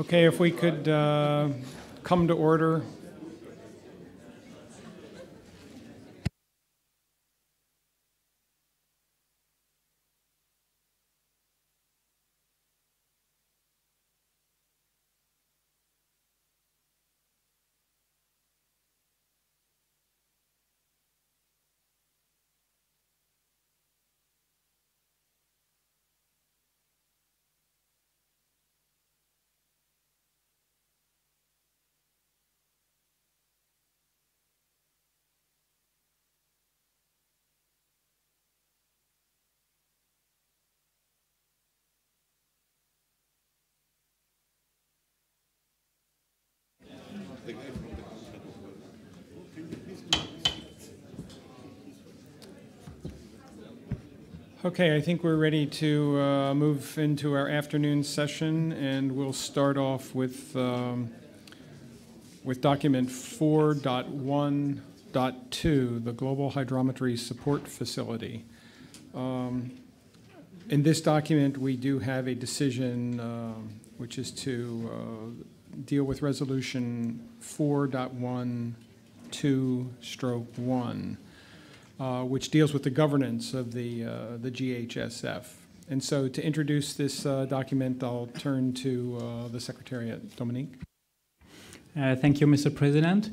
Okay, if we could uh, come to order. Okay, I think we're ready to uh, move into our afternoon session, and we'll start off with um, with document 4.1.2, the Global Hydrometry Support Facility. Um, in this document, we do have a decision, uh, which is to uh, deal with resolution 4.1.2 stroke 1 uh, which deals with the governance of the, uh, the GHSF. And so to introduce this uh, document, I'll turn to uh, the Secretariat, Dominique. Uh, thank you, Mr. President.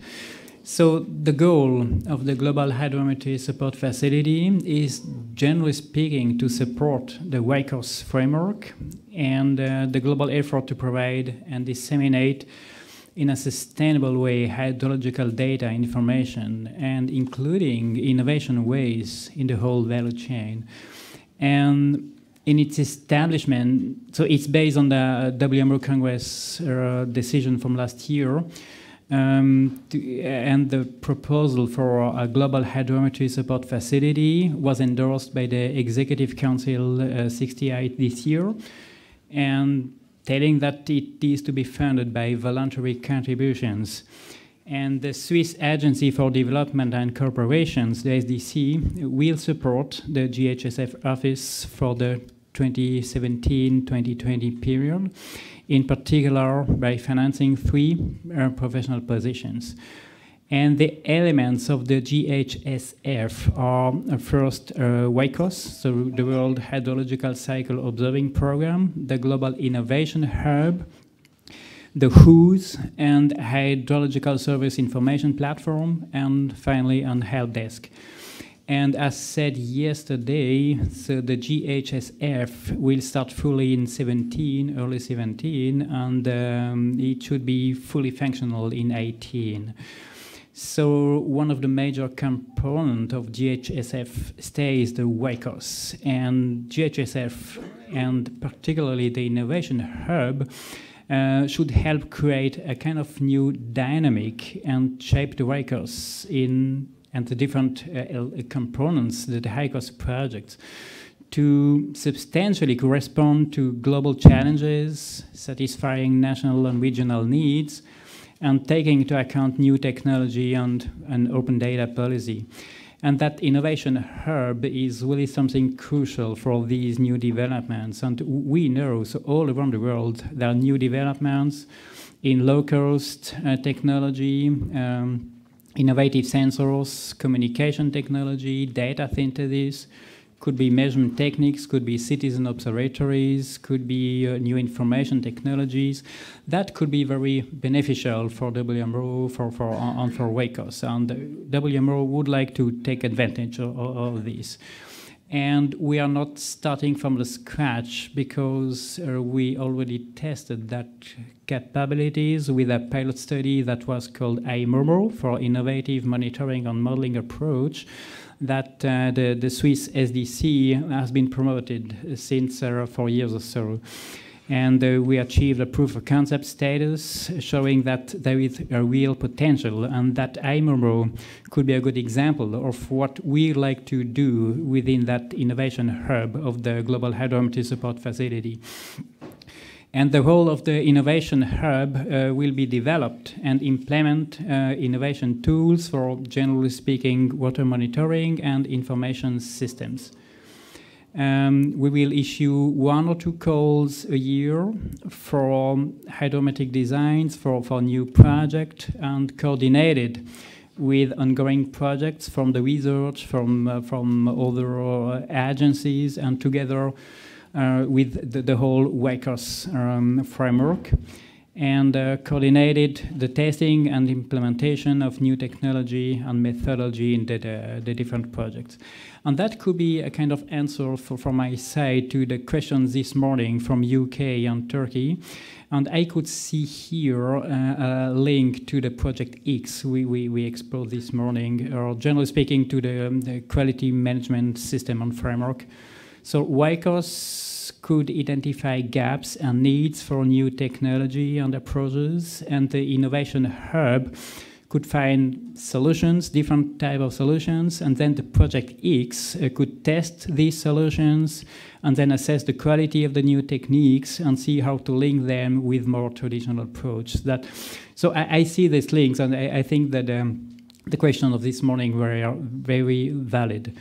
So the goal of the Global Hydrometry Support Facility is, generally speaking, to support the WHYCOS framework and the global effort to provide and disseminate in a sustainable way hydrological data information and including innovation ways in the whole value chain. And in its establishment, so it's based on the WMO Congress uh, decision from last year. Um, to, and the proposal for a global hydrometry support facility was endorsed by the Executive Council uh, 68 this year. And telling that it is to be funded by voluntary contributions. And the Swiss Agency for Development and Corporations, the SDC, will support the GHSF office for the 2017-2020 period, in particular by financing three uh, professional positions. And the elements of the GHSF are uh, first uh, WHYCOS, so the World Hydrological Cycle Observing Program, the Global Innovation Hub, the WHOS and Hydrological Service Information Platform, and finally an help desk. And as said yesterday, so the GHSF will start fully in 17, early 17, and um, it should be fully functional in 18. So one of the major components of GHSF stays the WHYCOS, and GHSF, and particularly the Innovation Hub, uh, should help create a kind of new dynamic and shape the WHYCOS in and the different uh, components the HYCOS projects, to substantially correspond to global challenges, satisfying national and regional needs, and taking into account new technology and an open data policy. And that innovation hub is really something crucial for these new developments. And we know, so all around the world, there are new developments in low-cost uh, technology, um, innovative sensors, communication technology, data synthesis, could be measurement techniques, could be citizen observatories, could be uh, new information technologies. That could be very beneficial for WMO, for, for, and for WHYCOS. And WMO would like to take advantage of, of this. And we are not starting from the scratch because uh, we already tested that capabilities with a pilot study that was called IMOMO for Innovative Monitoring and Modeling Approach that uh, the, the Swiss SDC has been promoted since uh, four years or so. And uh, we achieved a proof of concept status showing that there is a real potential and that IMOMO could be a good example of what we like to do within that innovation hub of the Global Hydrometry Support Facility. And the role of the innovation hub uh, will be developed and implement uh, innovation tools for, generally speaking, water monitoring and information systems. Um, we will issue one or two calls a year for hydrometric designs for, for new project and coordinated with ongoing projects from the research, from, uh, from other uh, agencies, and together with the, the, whole WHYCOS um, framework and uh, coordinated the testing and implementation of new technology and methodology in the, the, the, different projects. And that could be a kind of answer for, from my side to the questions this morning from UK and Turkey. And I could see here uh, a link to the Project X we, we, we explored this morning, or generally speaking, to the, um, the quality management system and framework. So WHYCOS could identify gaps and needs for new technology and approaches, and the innovation hub could find solutions, different type of solutions, and then the project X uh, could test these solutions and then assess the quality of the new techniques and see how to link them with more traditional approach. That, so I, I see these links, and I, I think that um, the question of this morning were very valid.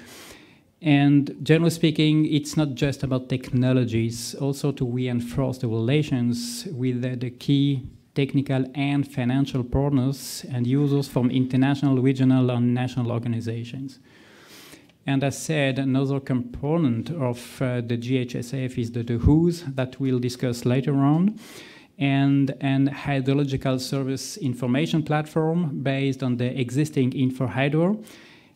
And generally speaking, it's not just about technologies, also to reinforce the relations with the, the key technical and financial partners and users from international, regional, and national organizations. And as said, another component of uh, the GHSF is the, the WHOS that we'll discuss later on, and an hydrological service information platform based on the existing InfoHydro,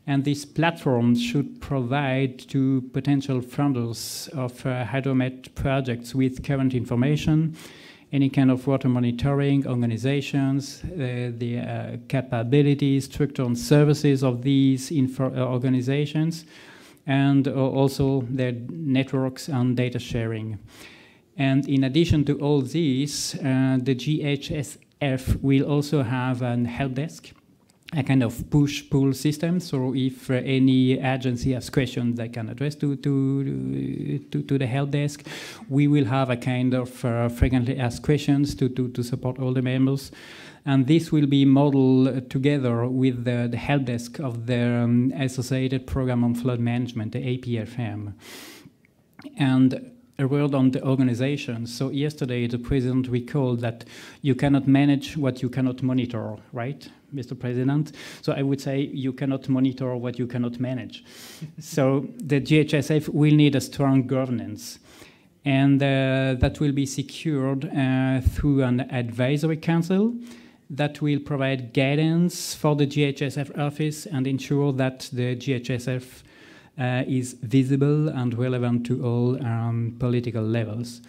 and this platform should provide to potential funders of uh, hydromet projects with current information, any kind of water monitoring organizations, uh, the uh, capabilities, structure, and services of these uh, organizations, and uh, also their networks and data sharing. And in addition to all these, uh, the GHSF will also have an help desk a kind of push-pull system. So if uh, any agency has questions they can address to, to, to, to, the help desk, we will have a kind of uh, frequently asked questions to, to, to support all the members. And this will be modeled together with the, the help desk of the um, Associated Program on Flood Management, the APFM. And a word on the organization. So yesterday, the president recalled that you cannot manage what you cannot monitor, right? Mr. President. So I would say you cannot monitor what you cannot manage. so the GHSF will need a strong governance. And uh, that will be secured uh, through an advisory council that will provide guidance for the GHSF office and ensure that the GHSF uh, is visible and relevant to all um, political levels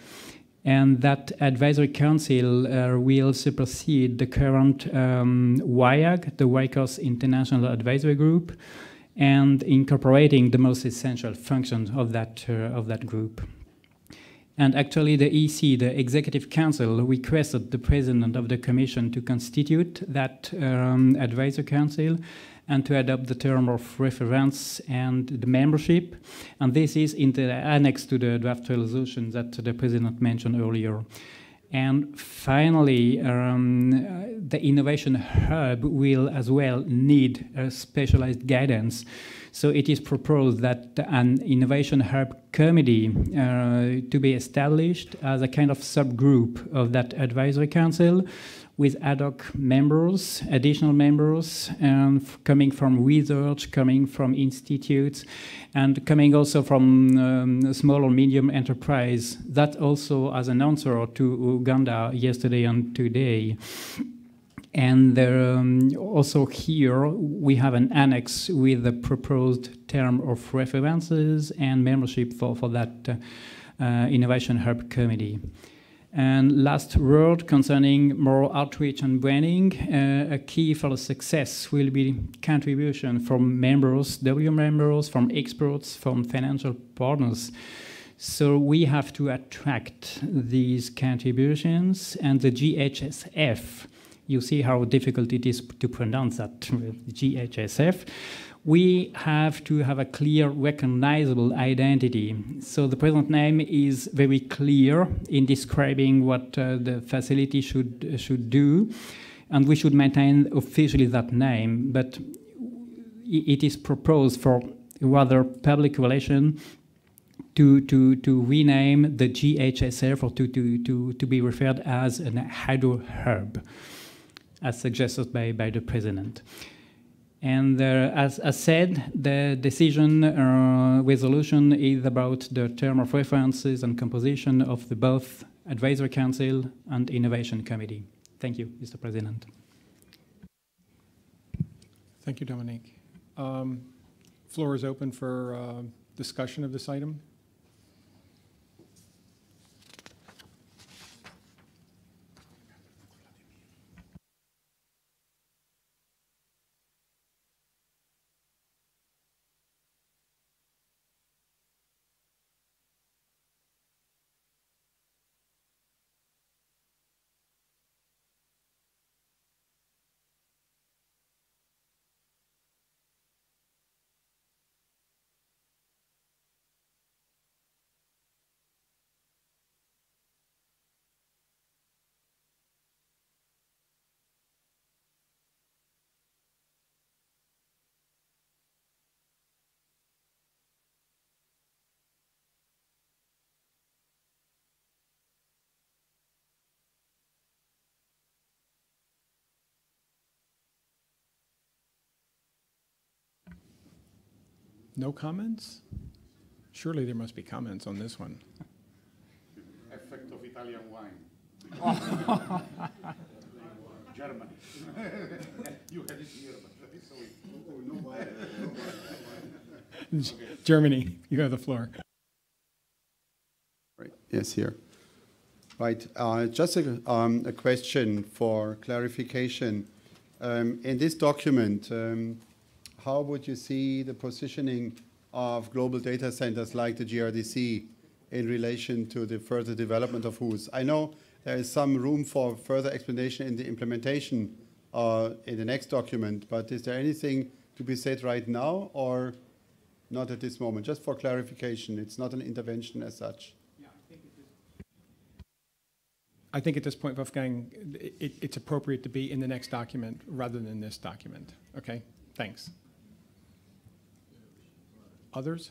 and that advisory council uh, will supersede the current um, WIAG, the WHYCOS International Advisory Group, and incorporating the most essential functions of that, uh, of that group. And actually, the EC, the Executive Council, requested the President of the Commission to constitute that um, Advisory Council and to adopt the term of reference and the membership. And this is in the annex to the draft resolution that the President mentioned earlier. And finally, um, the Innovation Hub will as well need a specialized guidance. So it is proposed that an Innovation Hub committee uh, to be established as a kind of subgroup of that advisory council with ad hoc members, additional members, and coming from research, coming from institutes, and coming also from um, small or medium enterprise. That also as an answer to Uganda yesterday and today. And um, also here we have an annex with the proposed term of references and membership for, for that uh, uh, Innovation Hub Committee. And last word concerning more outreach and branding, uh, a key for the success will be contribution from members, W members, from experts, from financial partners. So we have to attract these contributions and the GHSF. You see how difficult it is to pronounce that, GHSF we have to have a clear, recognizable identity. So the present name is very clear in describing what uh, the facility should uh, should do, and we should maintain officially that name. But it is proposed for rather public relation to, to, to rename the GHSF or to, to, to, to be referred as an hydro hub, as suggested by, by the president. And uh, as, as said, the decision uh, resolution is about the term of references and composition of the both Advisory Council and Innovation Committee. Thank you, Mr. President. Thank you, Dominique. Um, Floor is open for uh, discussion of this item. No comments? Surely there must be comments on this one. Effect of Italian wine. Germany. you had it here, but so it, oh, no wine. No wine. Germany, you have the floor. Right, yes, here. Right, uh, just a, um, a question for clarification. Um, in this document, um, how would you see the positioning of global data centers like the GRDC in relation to the further development of WHOS? I know there is some room for further explanation in the implementation uh, in the next document, but is there anything to be said right now or not at this moment? Just for clarification, it's not an intervention as such. I think at this point, Wolfgang, it, it's appropriate to be in the next document rather than this document. Okay, thanks. Others?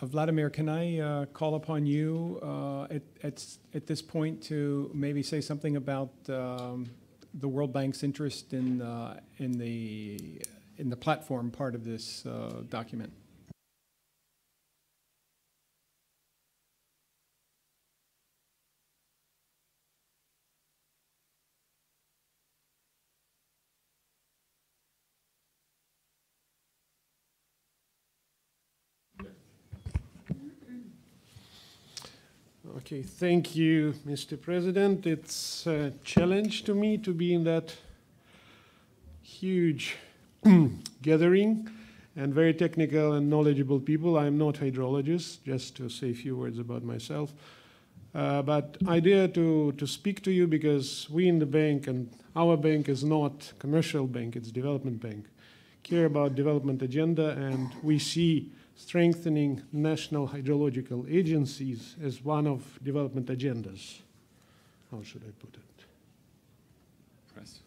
Uh, Vladimir, can I uh, call upon you uh, at, at, at this point to maybe say something about um, the World Bank's interest in, uh, in, the, in the platform part of this uh, document? Okay, thank you, Mr. President. It's a challenge to me to be in that huge gathering and very technical and knowledgeable people. I'm not hydrologist, just to say a few words about myself. Uh, but I dare to, to speak to you because we in the bank, and our bank is not commercial bank, it's development bank, care about development agenda, and we see strengthening national hydrological agencies as one of development agendas. How should I put it? Press.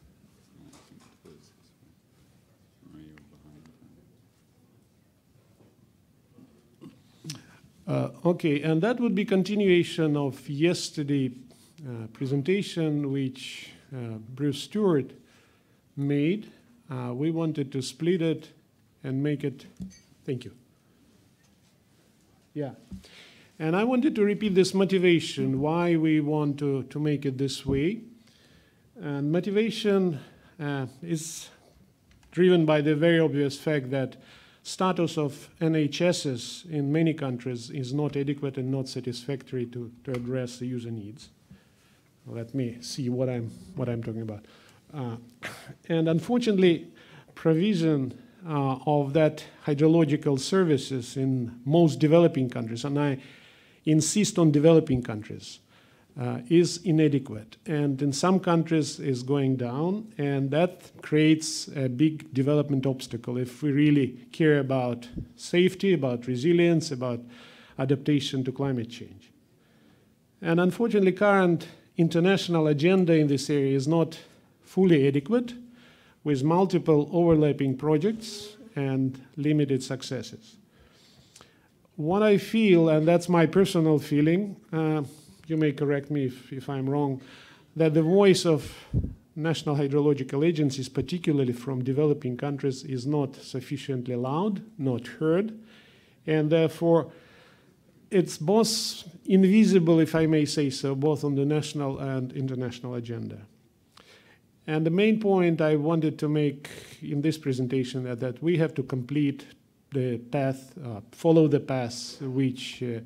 Uh, okay, and that would be continuation of yesterday uh, presentation which uh, Bruce Stewart made. Uh, we wanted to split it and make it. Thank you. Yeah. And I wanted to repeat this motivation, why we want to, to make it this way. And motivation uh, is driven by the very obvious fact that status of NHSs in many countries is not adequate and not satisfactory to, to address the user needs. Let me see what I'm, what I'm talking about. Uh, and unfortunately, provision uh, of that hydrological services in most developing countries, and I insist on developing countries, uh, is inadequate. And in some countries is going down, and that creates a big development obstacle if we really care about safety, about resilience, about adaptation to climate change. And unfortunately, current international agenda in this area is not fully adequate with multiple overlapping projects and limited successes. What I feel, and that's my personal feeling, uh, you may correct me if, if I'm wrong, that the voice of national hydrological agencies, particularly from developing countries, is not sufficiently loud, not heard, and therefore it's both invisible, if I may say so, both on the national and international agenda. And the main point I wanted to make in this presentation is that we have to complete the path, uh, follow the path which uh,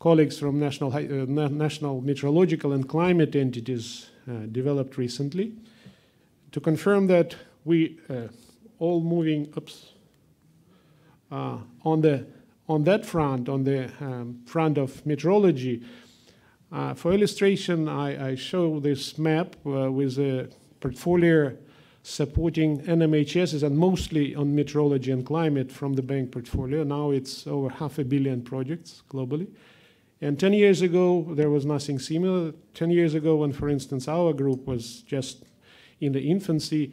colleagues from national, uh, national meteorological and climate entities uh, developed recently to confirm that we uh, all moving oops, uh, on the on that front, on the um, front of meteorology. For illustration, I, I, show this map with a portfolio supporting NMHSs and mostly on meteorology and climate from the bank portfolio. Now it's over half a billion projects globally. And 10 years ago, there was nothing similar. 10 years ago, when, for instance, our group was just in the infancy,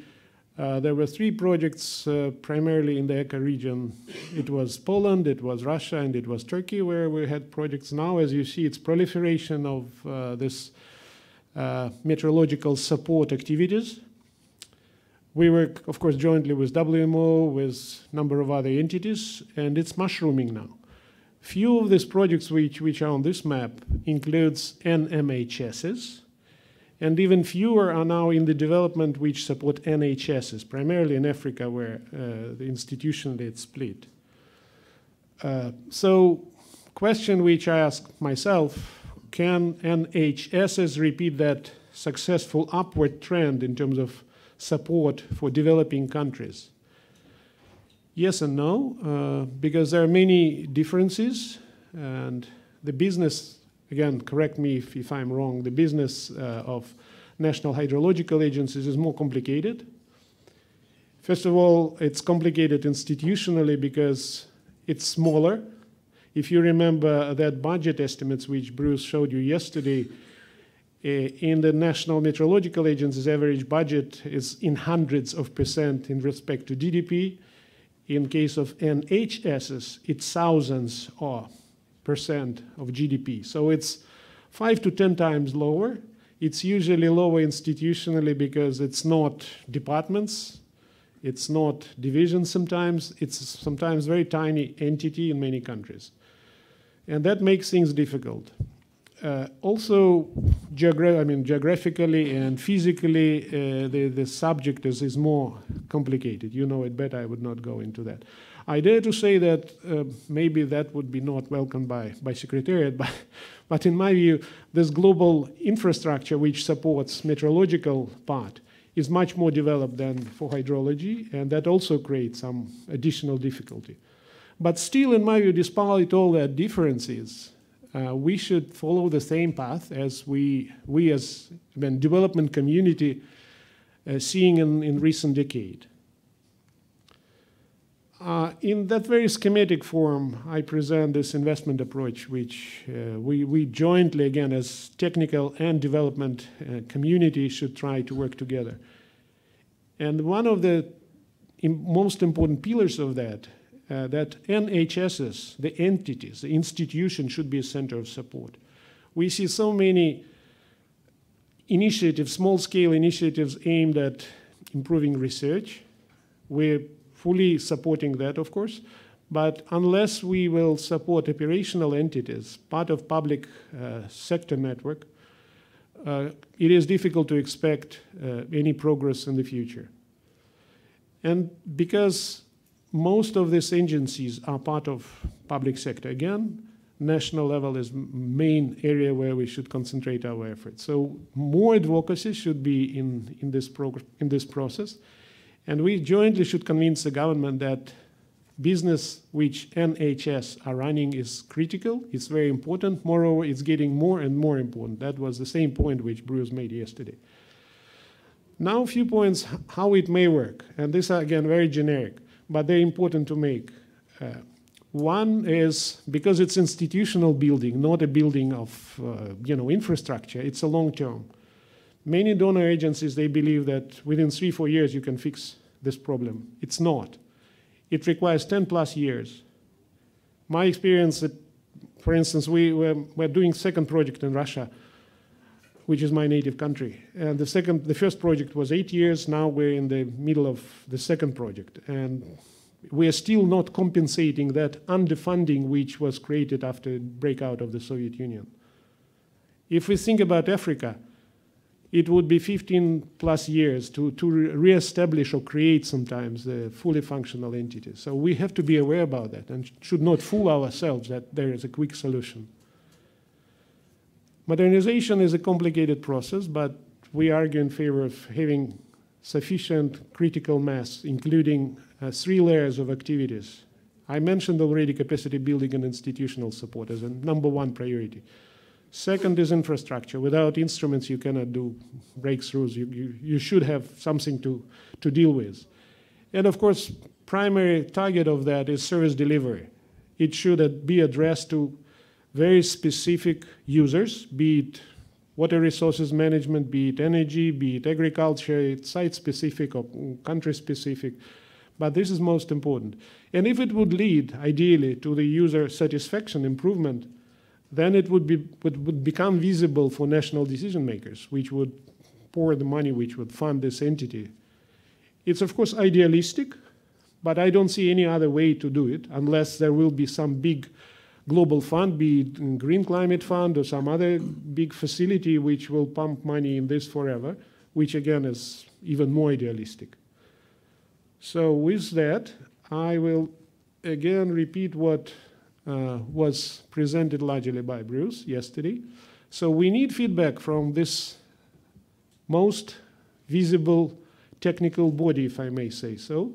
uh, there were three projects uh, primarily in the ECA region. It was Poland, it was Russia, and it was Turkey where we had projects. Now, as you see, it's proliferation of uh, this meteorological support activities. We work, of course, jointly with WMO, with a number of other entities, and it's mushrooming now. Few of these projects which, which are on this map includes NMHSs, and even fewer are now in the development which support NHSs, primarily in Africa where uh, the institutionally it's split. Uh, so question which I ask myself, can NHSs repeat that successful upward trend in terms of support for developing countries? Yes and no, uh, because there are many differences, and the business, again, correct me if, if I'm wrong, the business uh, of national hydrological agencies is more complicated. First of all, it's complicated institutionally because it's smaller. If you remember that budget estimates which Bruce showed you yesterday, uh, in the National Meteorological Agency's average budget is in hundreds of percent in respect to GDP. In case of NHSs, it's thousands or percent of GDP. So it's five to 10 times lower. It's usually lower institutionally because it's not departments, it's not divisions sometimes, it's sometimes very tiny entity in many countries. And that makes things difficult. Uh, also, geogra I mean, geographically and physically, uh, the, the subject is, is more complicated. You know it better, I would not go into that. I dare to say that uh, maybe that would be not welcomed by, by Secretariat, but, but in my view, this global infrastructure which supports meteorological part is much more developed than for hydrology, and that also creates some additional difficulty. But still, in my view, despite all that differences, uh, we should follow the same path as we, we as the development community uh, seeing in, in recent decade. Uh, in that very schematic form, I present this investment approach, which uh, we, we jointly, again, as technical and development uh, community, should try to work together. And one of the most important pillars of that uh, that NHSs, the entities, the institution should be a center of support. We see so many initiatives, small-scale initiatives aimed at improving research. We're fully supporting that, of course, but unless we will support operational entities, part of public uh, sector network, uh, it is difficult to expect uh, any progress in the future. And because most of these agencies are part of public sector. Again, national level is main area where we should concentrate our efforts. So more advocacy should be in, in, this, in this process. And we jointly should convince the government that business which NHS are running is critical, it's very important. Moreover, it's getting more and more important. That was the same point which Bruce made yesterday. Now a few points how it may work. And these are, again, very generic but they're important to make. Uh, one is because it's institutional building, not a building of uh, you know infrastructure. It's a long term. Many donor agencies, they believe that within three, four years you can fix this problem. It's not. It requires 10 plus years. My experience, for instance, we were, we're doing second project in Russia, which is my native country. And the second, the first project was eight years. Now we're in the middle of the second project. And we are still not compensating that underfunding which was created after the breakout of the Soviet Union. If we think about Africa, it would be 15 plus years to, to re-establish or create sometimes the fully functional entity. So we have to be aware about that and should not fool ourselves that there is a quick solution. Modernization is a complicated process, but we argue in favor of having sufficient critical mass, including uh, three layers of activities. I mentioned already capacity building and institutional support as a number one priority. Second is infrastructure. Without instruments, you cannot do breakthroughs. You, you, you should have something to, to deal with. And of course, primary target of that is service delivery. It should be addressed to very specific users, be it water resources management, be it energy, be it agriculture, it's site specific or country specific. But this is most important. And if it would lead, ideally, to the user satisfaction improvement, then it would, be, would, would become visible for national decision makers, which would pour the money which would fund this entity. It's, of course, idealistic, but I don't see any other way to do it unless there will be some big global fund, be it Green Climate Fund or some other big facility which will pump money in this forever, which again is even more idealistic. So, with that, I will again repeat what uh, was presented largely by Bruce yesterday. So we need feedback from this most visible technical body, if I may say so,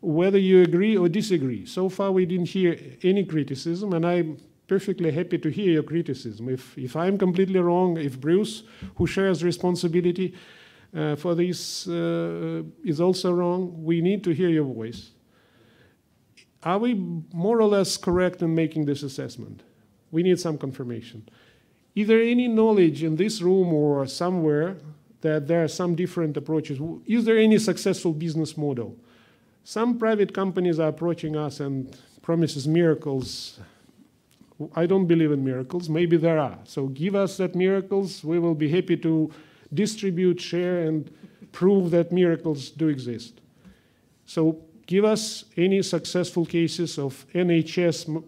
whether you agree or disagree. So far, we didn't hear any criticism, and I'm perfectly happy to hear your criticism. If, if I'm completely wrong, if Bruce, who shares responsibility uh, for this, uh, is also wrong, we need to hear your voice. Are we more or less correct in making this assessment? We need some confirmation. Is there any knowledge in this room or somewhere that there are some different approaches? Is there any successful business model? Some private companies are approaching us and promises miracles. I don't believe in miracles. Maybe there are. So give us that miracles. We will be happy to distribute, share, and prove that miracles do exist. So give us any successful cases of NHS,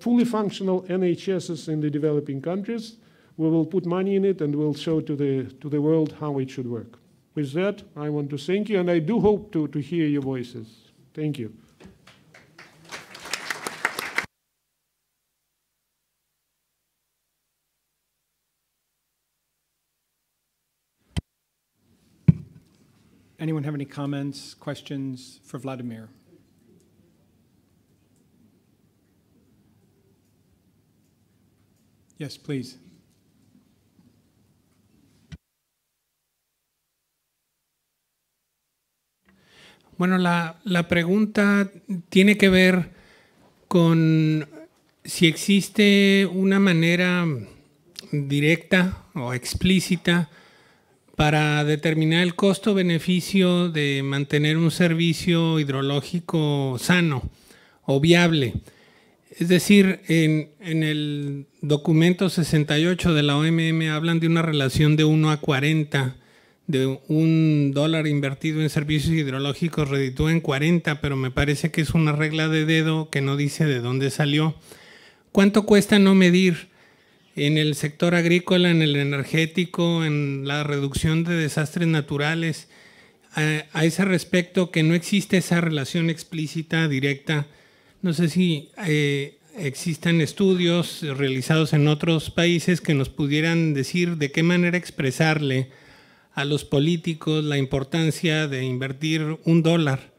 fully functional NHSs in the developing countries. We will put money in it and we'll show to the, to the world how it should work. With that, I want to thank you and I do hope to, to hear your voices. Thank you. Anyone have any comments, questions for Vladimir? Yes, please. Bueno, la, la, pregunta tiene que ver con si existe una manera directa o explícita para determinar el costo-beneficio de mantener un servicio hidrológico sano o viable. Es decir, en, en, el documento 68 de la OMM hablan de una relación de 1 a 40, de un dólar invertido en servicios hidrológicos reditúa en 40, pero me parece que es una regla de dedo que no dice de dónde salió. ¿Cuánto cuesta no medir? en el sector agrícola, en el energético, en la reducción de desastres naturales. A, ese respecto, que no existe esa relación explícita, directa. No sé si eh, existan estudios realizados en otros países que nos pudieran decir de qué manera expresarle a los políticos la importancia de invertir un dólar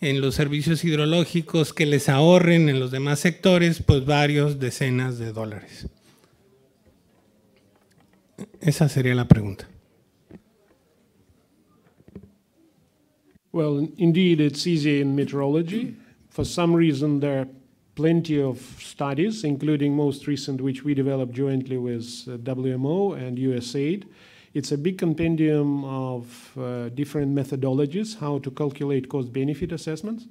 en los servicios hidrológicos que les ahorren en los demás sectores pues varios decenas de dólares. Esa sería la pregunta. Well, indeed, it's easy in meteorology. For some reason, there are plenty of studies, including most recent, which we developed jointly with WMO and USAID. It's a big compendium of uh, different methodologies how to calculate cost benefit assessments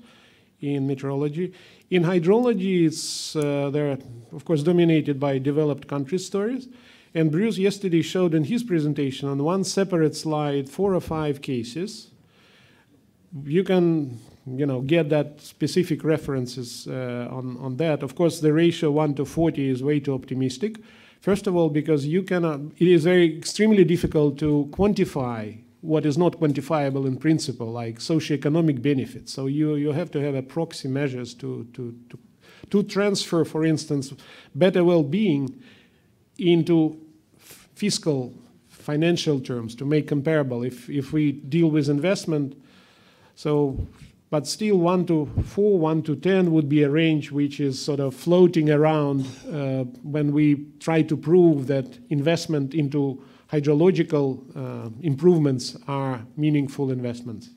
in meteorology. In hydrology, it's uh, they're of course dominated by developed country stories. And Bruce yesterday showed in his presentation on one separate slide four or five cases. You can you know get that specific references uh, on on that. Of course, the ratio one to forty is way too optimistic. First of all, because you cannot, it is very extremely difficult to quantify what is not quantifiable in principle, like socioeconomic benefits. So you, you have to have a proxy measures to, to, to, to transfer, for instance, better well-being into fiscal financial terms to make comparable. If, if we deal with investment, so but still 1 to 4, 1 to 10 would be a range which is sort of floating around uh, when we try to prove that investment into hydrological uh, improvements are meaningful investments.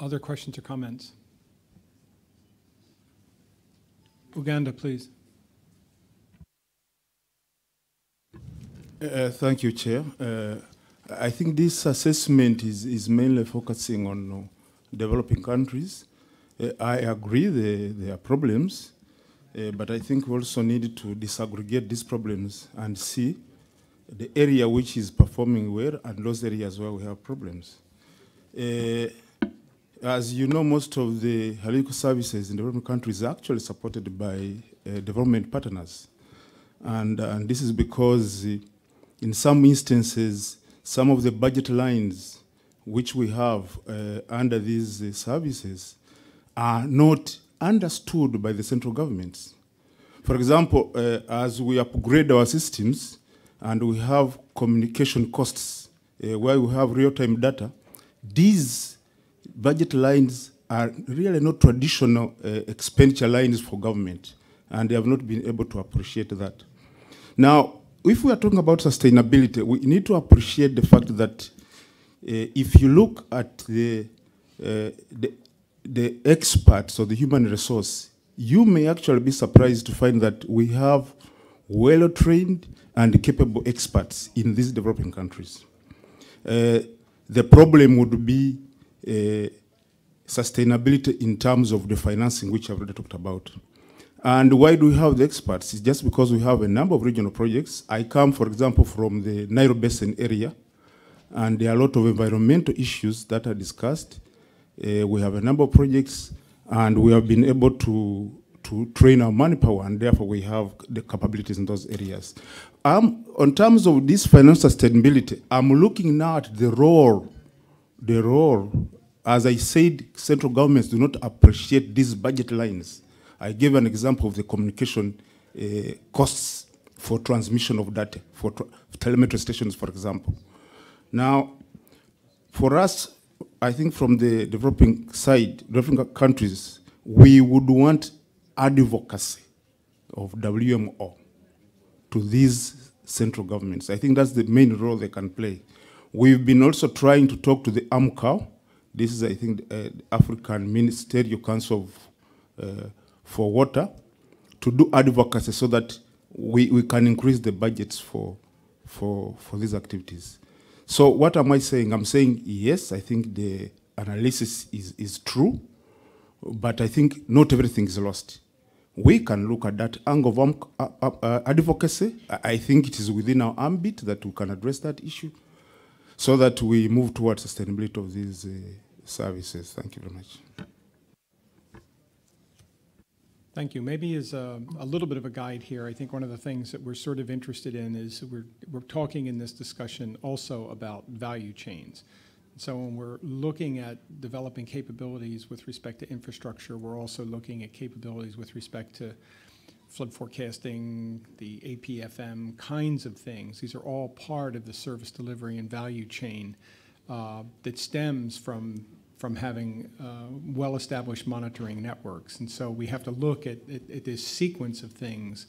Other questions or comments? Uganda, please. Uh, thank you, Chair. I think this assessment is, is mainly focusing on developing countries. Uh, I agree there, are problems, uh, but I think we also need to disaggregate these problems and see the area which is performing well and those areas where we have problems. Uh, as you know, most of the hydrological services in developing countries are actually supported by uh, development partners. And, and this is because uh, in some instances, some of the budget lines which we have uh, under these uh, services are not understood by the central governments. For example, uh, as we upgrade our systems and we have communication costs uh, where we have real-time data, these budget lines are really not traditional uh, expenditure lines for government, and they have not been able to appreciate that. Now, if we are talking about sustainability, we need to appreciate the fact that uh, if you look at the, uh, the, the experts or the human resource, you may actually be surprised to find that we have well-trained and capable experts in these developing countries. Uh, the problem would be uh, sustainability in terms of the financing, which I've already talked about. And why do we have the experts? It's just because we have a number of regional projects. I come, for example, from the Nile Basin area, and there are a lot of environmental issues that are discussed. Uh, we have a number of projects, and we have been able to, to train our manpower, and therefore we have the capabilities in those areas. Um, on terms of this financial sustainability, I'm looking now at the role, the role, as I said, central governments do not appreciate these budget lines I gave an example of the communication uh, costs for transmission of data, for telemetry stations, for example. Now, for us, I think from the developing side, developing countries, we would want advocacy of WMO to these central governments. I think that's the main role they can play. We've been also trying to talk to the AMCOW. This is, I think, the uh, African Ministerial Council of uh, for water to do advocacy so that we, we can increase the budgets for, for, for these activities. So what am I saying? I'm saying, yes, I think the analysis is, is true, but I think not everything is lost. We can look at that angle of um, uh, uh, advocacy. I think it is within our ambit that we can address that issue so that we move towards sustainability of these uh, services. Thank you very much. Thank you. Maybe as a, a, little bit of a guide here, I think one of the things that we're sort of interested in is we're, we're talking in this discussion also about value chains. So when we're looking at developing capabilities with respect to infrastructure, we're also looking at capabilities with respect to flood forecasting, the APFM kinds of things. These are all part of the service delivery and value chain uh, that stems from from having uh, well-established monitoring networks. And so we have to look at, at, at this sequence of things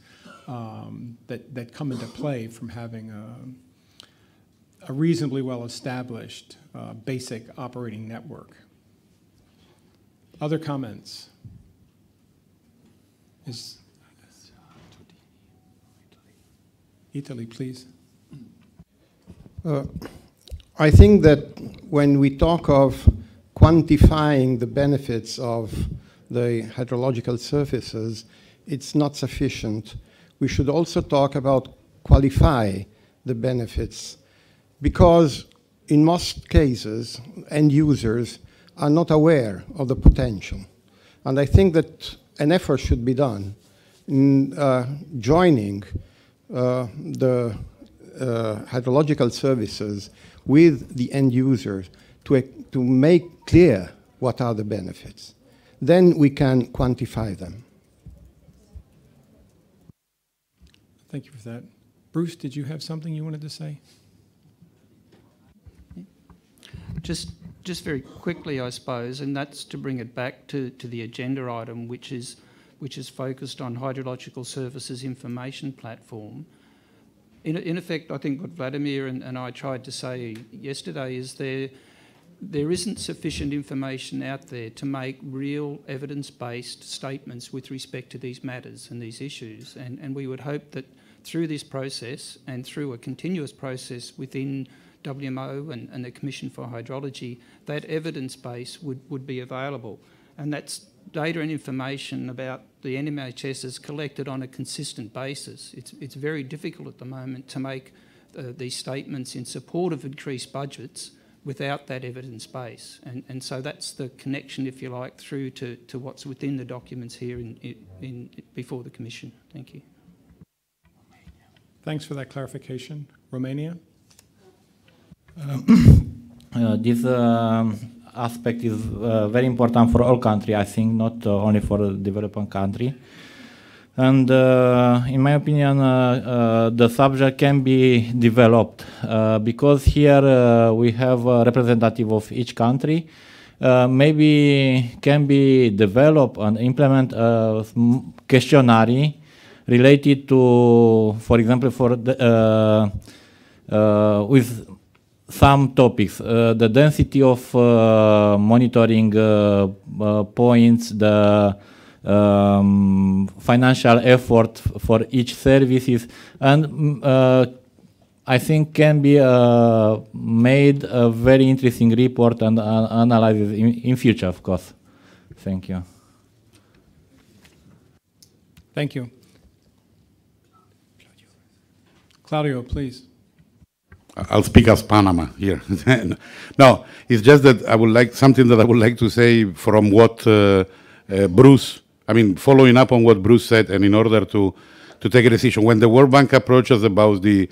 um, that, that come into play from having a, a reasonably well-established uh, basic operating network. Other comments? Is Italy, please. Uh, I think that when we talk of quantifying the benefits of the hydrological services, it's not sufficient. We should also talk about qualify the benefits because in most cases, end users are not aware of the potential. And I think that an effort should be done in uh, joining uh, the uh, hydrological services with the end users to, to make clear what are the benefits. Then we can quantify them. Thank you for that. Bruce, did you have something you wanted to say? Just, just very quickly, I suppose, and that's to bring it back to, to the agenda item, which is, which is focused on hydrological services information platform. In, in effect, I think what Vladimir and, and I tried to say yesterday is there, there isn't sufficient information out there to make real evidence-based statements with respect to these matters and these issues. And, and we would hope that through this process and through a continuous process within WMO and, and the Commission for Hydrology, that evidence base would, would be available. And that's data and information about the NMHS is collected on a consistent basis. It's, it's very difficult at the moment to make uh, these statements in support of increased budgets without that evidence base. And, and so that's the connection, if you like, through to, to what's within the documents here in, in, in before the Commission. Thank you. Thanks for that clarification. Romania? Uh, this um, aspect is uh, very important for all country, I think, not uh, only for the developing country. And uh, in my opinion, uh, uh, the subject can be developed because here we have a representative of each country. maybe can be developed and implement a questionnaire related to, for example, for the, with some topics, uh, the density of uh, monitoring uh, uh points, the um, financial effort for each services, and mm, uh, I think can be uh, made a very interesting report and analysis in, in future, of course. Thank you. Thank you. Claudio, please. I'll speak as Panama here. no, it's just that I would like something that I would like to say from what uh, uh, Bruce, I mean, following up on what Bruce said, and in order to, to take a decision. When the World Bank approached us about the,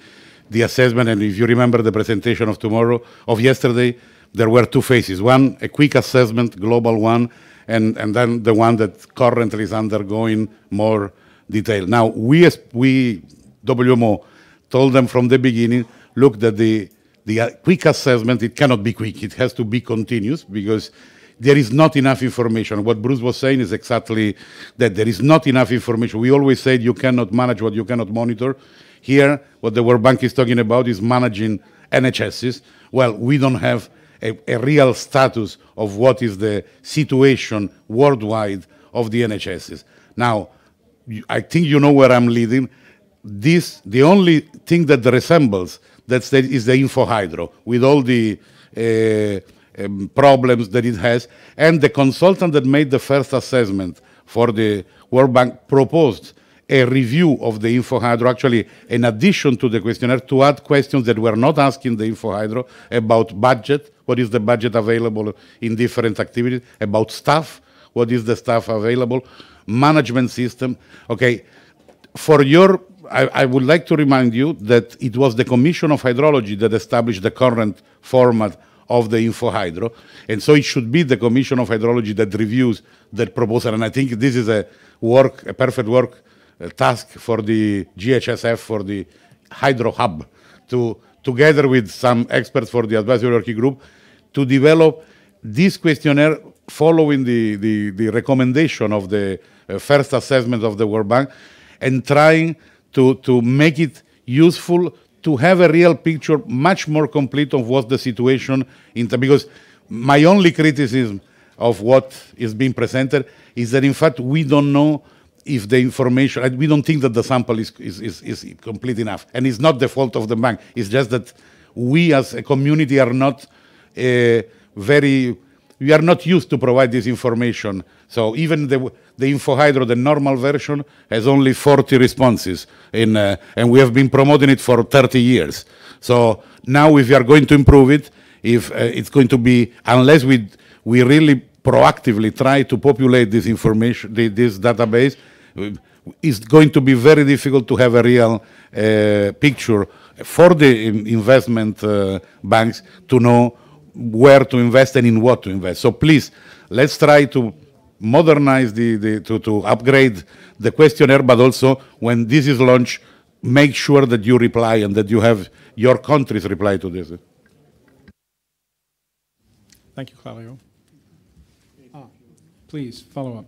the assessment, and if you remember the presentation of tomorrow, of yesterday, there were two phases. One, a quick assessment, global one, and, and then the one that currently is undergoing more detail. Now, we, as we, WMO, told them from the beginning look that the, the uh, quick assessment, it cannot be quick. It has to be continuous because there is not enough information. What Bruce was saying is exactly that there is not enough information. We always said you cannot manage what you cannot monitor. Here, what the World Bank is talking about is managing NHSs. Well, we don't have a, a real status of what is the situation worldwide of the NHSs. Now, I think you know where I'm leading. This, the only thing that resembles that's the, is the with all the uh, um, problems that it has. And the consultant that made the first assessment for the World Bank proposed a review of the InfoHydro, actually in addition to the questionnaire, to add questions that were not asking the InfoHydro about budget, what is the budget available in different activities, about staff, what is the staff available, management system. Okay, for your I, I, would like to remind you that it was the Commission of Hydrology that established the current format of the InfoHydro, and so it should be the Commission of Hydrology that reviews that proposal. And I think this is a work, a perfect work a task for the GHSF, for the Hydro Hub, to together with some experts for the advisory working group, to develop this questionnaire following the, the, the recommendation of the uh, first assessment of the World Bank, and trying to, to make it useful to have a real picture much more complete of what the situation in the, because my only criticism of what is being presented is that in fact we don't know if the information, and we don't think that the sample is, is, is, is complete enough. And it's not the fault of the bank. It's just that we as a community are not uh, very, we are not used to provide this information. So even the, the InfoHydro, the normal version, has only 40 responses, in, uh, and we have been promoting it for 30 years. So now if we are going to improve it, if uh, it's going to be, unless we, we really proactively try to populate this information, this database, it's going to be very difficult to have a real uh, picture for the investment uh, banks to know where to invest and in what to invest. So please, let's try to modernize the, the to, to upgrade the questionnaire, but also when this is launched, make sure that you reply and that you have your countries reply to this. Thank you, Claudio. Ah, please, follow up.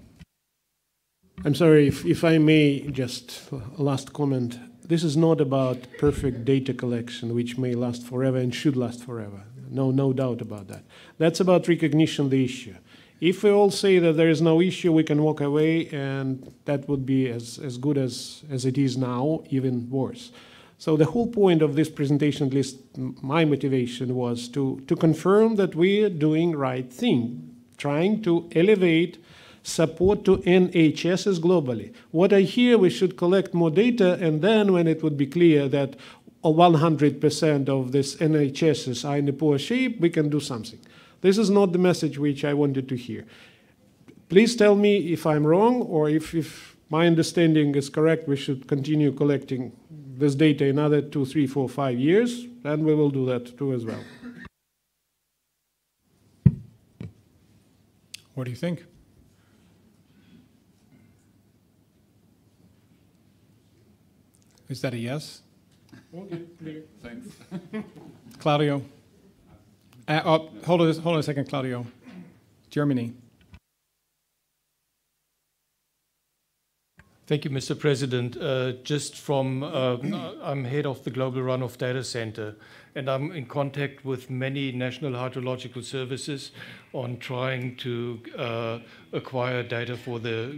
I'm sorry, if, if I may, just a last comment. This is not about perfect data collection, which may last forever and should last forever. No, no doubt about that. That's about recognition the issue. If we all say that there is no issue, we can walk away, and that would be as, as good as, as it is now, even worse. So the whole point of this presentation, at least my motivation, was to, to confirm that we are doing right thing, trying to elevate support to NHSs globally. What I hear, we should collect more data, and then when it would be clear that 100% of these NHSs are in a poor shape, we can do something. This is not the message which I wanted to hear. Please tell me if I'm wrong or if, if my understanding is correct, we should continue collecting this data another two, three, four, five years, and we will do that too as well. What do you think? Is that a yes? Okay, clear. Thanks. Claudio? Uh, oh, hold, on, hold on a second, Claudio. Germany. Thank you, Mr. President. Uh, just from, uh, I'm head of the Global Runoff Data Center, and I'm in contact with many national hydrological services on trying to uh, acquire data for the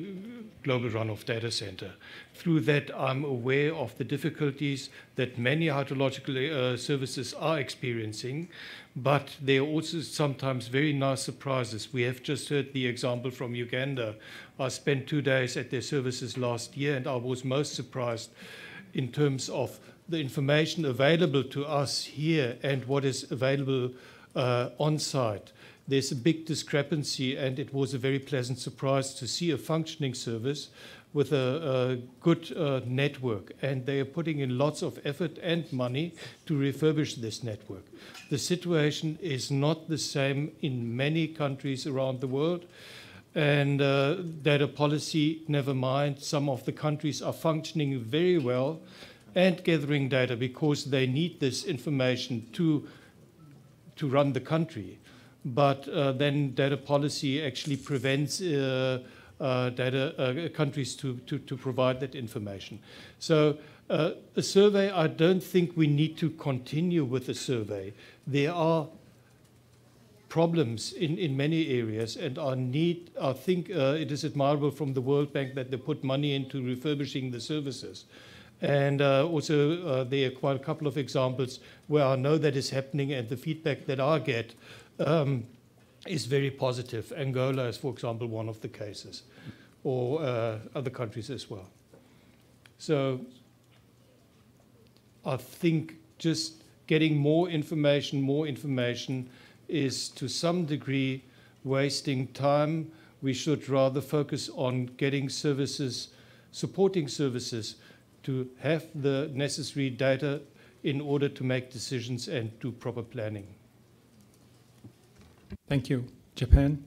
Global Runoff Data Center. Through that, I'm aware of the difficulties that many hydrological uh, services are experiencing, but there are also sometimes very nice surprises. We have just heard the example from Uganda. I spent two days at their services last year, and I was most surprised in terms of the information available to us here and what is available uh, on site there's a big discrepancy, and it was a very pleasant surprise to see a functioning service with a, a good uh, network, and they are putting in lots of effort and money to refurbish this network. The situation is not the same in many countries around the world, and uh, data policy, never mind, some of the countries are functioning very well and gathering data because they need this information to, to run the country but uh, then data policy actually prevents uh, data countries to, to, to, provide that information. So a survey, I don't think we need to continue with a survey. There are problems in, in many areas, and I need, I think uh, it is admirable from the World Bank that they put money into refurbishing the services. And uh, also, uh, there are quite a couple of examples where I know that is happening, and the feedback that I get um, is very positive. Angola is, for example, one of the cases, or uh, other countries as well. So I think just getting more information, more information is to some degree wasting time. We should rather focus on getting services, supporting services to have the necessary data in order to make decisions and do proper planning. Thank you. Japan?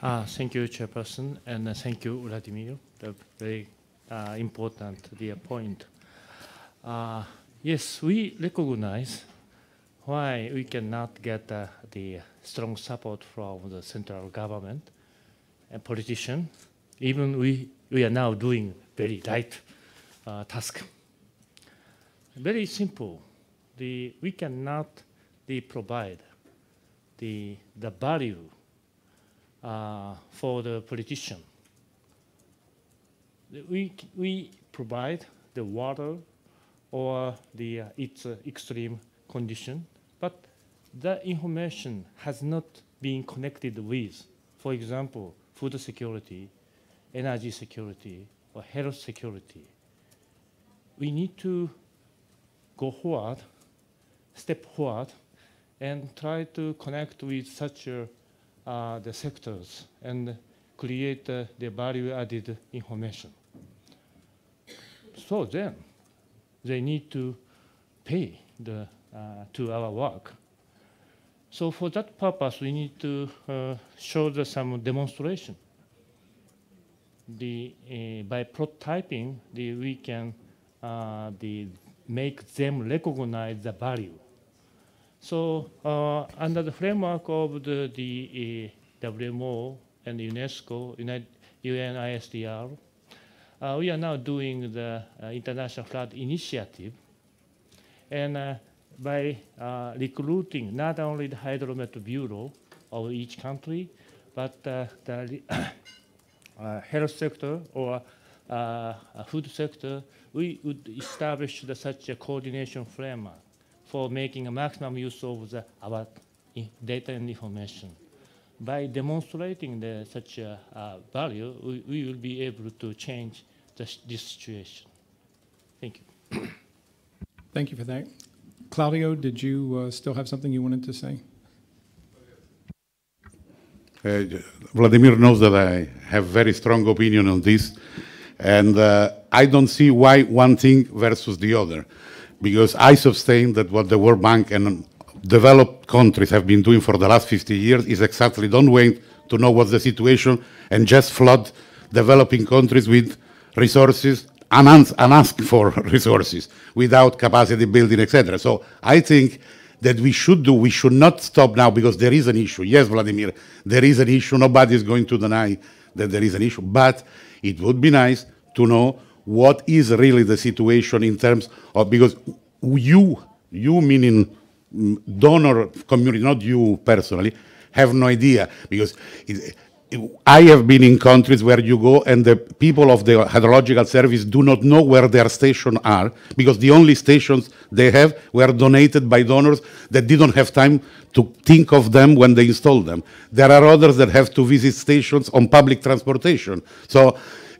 Uh, thank you, Chairperson, and uh, thank you, Vladimir. The very uh, important dear point. Uh, yes, we recognize why we cannot get uh, the strong support from the central government and politician. Even we, we are now doing very light uh, task. Very simple. The, we cannot the provide the, the value uh, for the politician we, we provide the water or the, uh, its uh, extreme condition, but the information has not been connected with, for example, food security, energy security, or health security. We need to go forward, step forward, and try to connect with such uh, the sectors and create uh, the value-added information. So then, they need to pay the, uh, to our work. So for that purpose, we need to uh, show the, some demonstration. The, uh, by prototyping, the, we can uh, the, make them recognize the value. So uh, under the framework of the, the uh, WMO and UNESCO, United, UNISDR, uh, we are now doing the uh, International Flood Initiative. And uh, by uh, recruiting not only the Hydromet Bureau of each country, but the health sector or food sector, we would establish the, such a coordination framework for making a maximum use of the, our data and information. By demonstrating the, such a uh, value, we, we, will be able to change this, this situation. Thank you. Thank you for that. Claudio, did you uh, still have something you wanted to say? Uh, Vladimir knows that I have very strong opinion on this, and uh, I don't see why one thing versus the other, because I sustain that what the World Bank and developed countries have been doing for the last 50 years is exactly don't wait to know what's the situation and just flood developing countries with resources and, ask for resources without capacity building, etc. So I think that we should do, we should not stop now because there is an issue. Yes, Vladimir, there is an issue. Nobody is going to deny that there is an issue. But it would be nice to know what is really the situation in terms of, because you, you meaning mm, donor community, not you personally, have no idea because it, I have been in countries where you go and the people of the hydrological service do not know where their stations are because the only stations they have were donated by donors that didn't have time to think of them when they installed them. There are others that have to visit stations on public transportation. So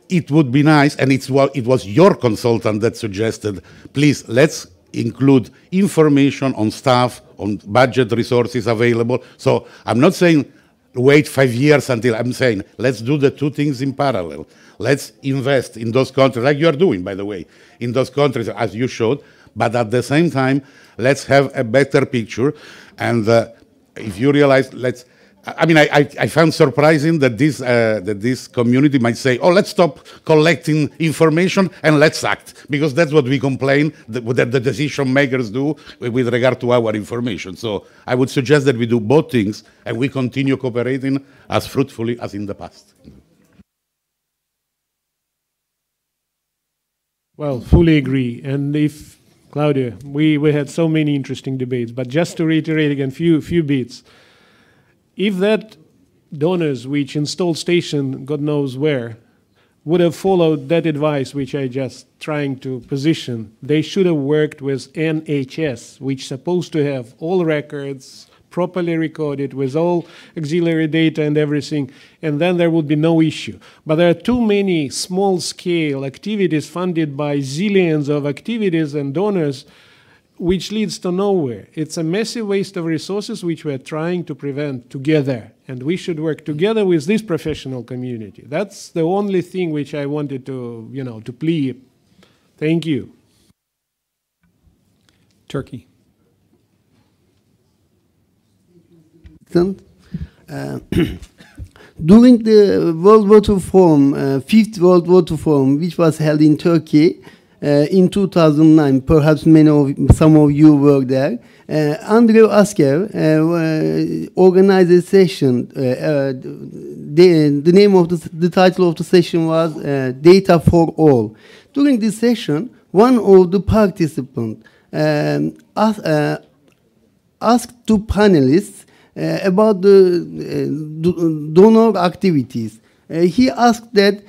it would be nice, and it's it was your consultant that suggested, please, let's include information on staff, on budget resources available. So I'm not saying wait five years until I'm saying, let's do the two things in parallel. Let's invest in those countries, like you're doing, by the way, in those countries, as you showed, but at the same time, let's have a better picture. And uh, if you realize, let's I mean, I, I, I, found surprising that this, uh, that this community might say, oh, let's stop collecting information and let's act, because that's what we complain that, that the decision makers do with regard to our information. So I would suggest that we do both things and we continue cooperating as fruitfully as in the past. Well, fully agree. And if, Claudia, we, we had so many interesting debates, but just to reiterate again, few, few bits. If that donors which installed station, God knows where, would have followed that advice which I just trying to position, they should have worked with NHS, which supposed to have all records properly recorded with all auxiliary data and everything, and then there would be no issue. But there are too many small scale activities funded by zillions of activities and donors which leads to nowhere. It's a massive waste of resources which we're trying to prevent together. And we should work together with this professional community. That's the only thing which I wanted to, you know, to plead. Thank you. Turkey. Uh, during the World Water Forum, uh, fifth World Water Forum, which was held in Turkey, in 2009, perhaps many of some of you were there. Uh, Andrew Asker uh, organized a session. the, the name of the, the title of the session was "Data for All." During this session, one of the participants um, asked, asked two panelists uh, about the uh, donor activities. Uh, he asked that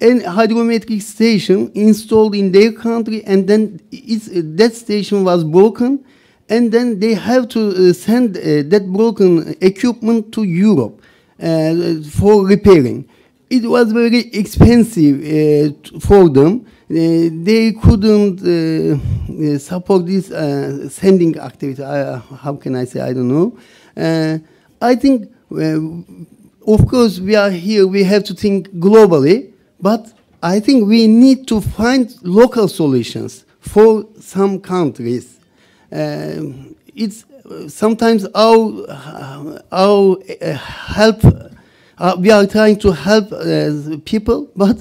an hydrometric station installed in their country, and then that station was broken, and then they have to uh, send uh, that broken equipment to Europe uh, for repairing. It was very expensive uh, for them. Uh, they couldn't uh, support this sending activity. How can I say? I don't know. I think, of course, we are here. We have to think globally, but I think we need to find local solutions for some countries. Um, it's uh, sometimes our uh, our uh, help. Uh, we are trying to help uh, people, but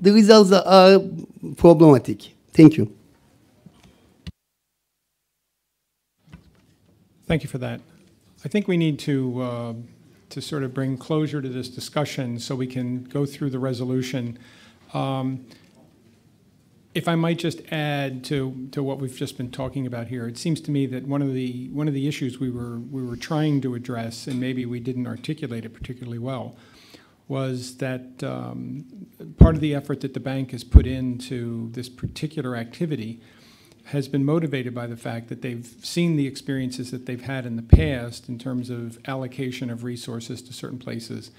the results are problematic. Thank you. Thank you for that. I think we need to, uh, to sort of bring closure to this discussion so we can go through the resolution. Um, If I might just add to, to what we've just been talking about here, it seems to me that one of the, one of the issues we were, we were trying to address, and maybe we didn't articulate it particularly well, was that um, part of the effort that the bank has put into this particular activity has been motivated by the fact that they've seen the experiences that they've had in the past in terms of allocation of resources to certain places.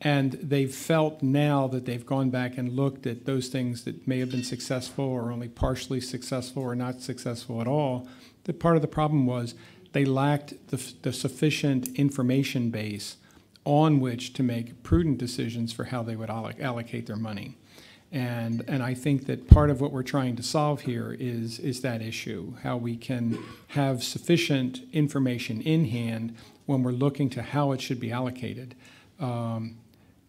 And they've felt now that they've gone back and looked at those things that may have been successful or only partially successful or not successful at all, that part of the problem was they lacked the, the sufficient information base on which to make prudent decisions for how they would alloc- allocate their money. And, and I think that part of what we're trying to solve here is, is that issue, how we can have sufficient information in hand when we're looking to how it should be allocated, um,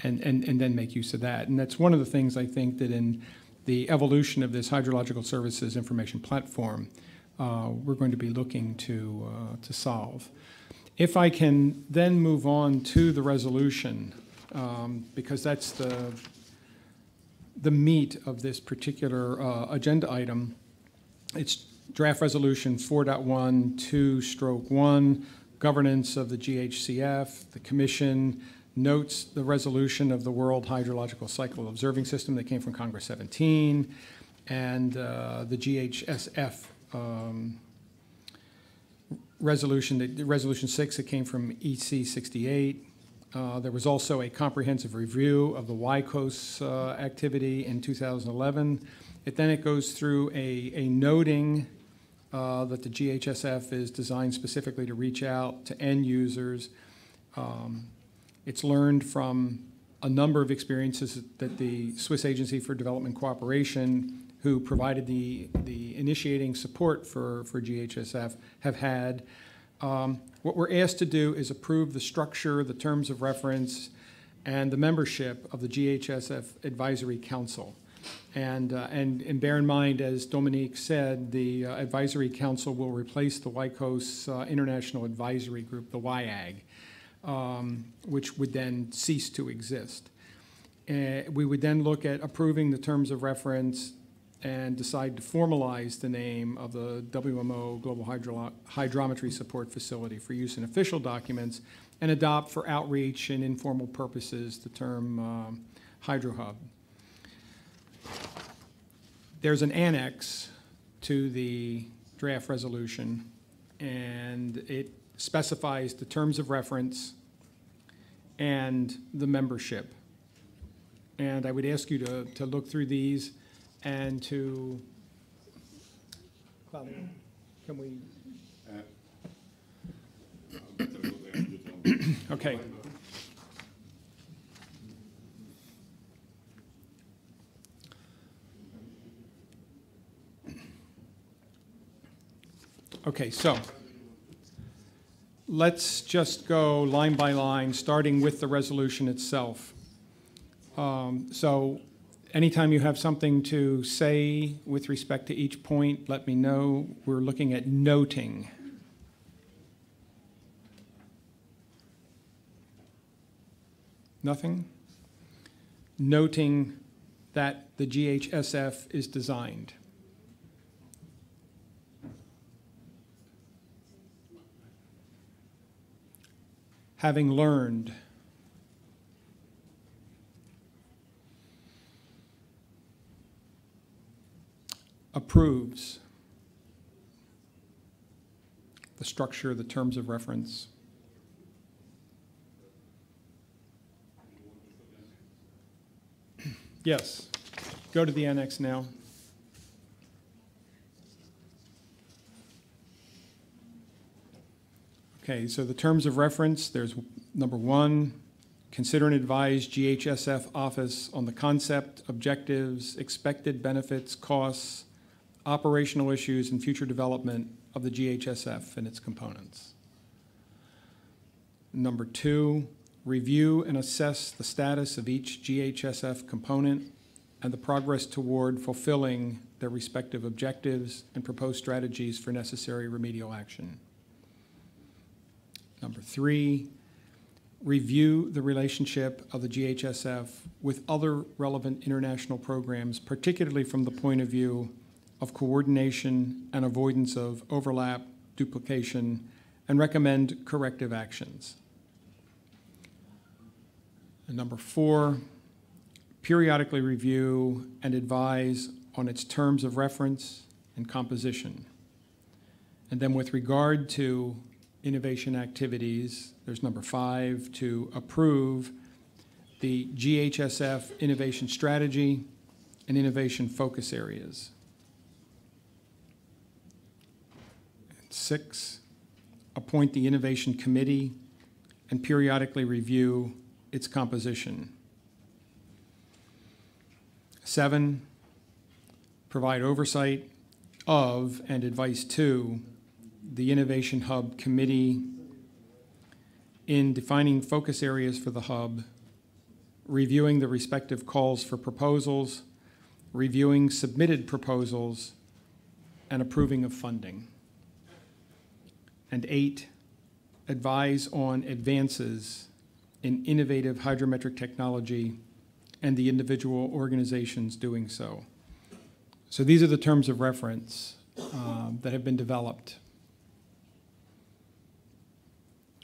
and, and, and then make use of that. And that's one of the things I think that in the evolution of this hydrological services information platform, uh, we're going to be looking to, uh, to solve. If I can then move on to the resolution, um, because that's the, the meat of this particular uh, agenda item. It's draft resolution 4.1, 2 stroke 1, governance of the GHSF. The commission notes the resolution of the World Hydrological Cycle Observing System that came from Congress 17, and uh, the GHSF um, resolution, the resolution 6 that came from EC 68. Uh, There was also a comprehensive review of the WHYCOS uh, activity in 2011. It, then it goes through a, a noting uh, that the GHSF is designed specifically to reach out to end users. Um, It's learned from a number of experiences that the Swiss Agency for Development Cooperation, who provided the, the initiating support for, for GHSF, have had. Um, What we're asked to do is approve the structure, the terms of reference, and the membership of the GHSF Advisory Council. And, uh, and, and bear in mind, as Dominique said, the uh, Advisory Council will replace the WHYCOS uh, International Advisory Group, the WIAG, um, which would then cease to exist. Uh, We would then look at approving the terms of reference and decide to formalize the name of the WMO Global Hydro- Hydrometry Support Facility for use in official documents and adopt for outreach and informal purposes the term um, Hydro Hub. There's an annex to the draft resolution, and it specifies the terms of reference and the membership. And I would ask you to, to look through these and to, Claudio, can we? Okay. Okay, so let's just go line by line, starting with the resolution itself. Um, So anytime you have something to say with respect to each point, let me know. We're looking at noting. Nothing? Noting that the GHSF is designed. Having learned. Approves the structure, the terms of reference. Yes, go to the annex now. Okay, so the terms of reference, there's number one, consider and advise GHSF office on the concept, objectives, expected benefits, costs, operational issues, and future development of the GHSF and its components. Number two, review and assess the status of each GHSF component and the progress toward fulfilling their respective objectives and propose strategies for necessary remedial action. Number three, review the relationship of the GHSF with other relevant international programs, particularly from the point of view of coordination and avoidance of overlap, duplication, and recommend corrective actions. And number four, periodically review and advise on its terms of reference and composition. And then with regard to innovation activities, there's number five, to approve the GHSF innovation strategy and innovation focus areas. Six, appoint the innovation committee and periodically review its composition. Seven, provide oversight of and advice to the Innovation Hub Committee in defining focus areas for the hub, reviewing the respective calls for proposals, reviewing submitted proposals, and approving of funding. And eight, advise on advances in innovative hydrometric technology and the individual organizations doing so. So these are the terms of reference um, that have been developed.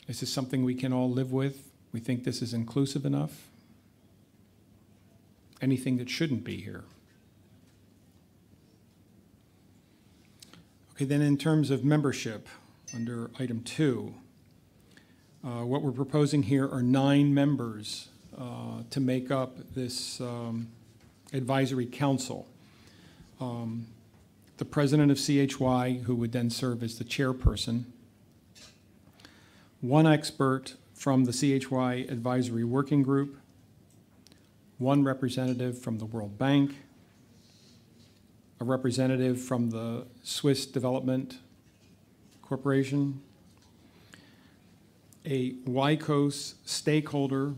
This is something we can all live with? We think this is inclusive enough? Anything that shouldn't be here? Okay, then in terms of membership, under item two, uh, what we're proposing here are nine members uh, to make up this um, advisory council. Um, the president of CHY, who would then serve as the chairperson, one expert from the CHY Advisory Working Group, one representative from the World Bank, a representative from the Swiss Development Corporation, a WHYCOS stakeholder,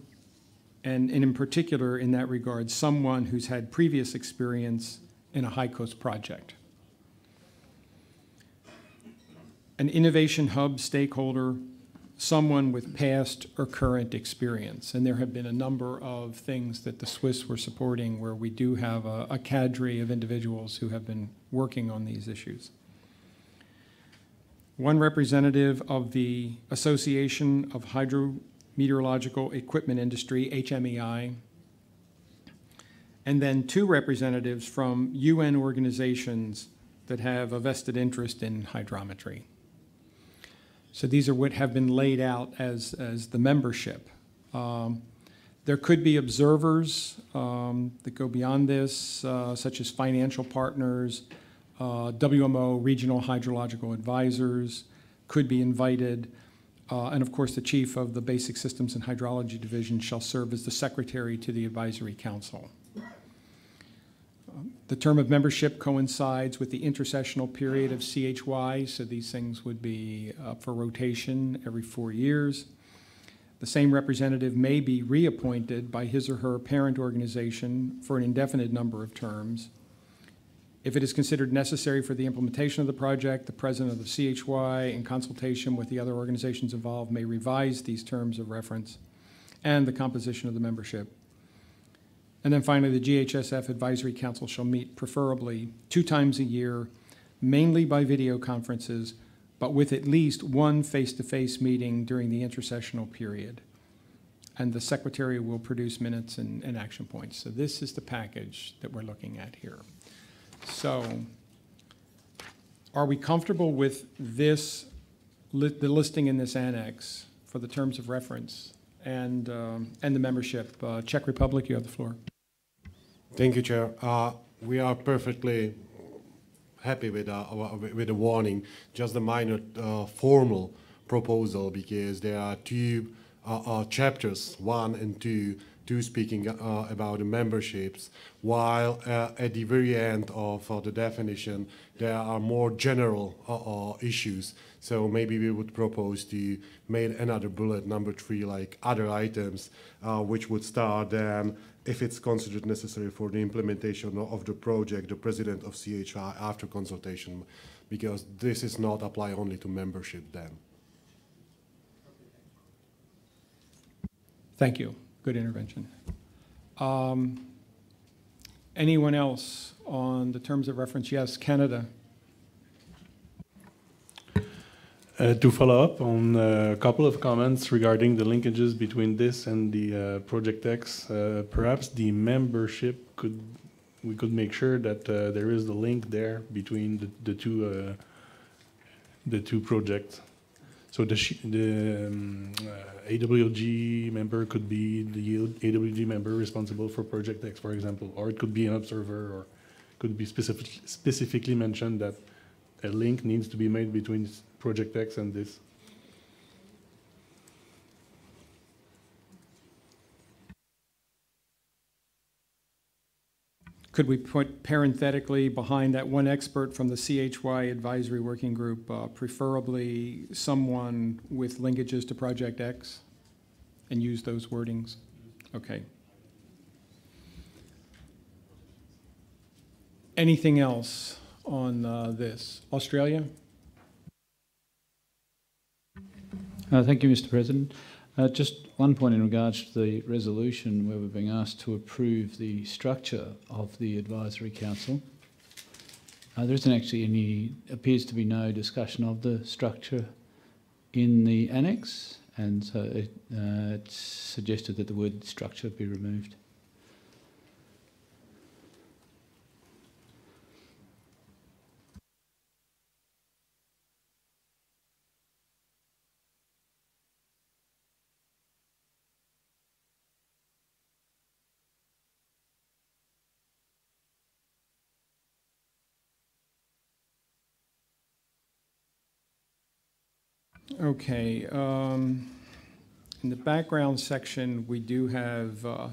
and, and in particular, in that regard, someone who's had previous experience in a HYCOS project. An innovation hub stakeholder someone with past or current experience. And there have been a number of things that the Swiss were supporting where we do have a, a cadre of individuals who have been working on these issues. One representative of the Association of Hydrometeorological Equipment Industry, HMEI, and then two representatives from UN organizations that have a vested interest in hydrometry. So these are what have been laid out as, as the membership. Um, there could be observers um, that go beyond this, uh, such as financial partners, uh, WMO regional hydrological advisors could be invited. Uh, and of course, the chief of the Basic Systems and Hydrology Division shall serve as the secretary to the advisory council. The term of membership coincides with the intersessional period of CHY, so these things would be up for rotation every four years. The same representative may be reappointed by his or her parent organization for an indefinite number of terms. If it is considered necessary for the implementation of the project, the president of the CHY, in consultation with the other organizations involved, may revise these terms of reference and the composition of the membership and then finally, the GHSF Advisory Council shall meet preferably two times a year, mainly by video conferences, but with at least one face-to-face meeting during the intersessional period. And the secretary will produce minutes and, and action points. So this is the package that we're looking at here. So are we comfortable with this, li- the listing in this annex for the terms of reference and, um, and the membership? Uh, Czech Republic, you have the floor. Thank you, Chair. Uh, We are perfectly happy with, uh, with the warning, just a minor uh, formal proposal, because there are two uh, uh, chapters, one and two, two speaking uh, about the memberships, while uh, at the very end of uh, the definition, there are more general uh, uh, issues. So maybe we would propose to make another bullet, number three, like other items, uh, which would start then if it's considered necessary for the implementation of the project, the president of CHI after consultation, because this is not apply only to membership then. Thank you. Good intervention. Um, Anyone else on the terms of reference? Yes, Canada. Uh, to follow up on a couple of comments regarding the linkages between this and the uh, Project X, uh, perhaps the membership could we could make sure that uh, there is the link there between the, the two uh, the two projects. So the the um, uh, AWG member could be the AWG member responsible for Project X, for example, or it could be an observer, or could be specific, specifically mentioned that a link needs to be made between Project X and this. Could we put parenthetically behind that one expert from the CHY Advisory Working Group, uh, preferably someone with linkages to Project X? And use those wordings? Okay. Anything else on uh, this? Australia? Uh, Thank you, Mr. President. Uh, Just one point in regards to the resolution where we're being asked to approve the structure of the advisory council. Uh, There isn't actually any, appears to be no discussion of the structure in the annex, and so it, uh, it's suggested that the word structure be removed. Okay, um, in the background section, we do have uh,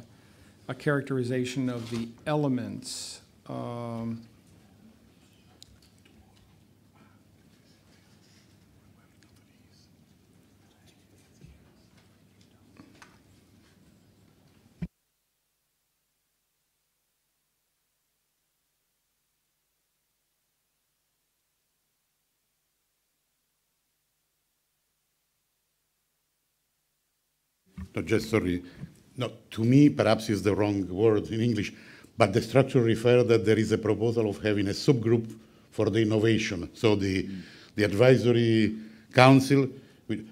a characterization of the elements. Um, No, just sorry. not to me, perhaps is the wrong word in English, but the structure refers that there is a proposal of having a subgroup for the innovation. So the, the advisory council,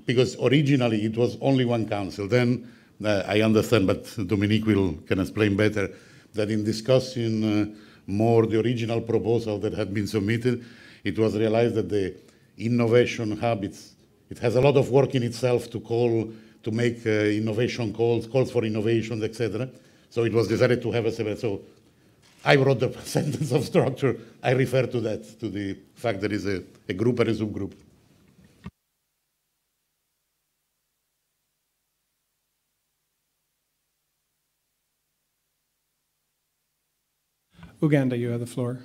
because originally it was only one council. Then uh, I understand, but Dominique will can explain better that in discussing uh, more the original proposal that had been submitted, it was realized that the innovation habits it has a lot of work in itself to call to make uh, innovation calls, calls for innovations, etc. So it was decided to have a separate. So I wrote the sentence of structure. I refer to that, to the fact there is a, a group and a subgroup. Uganda, you have the floor.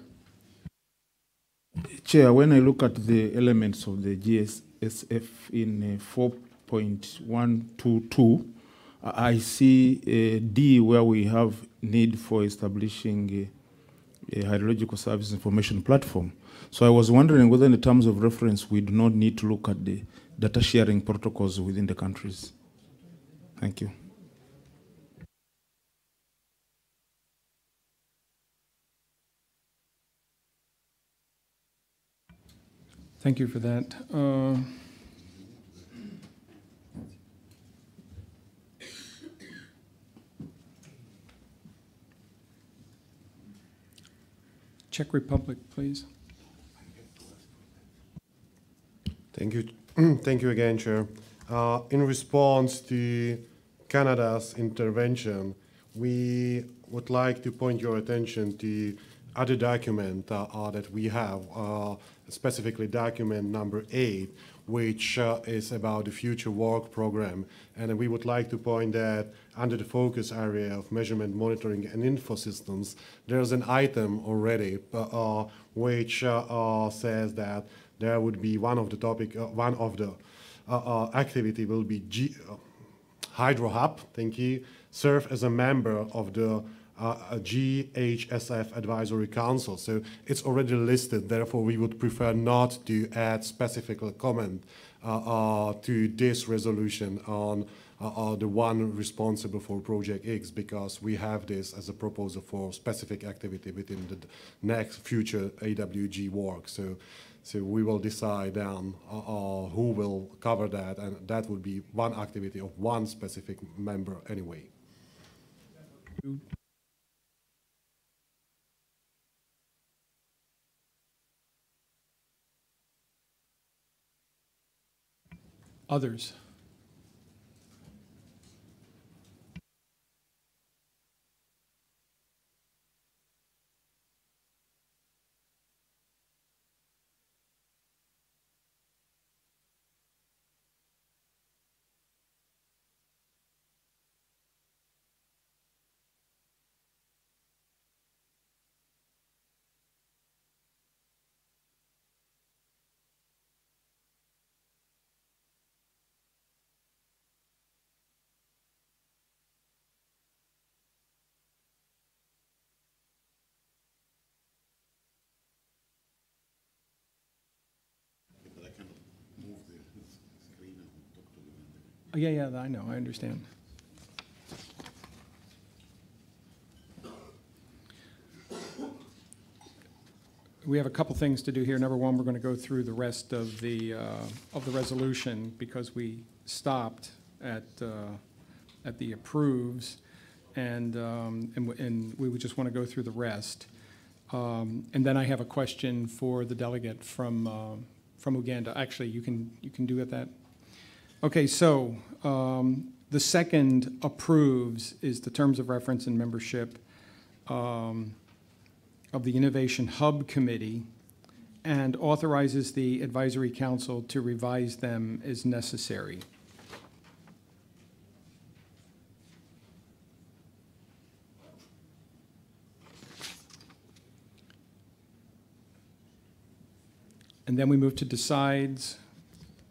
Chair, when I look at the elements of the GHSF in uh, 4 1.122, I see D where we have need for establishing a, a hydrological service information platform. So I was wondering whether in terms of reference, we do not need to look at the data sharing protocols within the countries. Thank you. Thank you for that. Uh, Czech Republic, please. Thank you. Thank you again, Chair. Uh, in response to Canada's intervention, we would like to point your attention to other document uh, uh, that we have, uh, specifically document number eight, which uh, is about the future work program. And we would like to point that under the focus area of measurement, monitoring, and info systems, there's an item already uh, uh, which says that there would be one of the topic, one of the activity will be G, Hydro Hub, thank you, serve as a member of the uh, GHSF Advisory Council. So it's already listed, therefore we would prefer not to add specific comment uh, uh, to this resolution on uh, uh, the one responsible for Project X because we have this as a proposal for specific activity within the next future AWG work. So, so we will decide then uh, who will cover that and that would be one activity of one specific member anyway. Others? Oh, yeah, yeah, I know, I understand. We have a couple things to do here. Number one, we're going to go through the rest of the, uh, of the resolution because we stopped at, uh, at the approves, and, um, and and we would just want to go through the rest. Um, And then I have a question for the delegate from, uh, from Uganda. Actually, you can, you can do it that? Okay, so um, the second approves is the terms of reference and membership um, of the Innovation Hub Committee and authorizes the Advisory Council to revise them as necessary. And then we move to decides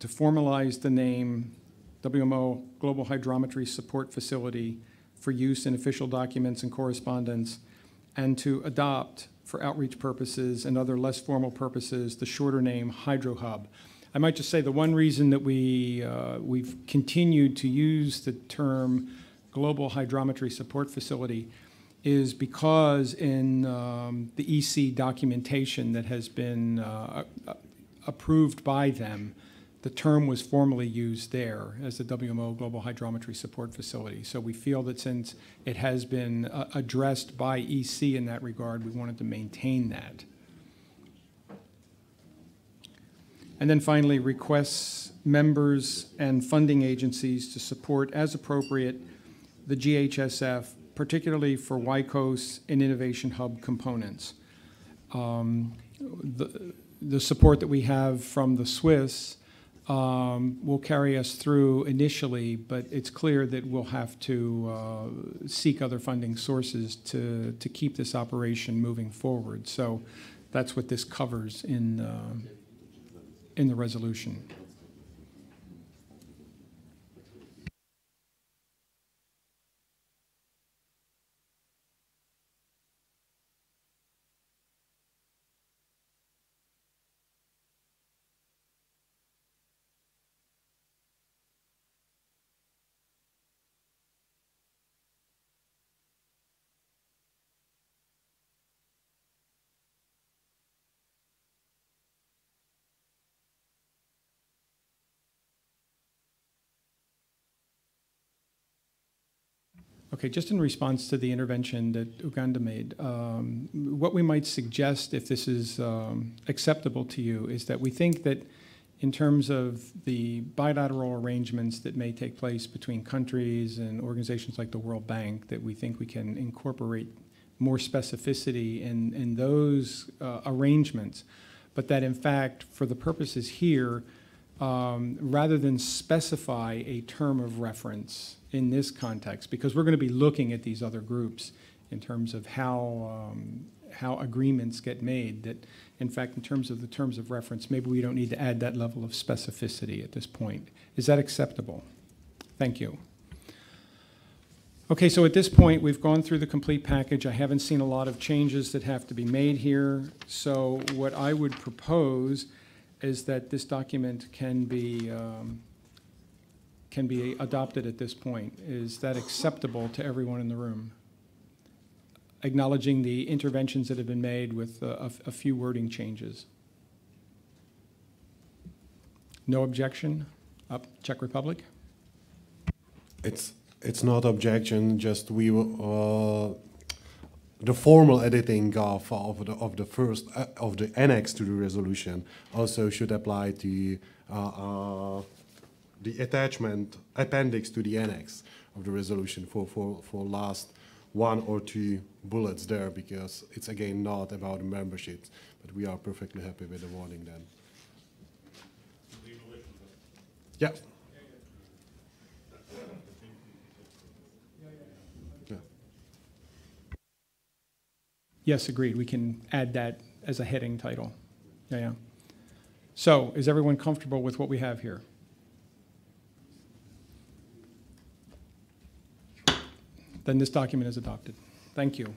to formalize the name WMO Global Hydrometry Support Facility for use in official documents and correspondence, and to adopt for outreach purposes and other less formal purposes the shorter name Hydro Hub. I might just say the one reason that we, uh, we've continued to use the term Global Hydrometry Support Facility is because in um, the EC documentation that has been uh, approved by them, the term was formally used there as the WMO Global Hydrometry Support Facility. So we feel that since it has been uh, addressed by EC in that regard, we wanted to maintain that. And then finally, requests members and funding agencies to support as appropriate the GHSF, particularly for WHYCOS and Innovation Hub components. Um, the, the support that we have from the Swiss um, will carry us through initially, but it's clear that we'll have to uh, seek other funding sources to, to keep this operation moving forward. So that's what this covers in, uh, in the resolution. Okay, just in response to the intervention that Uganda made, um, what we might suggest, if this is um, acceptable to you, is that we think that in terms of the bilateral arrangements that may take place between countries and organizations like the World Bank, that we think we can incorporate more specificity in, in those uh, arrangements, but that in fact, for the purposes here, um, rather than specify a term of reference in this context, because we're going to be looking at these other groups in terms of how, um, how agreements get made, that in fact, in terms of the terms of reference, maybe we don't need to add that level of specificity at this point. Is that acceptable? Thank you. Okay, so at this point, we've gone through the complete package. I haven't seen a lot of changes that have to be made here. So what I would propose is that this document can be, um, can be adopted at this point. Is that acceptable to everyone in the room? Acknowledging the interventions that have been made with a, a- a few wording changes. No objection? Up, Czech Republic? It's it's not objection. Just we uh, the formal editing of of the of the first uh, of the annex to the resolution also should apply to uh, uh, the attachment appendix to the annex of the resolution for for for last one or two bullets there because it's again not about memberships, but we are perfectly happy with the wording then. Yeah. Yeah. Yes, agreed. We can add that as a heading title. Yeah, yeah. So is everyone comfortable with what we have here? Then this document is adopted. Thank you.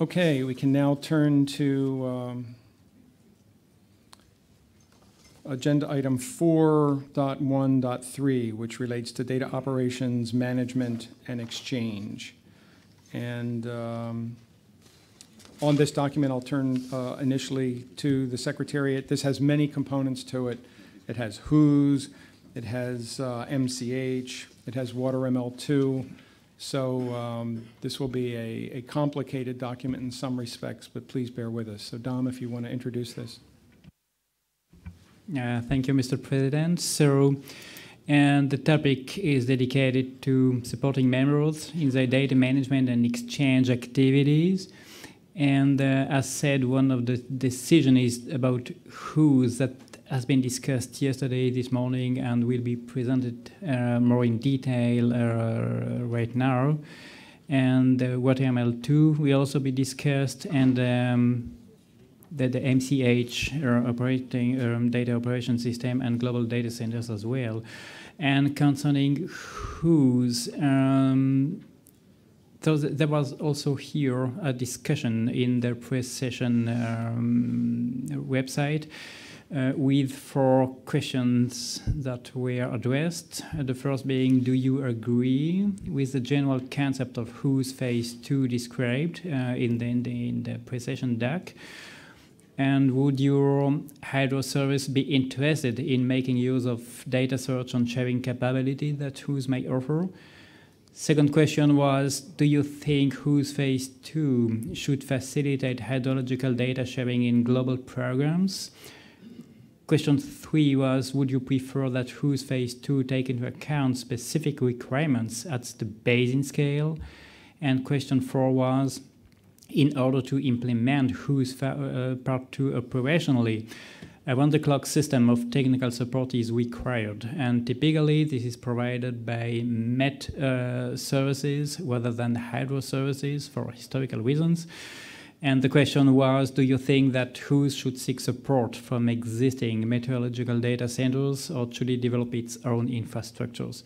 Okay, we can now turn to um, agenda item 4.1.3, which relates to data operations, management, and exchange. And um, on this document, I'll turn uh, initially to the Secretariat. This has many components to it. It has WHOS, it has uh, MCH, it has WaterML2. So um, this will be a, a complicated document in some respects, but please bear with us. So Dom, if you want to introduce this. Uh, thank you, Mr. President. So, and the topic is dedicated to supporting members in their data management and exchange activities. And uh, as said, one of the decision is about WHOS that has been discussed yesterday, this morning, and will be presented uh, more in detail uh, right now. And uh, WaterML2 will also be discussed, and um, the, the MCH uh, operating um, data operation system and global data centers as well. And concerning WHOS um, so th there was also here a discussion in the pre-session um, website uh, with four questions that were addressed. Uh, the first being, do you agree with the general concept of WHOS phase two described uh, in the, in the, in the pre-session deck? And would your Hydro service be interested in making use of data search and sharing capability that WHOS may offer? Second question was, do you think WHOS Phase 2 should facilitate hydrological data sharing in global programs? Question three was, would you prefer that WHOS Phase 2 take into account specific requirements at the basin scale? And question four was, in order to implement WHOS uh, Part 2 operationally, a round-the-clock system of technical support is required, and typically this is provided by MET uh, services rather than Hydro services for historical reasons. And the question was, do you think that WHOS should seek support from existing meteorological data centers, or should it develop its own infrastructures?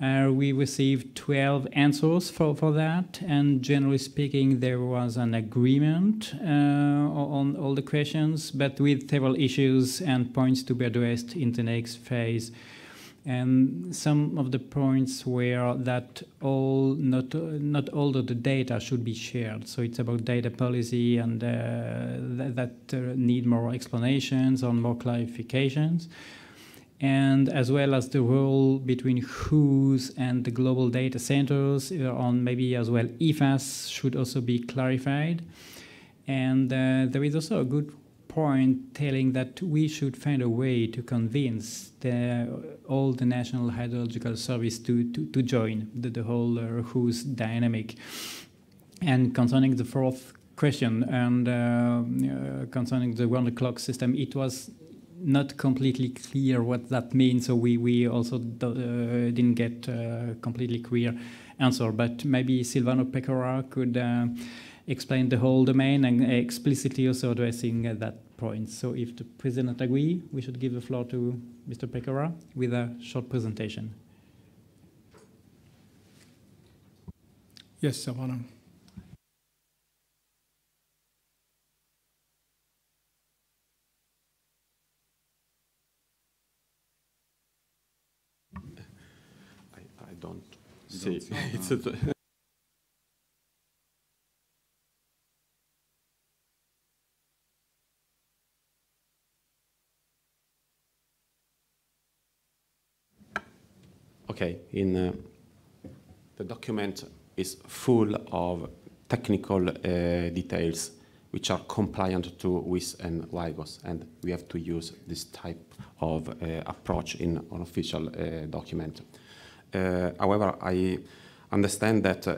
Uh, we received 12 answers for, for that, and generally speaking, there was an agreement uh, on all the questions, but with several issues and points to be addressed in the next phase. And some of the points were that all not not all of the data should be shared. So it's about data policy and uh, th that uh, need more explanations or more clarifications and as well as the role between WHOS and the global data centers uh, on maybe as well IFAS should also be clarified. And uh, there is also a good point telling that we should find a way to convince the, all the National Hydrological Service to, to, to join the, the whole uh, WHOS dynamic. And concerning the fourth question, and uh, uh, concerning the round the clock system, it was not completely clear what that means, so we, we also uh, didn't get uh, completely clear answer. But maybe Silvano Pecora could uh, explain the whole domain and explicitly also addressing uh, that point. So if the President agree, we should give the floor to Mr. Pecora with a short presentation. Yes, Silvano. I, I don't see. It's a, okay, in uh, the document is full of technical uh, details which are compliant to WIS and WIGOS, and we have to use this type of uh, approach in an official uh, document. Uh, however, I understand that uh,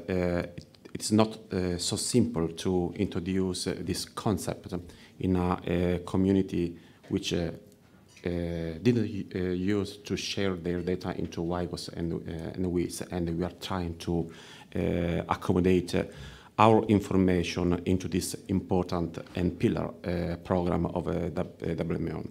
it, it's not so simple to introduce this concept in a, a community which didn't uh, use to share their data into WIGOS and, uh, and WIS, and we are trying to uh, accommodate uh, our information into this important and pillar uh, program of uh, WMO.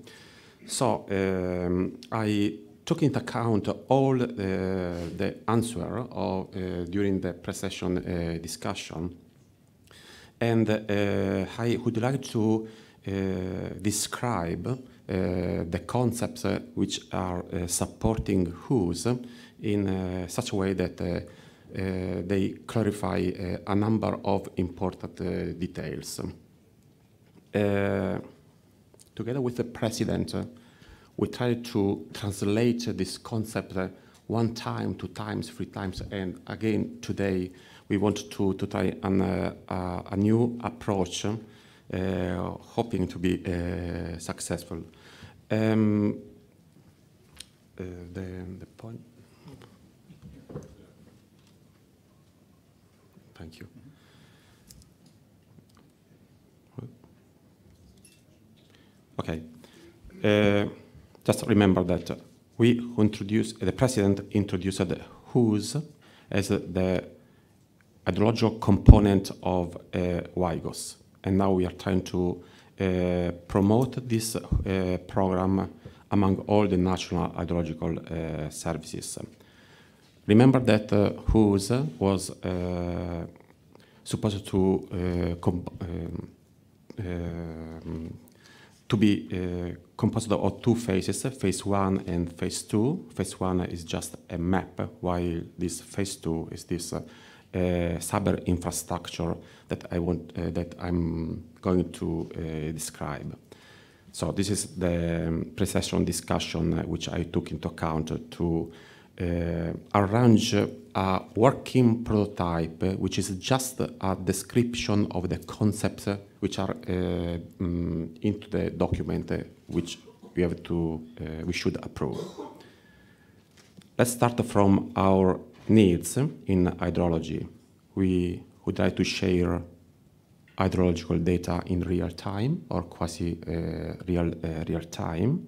So um, I took into account all uh, the answer of, uh, during the pre-session uh, discussion, and uh, I would like to uh, describe uh, the concepts uh, which are uh, supporting WHOS in uh, such a way that uh, uh, they clarify uh, a number of important uh, details. Uh, together with the president, uh, we tried to translate this concept uh, one time, two times, three times, and again today we want to, to try an, uh, uh, a new approach, uh, hoping to be uh, successful. Um, uh, the, the point. Thank you. Okay. Uh, just remember that we introduced, the president introduced WHOS as the hydrological component of uh, WIGOS. And now we are trying to uh, promote this uh, program among all the national hydrological uh, services. Remember that uh, WHOS was uh, supposed to uh, um, um, to be uh, composed of two phases, phase one and phase two. Phase one is just a map, while this phase two is this cyber infrastructure that I want uh, that I'm going to uh, describe. So this is the um, pre-session discussion uh, which I took into account to uh, arrange a working prototype uh, which is just a description of the concepts which are mm, into the document which we have to we should approve. Let's start from our needs in hydrology. We would like to share hydrological data in real time or quasi uh, real uh, real time.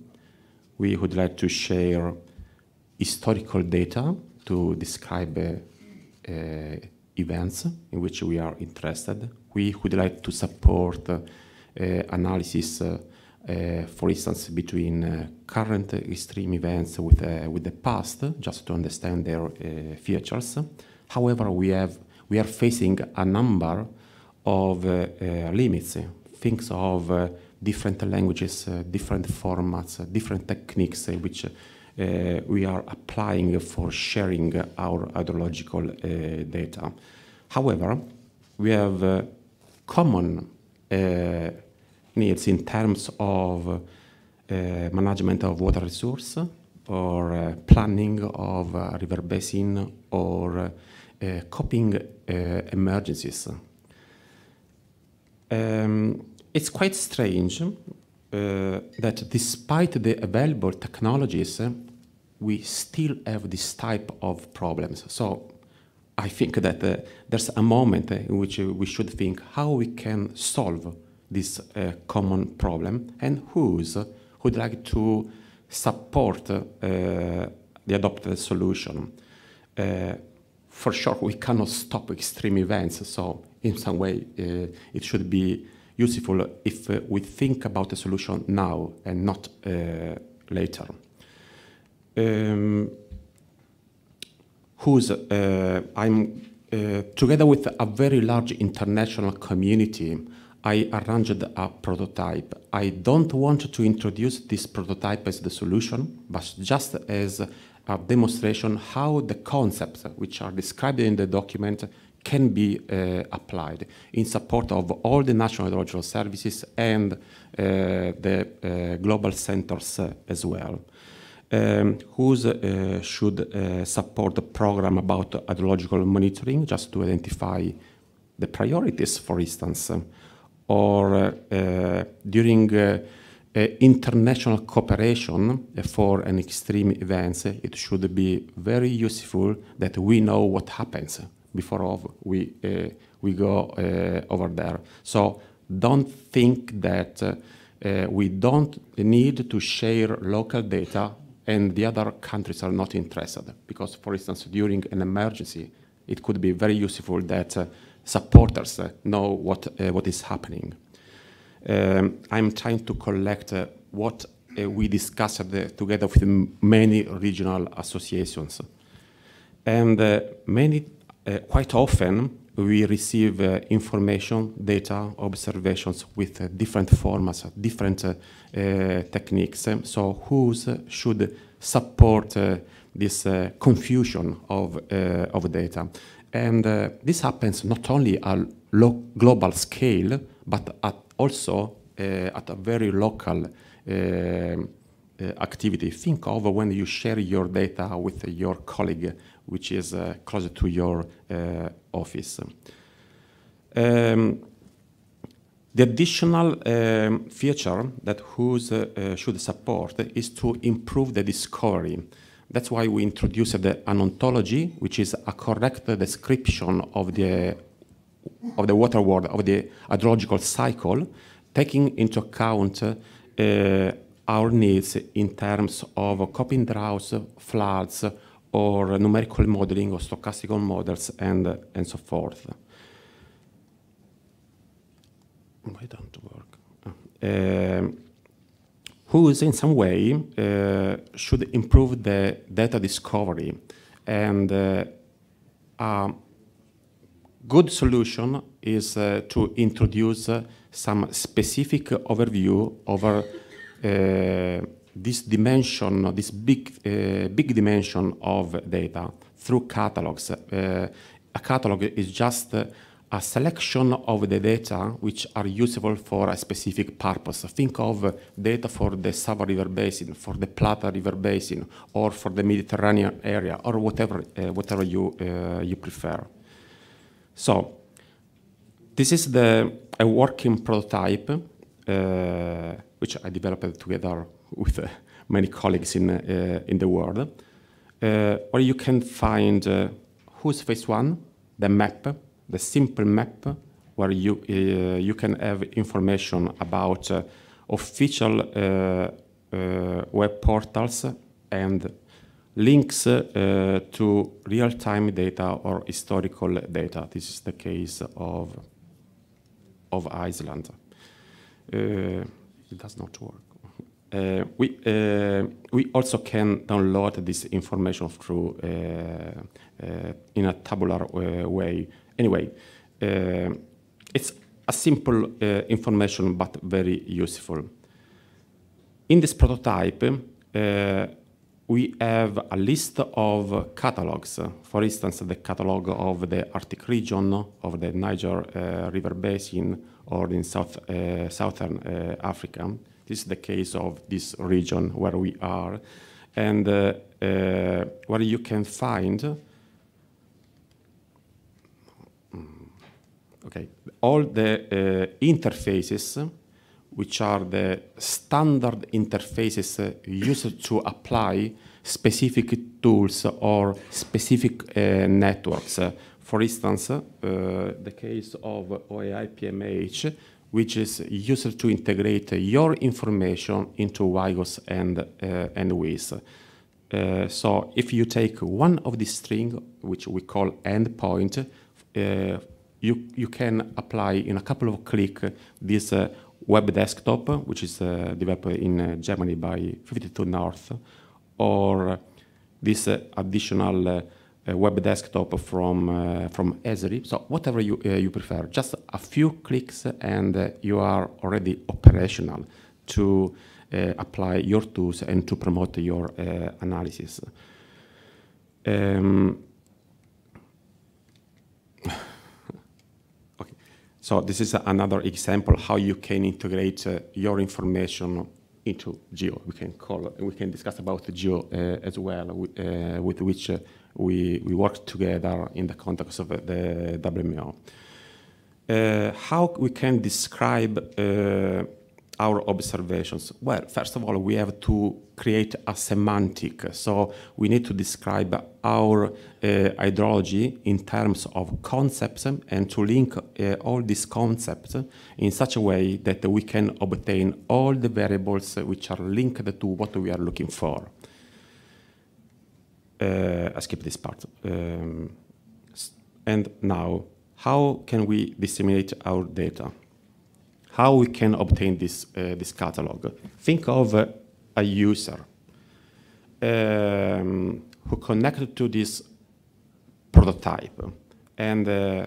We would like to share historical data to describe uh, uh, events in which we are interested. We would like to support uh, analysis, uh, for instance, between current extreme events with, with the past, just to understand their features. However, we, have, we are facing a number of uh, uh, limits, things of uh, different languages, different formats, different techniques which we are applying for sharing our hydrological data. However, we have common needs in terms of uh, management of water resource or uh, planning of uh, river basin or coping uh, emergencies. Um, it's quite strange uh, that despite the available technologies, uh, we still have this type of problems. So I think that uh, there's a moment in which uh, we should think how we can solve this uh, common problem and WHOS would like to support uh, the adopted solution. For sure, we cannot stop extreme events, so in some way uh, it should be useful if uh, we think about the solution now and not uh, later. Um, WHOS uh, I'm uh, together with a very large international community. I arranged a prototype. I don't want to introduce this prototype as the solution, but just as a demonstration how the concepts which are described in the document can be uh, applied in support of all the national hydrological services and uh, the uh, global centers uh, as well. Um, who uh, should uh, support the program about hydrological monitoring just to identify the priorities, for instance, or during international cooperation for an extreme event, it should be very useful that we know what happens before of we, uh, we go uh, over there. So don't think that uh, we don't need to share local data and the other countries are not interested. Because, for instance, during an emergency, it could be very useful that supporters know what, what is happening. Um, I'm trying to collect uh, what uh, we discussed uh, together with many regional associations. And many, quite often, we receive uh, information, data, observations with uh, different formats, different uh, techniques. So who should support this confusion of, of data? And this happens not only at global scale, but at also uh, at a very local uh, uh, activity. Think of when you share your data with your colleague, which is closer to your office. Um, the additional um, feature that WHOS uh, should support is to improve the discovery. That's why we introduced an ontology, which is a correct description of the of the water world, of the hydrological cycle, taking into account uh, our needs in terms of coping droughts, floods, or numerical modeling or stochastical models, and, and so forth. Why don't work? Uh, WHOS in some way uh, should improve the data discovery and uh, good solution is uh, to introduce uh, some specific overview over uh, this dimension, this big, uh, big dimension of data through catalogs. Uh, a catalog is just a selection of the data which are useful for a specific purpose. Think of data for the Sava River Basin, for the Plata River Basin, or for the Mediterranean area, or whatever, uh, whatever you, you prefer. So this is the a working prototype uh, which I developed together with uh, many colleagues in uh, in the world, uh, where you can find uh, WHOS phase one, the map, the simple map, where you uh, you can have information about official web portals and links uh, to real-time data or historical data. This is the case of, of Iceland. Uh, it does not work. Uh, we, uh, we also can download this information through uh, uh, in a tabular way. Anyway, it's a simple information but very useful. In this prototype, we have a list of catalogs. For instance, the catalog of the Arctic region, of the Niger uh, River Basin, or in South, uh, Southern uh, Africa. This is the case of this region where we are, and uh, uh, where you can find. Mm, okay, all the uh, interfaces, which are the standard interfaces used to apply specific tools or specific uh, networks. For instance, uh, the case of OAI PMH, which is used to integrate your information into WIGOS and, uh, and WIS. Uh, so if you take one of these strings, which we call endpoint, uh, you, you can apply in a couple of clicks this web desktop, which is uh, developed in uh, Germany by 52 North, or this uh, additional uh, web desktop from, from Esri. So whatever you, you prefer, just a few clicks and you are already operational to apply your tools and to promote your analysis. Um, okay. So this is another example how you can integrate uh, your information into Geo. We can call, we can discuss about Geo uh, as well, uh, with which uh, we, we work together in the context of the WMO. Uh, how we can describe uh, our observations? Well, first of all, we have to create a semantic. So we need to describe our uh, hydrology in terms of concepts and to link uh, all these concepts in such a way that we can obtain all the variables which are linked to what we are looking for. Uh, I skip this part. Um, and now, how can we disseminate our data? How we can obtain this, uh, this catalog? Think of uh, a user um, who connected to this prototype and uh,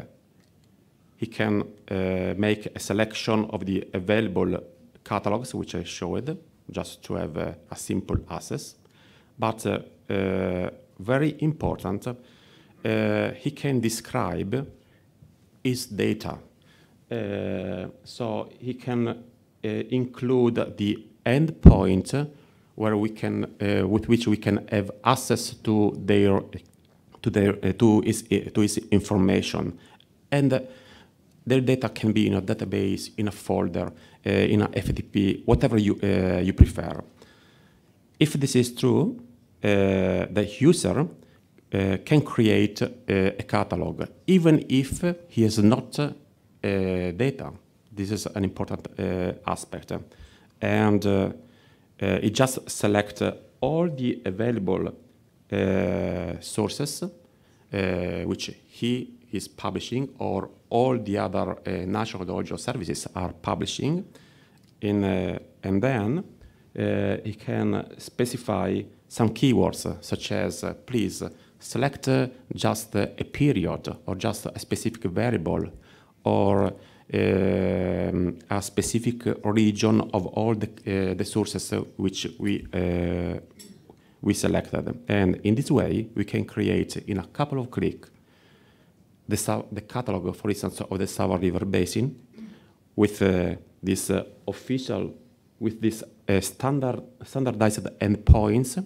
he can uh, make a selection of the available catalogs which I showed just to have a simple access. But uh, uh, very important, he can describe his data. Uh, so he can uh, include the endpoint where we can, uh, with which we can have access to their, to their, to his, to his information, and their data can be in a database, in a folder, in a FTP, whatever you you prefer. If this is true, the user uh, can create uh, a catalog, even if he has not uh, data. This is an important uh, aspect. And uh, uh, it just selects all the available uh, sources uh, which he is publishing or all the other uh, national hydrological services are publishing. In, uh, and then uh, he can specify some keywords uh, such as uh, please select uh, just uh, a period or just a specific variable or um, a specific region of all the, uh, the sources uh, which we, uh, we selected. And in this way, we can create in a couple of clicks the, the catalog, for instance, of the Sava River Basin with uh, this uh, official, with this uh, standard, standardized endpoints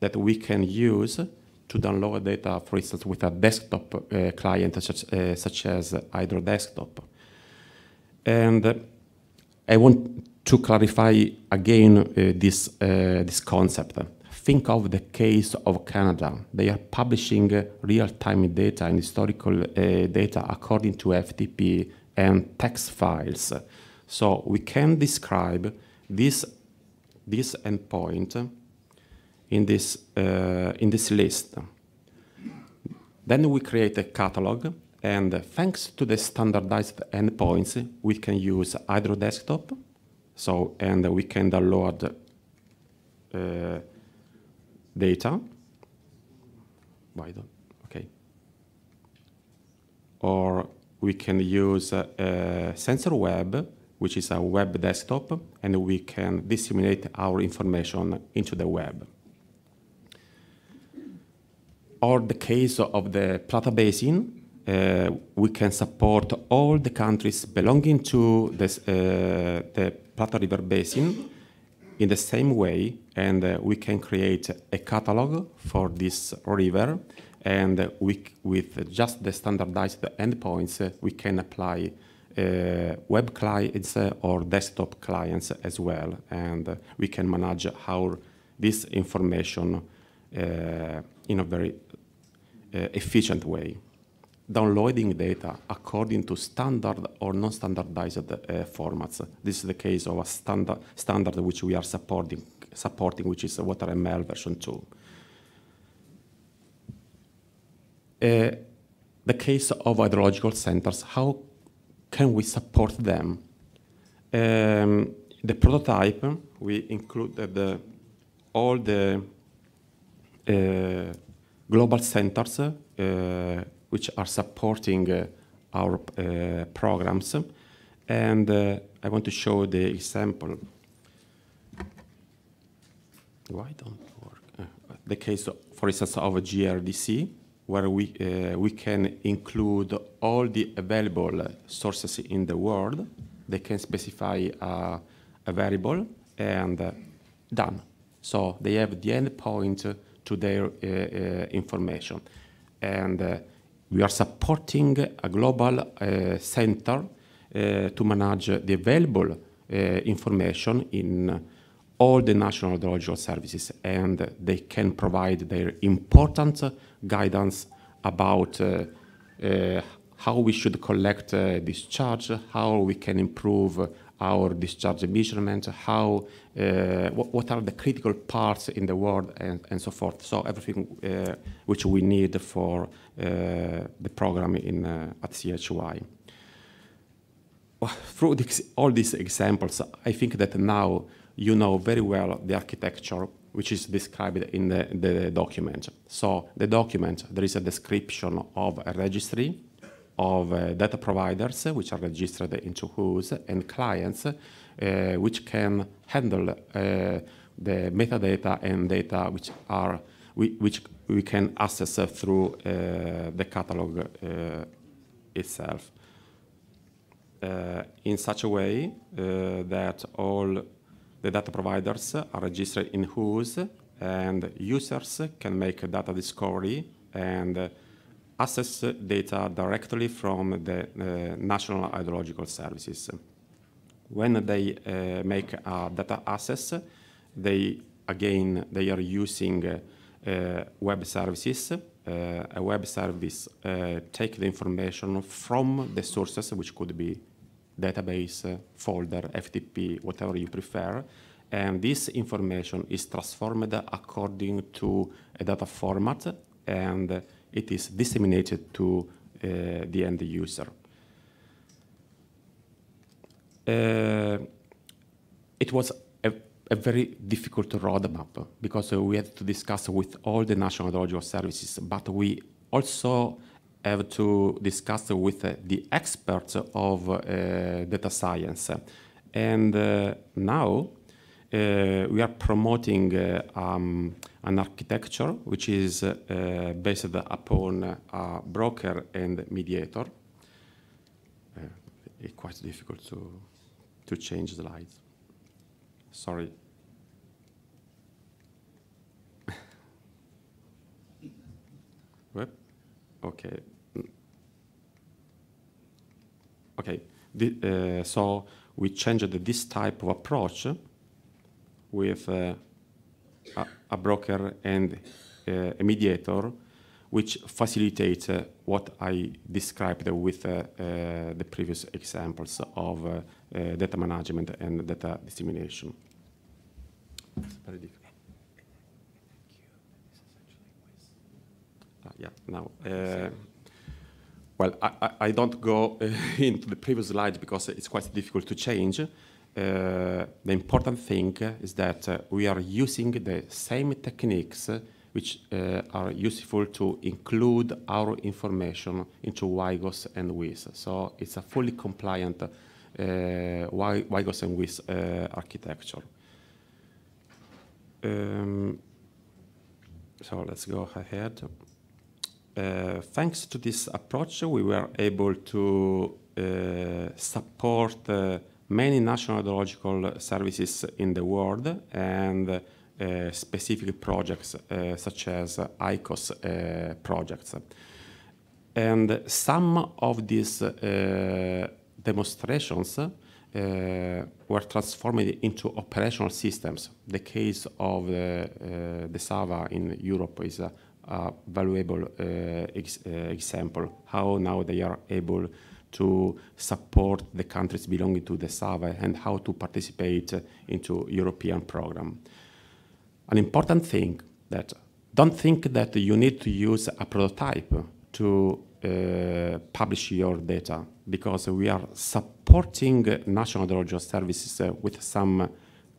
that we can use to download data, for instance, with a desktop uh, client such, uh, such as Hydro Desktop. And I want to clarify again uh, this, uh, this concept. Think of the case of Canada. They are publishing real-time data and historical uh, data according to FTP and text files. So we can describe this, this endpoint in this, uh, in this list. Then we create a catalog, and thanks to the standardized endpoints, we can use Hydro Desktop, so, and we can download uh, data. Why don't, okay. Or we can use uh, Sensor Web, which is a web desktop, and we can disseminate our information into the web or the case of the Plata Basin, uh, we can support all the countries belonging to this, uh, the Plata River Basin in the same way, and uh, we can create a catalog for this river, and we, with just the standardized endpoints, we can apply uh, web clients or desktop clients as well, and we can manage how this information uh, in a very efficient way. Downloading data according to standard or non-standardized uh, formats. This is the case of a standard, standard which we are supporting, supporting which is WaterML version 2. Uh, the case of hydrological centers, how can we support them? Um, the prototype, we included all the uh, global centers uh, which are supporting uh, our uh, programs. And I want to show the example. Why don't work? The case, for instance, of a GRDC, where we, we can include all the available sources in the world. They can specify uh, a variable and done. So they have the endpoint to their uh, uh, information. And uh, we are supporting a global center to manage the available information in all the national hydrological services, and they can provide their important guidance about uh, uh, how we should collect uh, discharge, how we can improve our discharge measurements, how uh, what, what are the critical parts in the world, and, and so forth. So everything uh, which we need for uh, the program in uh, at CHY. Through this, all these examples, I think that now you know very well the architecture which is described in the, the document. So the document, there is a description of a registry of uh, data providers uh, which are registered into WHOS and clients uh, which can handle the metadata and data which are we, which we can access through the catalog itself. In such a way that all the data providers are registered in WHOS and users can make a data discovery and access data directly from the uh, national hydrological services. When they uh, make a data access, they again they are using uh, web services. Uh, a web service uh, take the information from the sources, which could be database, uh, folder, FTP, whatever you prefer, and this information is transformed according to a data format, and it is disseminated to uh, the end user. Uh, it was a, a, very difficult roadmap because uh, we had to discuss with all the national hydrological services, but we also have to discuss with uh, the experts of uh, data science. And now we are promoting um, an architecture which is based upon a broker and mediator. it's quite difficult to, to change the slides. Sorry. Okay. Okay, the, uh, so we changed this type of approach with uh, a, a, broker and uh, a mediator, which facilitates uh, what I described with uh, uh, the previous examples of data management and data dissemination. Very difficult. yeah, now. Well, I, I don't go uh, into the previous slide because it's quite difficult to change. Uh, the important thing is that uh, we are using the same techniques which uh, are useful to include our information into WIGOS and WIS. So it's a fully compliant WIGOS and WIS architecture. Um, so let's go ahead. Uh, thanks to this approach, we were able to uh, support uh, many national hydrological services in the world and uh, specific projects uh, such as ICOS uh, projects. And some of these demonstrations were transformed into operational systems. The case of the, SAVA in Europe is a, a valuable ex example, how now they are able to support the countries belonging to the SAVA and how to participate into European program. An important thing that don't think that you need to use a prototype to uh, publish your data because we are supporting national hydrological services uh, with some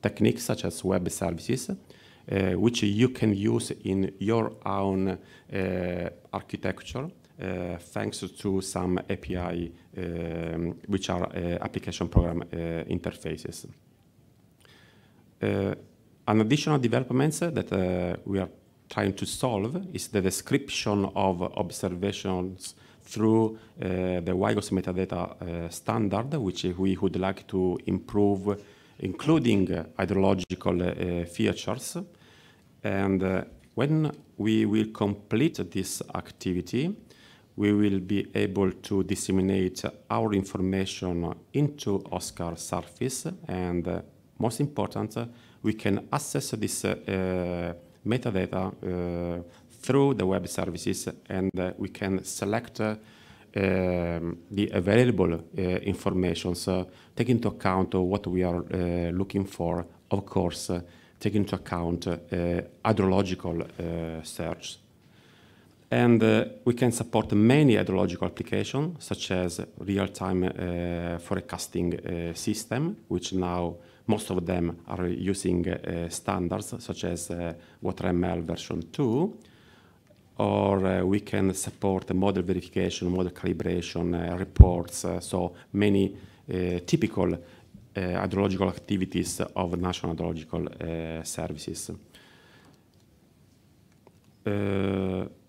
techniques such as web services, uh, which you can use in your own uh, architecture uh, thanks to some API, um, which are uh, application program interfaces. an additional development that we are trying to solve is the description of observations through uh, the WIGOS metadata uh, standard, which we would like to improve, including uh, hydrological features. And when we will complete this activity, we will be able to disseminate our information into OSCAR surface and uh, most important, uh, we can access this uh, metadata uh, through the web services and uh, we can select uh, um, the available information, so take into account what we are looking for, of course, take into account hydrological search. And we can support many hydrological applications, such as real-time forecasting system, which now most of them are using uh, standards such as uh, WaterML version 2, or uh, we can support model verification, model calibration, uh, reports, uh, so many uh, typical hydrological activities of national hydrological services.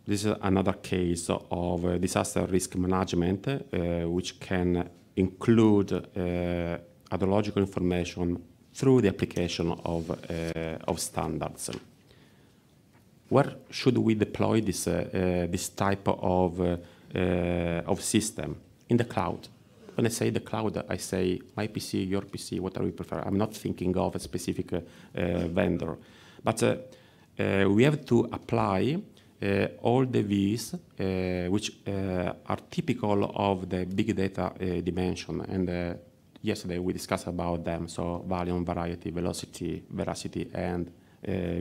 This is another case of disaster risk management, which can include hydrological information through the application of, uh, of standards. Where should we deploy this, uh, uh, this type of, of system? In the cloud. When I say the cloud, I say my PC, your PC, whatever you prefer. I'm not thinking of a specific vendor. But we have to apply uh, Eh, all the V's uh, which uh, are typical of the big data dimension and yesterday we discussed about them, so volume, variety, velocity, veracity, and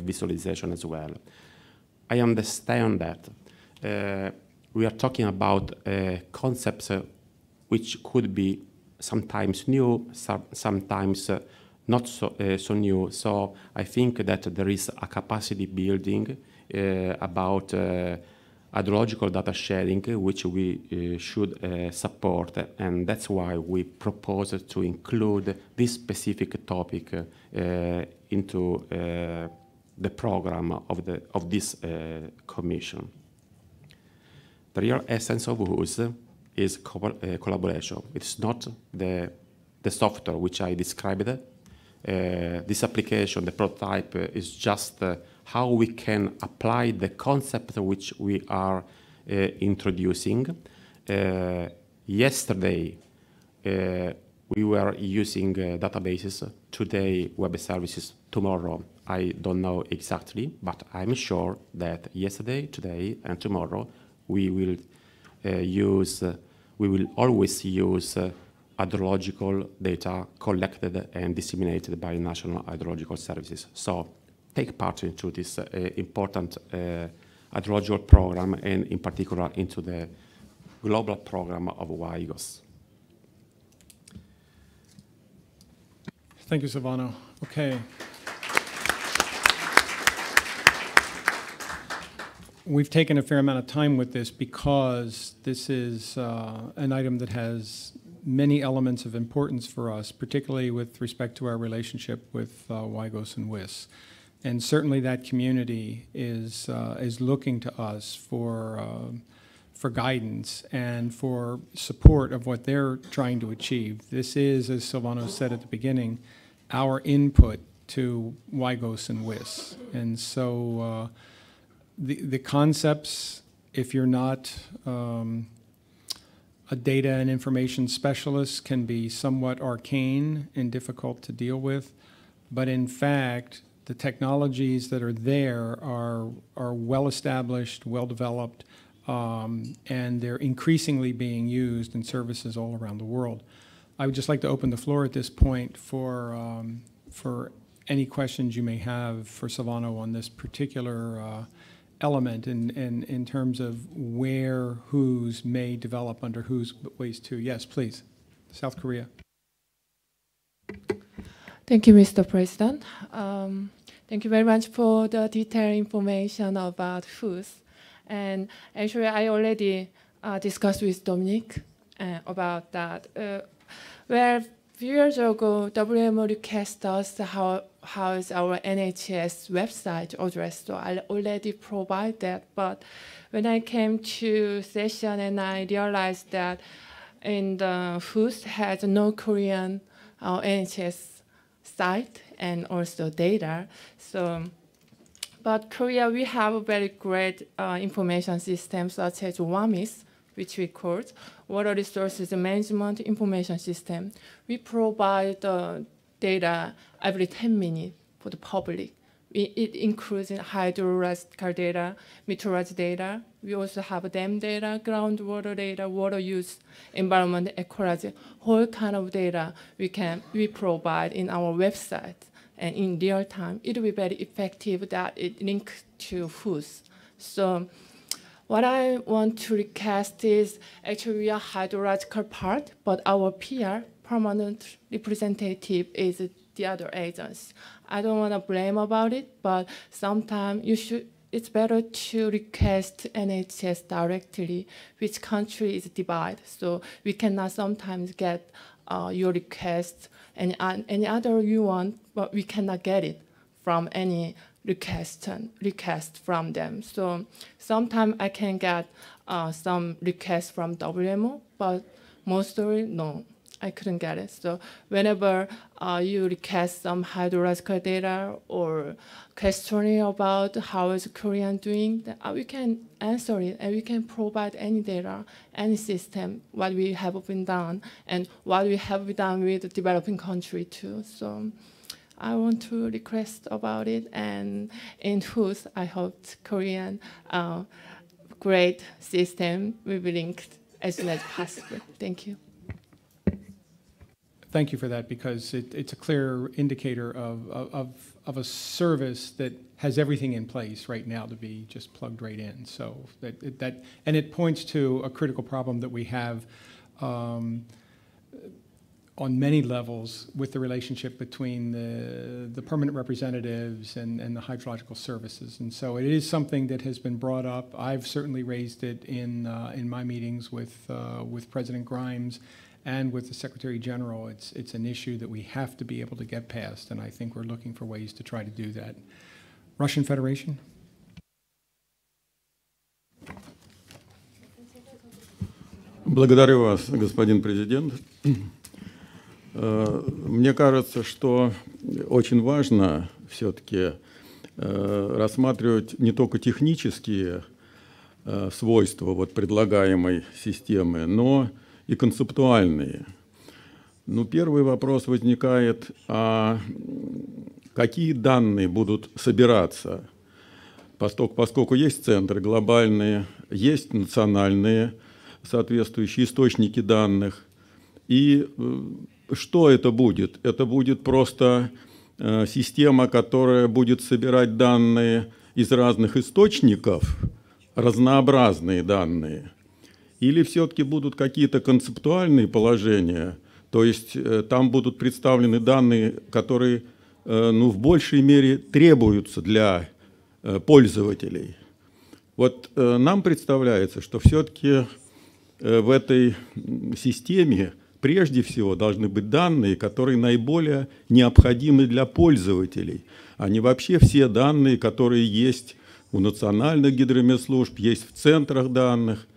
visualization as well. I understand that we are talking about concepts which could be sometimes new, sometimes not so, uh, so new. So I think that there is a capacity building about hydrological data sharing, which we uh, should uh, support, and that's why we propose to include this specific topic uh, into uh, the program of, the, of this uh, commission. The real essence of WHOS is co uh, collaboration. It's not the, the software which I described. this application, the prototype, is just how we can apply the concept which we are uh, introducing. Uh, yesterday, uh, we were using databases, today web services, tomorrow I don't know exactly, but I'm sure that yesterday, today, and tomorrow we will uh, use, uh, we will always use uh, hydrological data collected and disseminated by national hydrological services. So take part into this uh, important uh, hydrological program and in particular into the global program of WIGOS. Thank you, Silvano. Okay. We've taken a fair amount of time with this because this is uh, an item that has many elements of importance for us, particularly with respect to our relationship with uh, WIGOS and WIS and certainly that community is uh, is looking to us for uh, for guidance and for support of what they're trying to achieve. This is, as Silvano said at the beginning, our input to WIGOS and WIS. And so uh, the, the concepts, if you're not um, a data and information specialist, can be somewhat arcane and difficult to deal with. But in fact, the technologies that are there are, are well established, well developed, um, and they're increasingly being used in services all around the world. I would just like to open the floor at this point for, um, for any questions you may have for Silvano on this particular uh, element in, in, in terms of where WHOS may develop under WHOS ways to. Yes, please. South Korea. Thank you, Mr. President. Um, thank you very much for the detailed information about WHOS. And actually, I already uh, discussed with Dominic uh, about that. Uh, well, few years ago, WMO requested us how, how is our NHS website address. So I already provide that. But when I came to session and I realized that in the WHOS has no Korean uh, NHS site and also data. So, but Korea, we have a very great uh, information system such as WAMIS, which we call Water Resources Management Information System. We provide uh, data every 10 minutes for the public. It includes hydrological data, meteorology data. We also have dam data, groundwater data, water use, environment ecology, whole kind of data we can we provide in our website and in real time. It will be very effective that it links to WHOS. So what I want to request is actually we are hydrological part, but our PR, permanent representative, is the other agents. I don't want to blame about it, but sometimes you should. It's better to request NHS directly which country is divided. So we cannot sometimes get uh, your request and uh, any other you want, but we cannot get it from any request request from them. So sometimes I can get uh, some requests from WMO, but mostly no, I couldn't get it. So whenever uh, you request some hydrological data or question about how is Korean doing, uh, we can answer it and we can provide any data, any system, what we have been done and what we have done with developing country too. So. I want to request about it, and in WHOS I hope Korean uh, great system will be linked as soon as possible. Thank you. Thank you for that because it, it's a clear indicator of, of, of a service that has everything in place right now to be just plugged right in. So that, that and it points to a critical problem that we have. Um, on many levels with the relationship between the, the permanent representatives and, and the hydrological services. And so it is something that has been brought up. I've certainly raised it in, uh, in my meetings with, uh, with President Grimes and with the Secretary General. It's, it's an issue that we have to be able to get past, and I think we're looking for ways to try to do that. Russian Federation? Благодарю вас, господин президент. Э, мне кажется, что очень важно все-таки э, рассматривать не только технические э, свойства вот предлагаемой системы, но и концептуальные. Ну, первый вопрос возникает, а какие данные будут собираться, поскольку, поскольку есть центры глобальные, есть национальные соответствующие источники данных, и что это будет? Это будет просто э, система, которая будет собирать данные из разных источников, разнообразные данные, или все-таки будут какие-то концептуальные положения, то есть э, там будут представлены данные, которые э, ну, в большей мере требуются для э, пользователей. Вот нам представляется, что все-таки в этой системе прежде всего должны быть данные, которые наиболее необходимы для пользователей, а не вообще все данные, которые есть у национальных гидромедслужб, есть в центрах данных.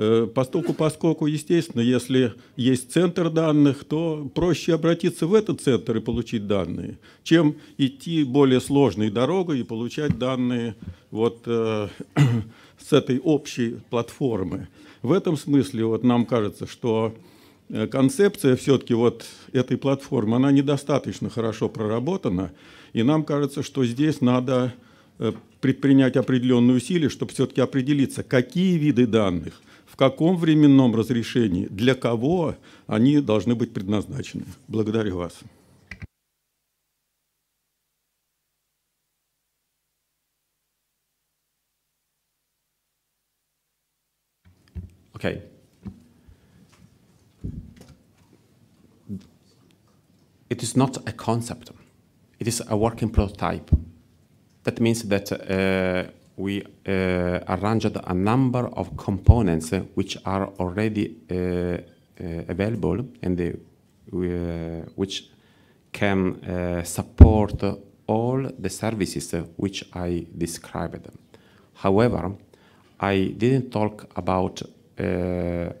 Э, Поскольку, поскольку, естественно, если есть центр данных, то проще обратиться в этот центр и получить данные, чем идти более сложной дорогой и получать данные вот, э, с этой общей платформы. В этом смысле вот нам кажется, что э, концепция все-таки вот этой платформы, она недостаточно хорошо проработана, и нам кажется, что здесь надо предпринять определенные усилия, чтобы все-таки определиться, какие виды данных каком временном разрешении, для кого они должны быть предназначены. Благодарю вас. Okay. It is not a concept. It is a working prototype. That means that uh, we uh, arranged a number of components uh, which are already uh, available and which can support all the services which I described. However, I didn't talk about uh,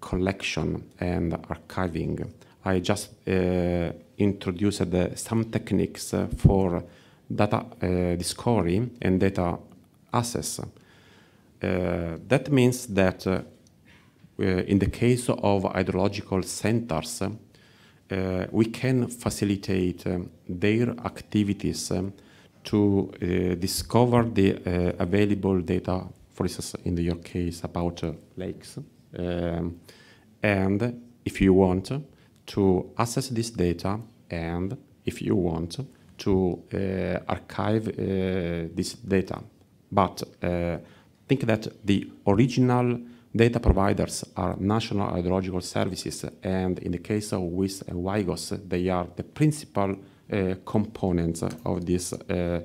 collection and archiving. I just uh, introduced uh, some techniques for data discovery and data access. Uh, that means that uh, uh, in the case of hydrological centers, uh, we can facilitate um, their activities um, to uh, discover the uh, available data, for instance, in your case about lakes. Um, and if you want to access this data and if you want to archive this data but uh, think that the original data providers are national hydrological services, and in the case of WIS and WIGOS, they are the principal uh, components of this uh,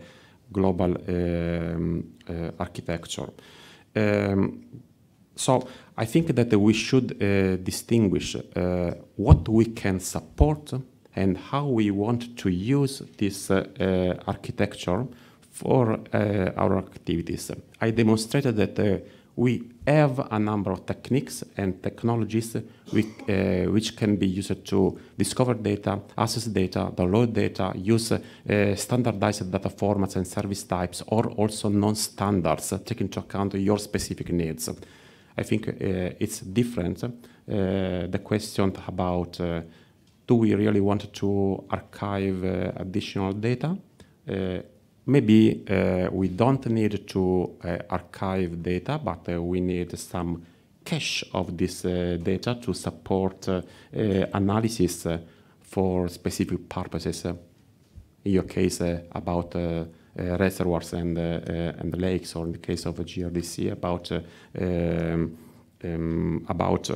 global um, uh, architecture. Um, so I think that we should uh, distinguish uh, what we can support and how we want to use this architecture for uh, our activities. I demonstrated that uh, we have a number of techniques and technologies we, uh, which can be used to discover data, access data, download data, use uh, standardized data formats and service types, or also non-standards, uh, take into account your specific needs. I think uh, it's different, the question about do we really want to archive additional data? Maybe uh, we don't need to uh, archive data, but uh, we need some cache of this uh, data to support uh, uh, analysis for specific purposes. in your case, about reservoirs and, and lakes, or in the case of GRDC, about, um, um, about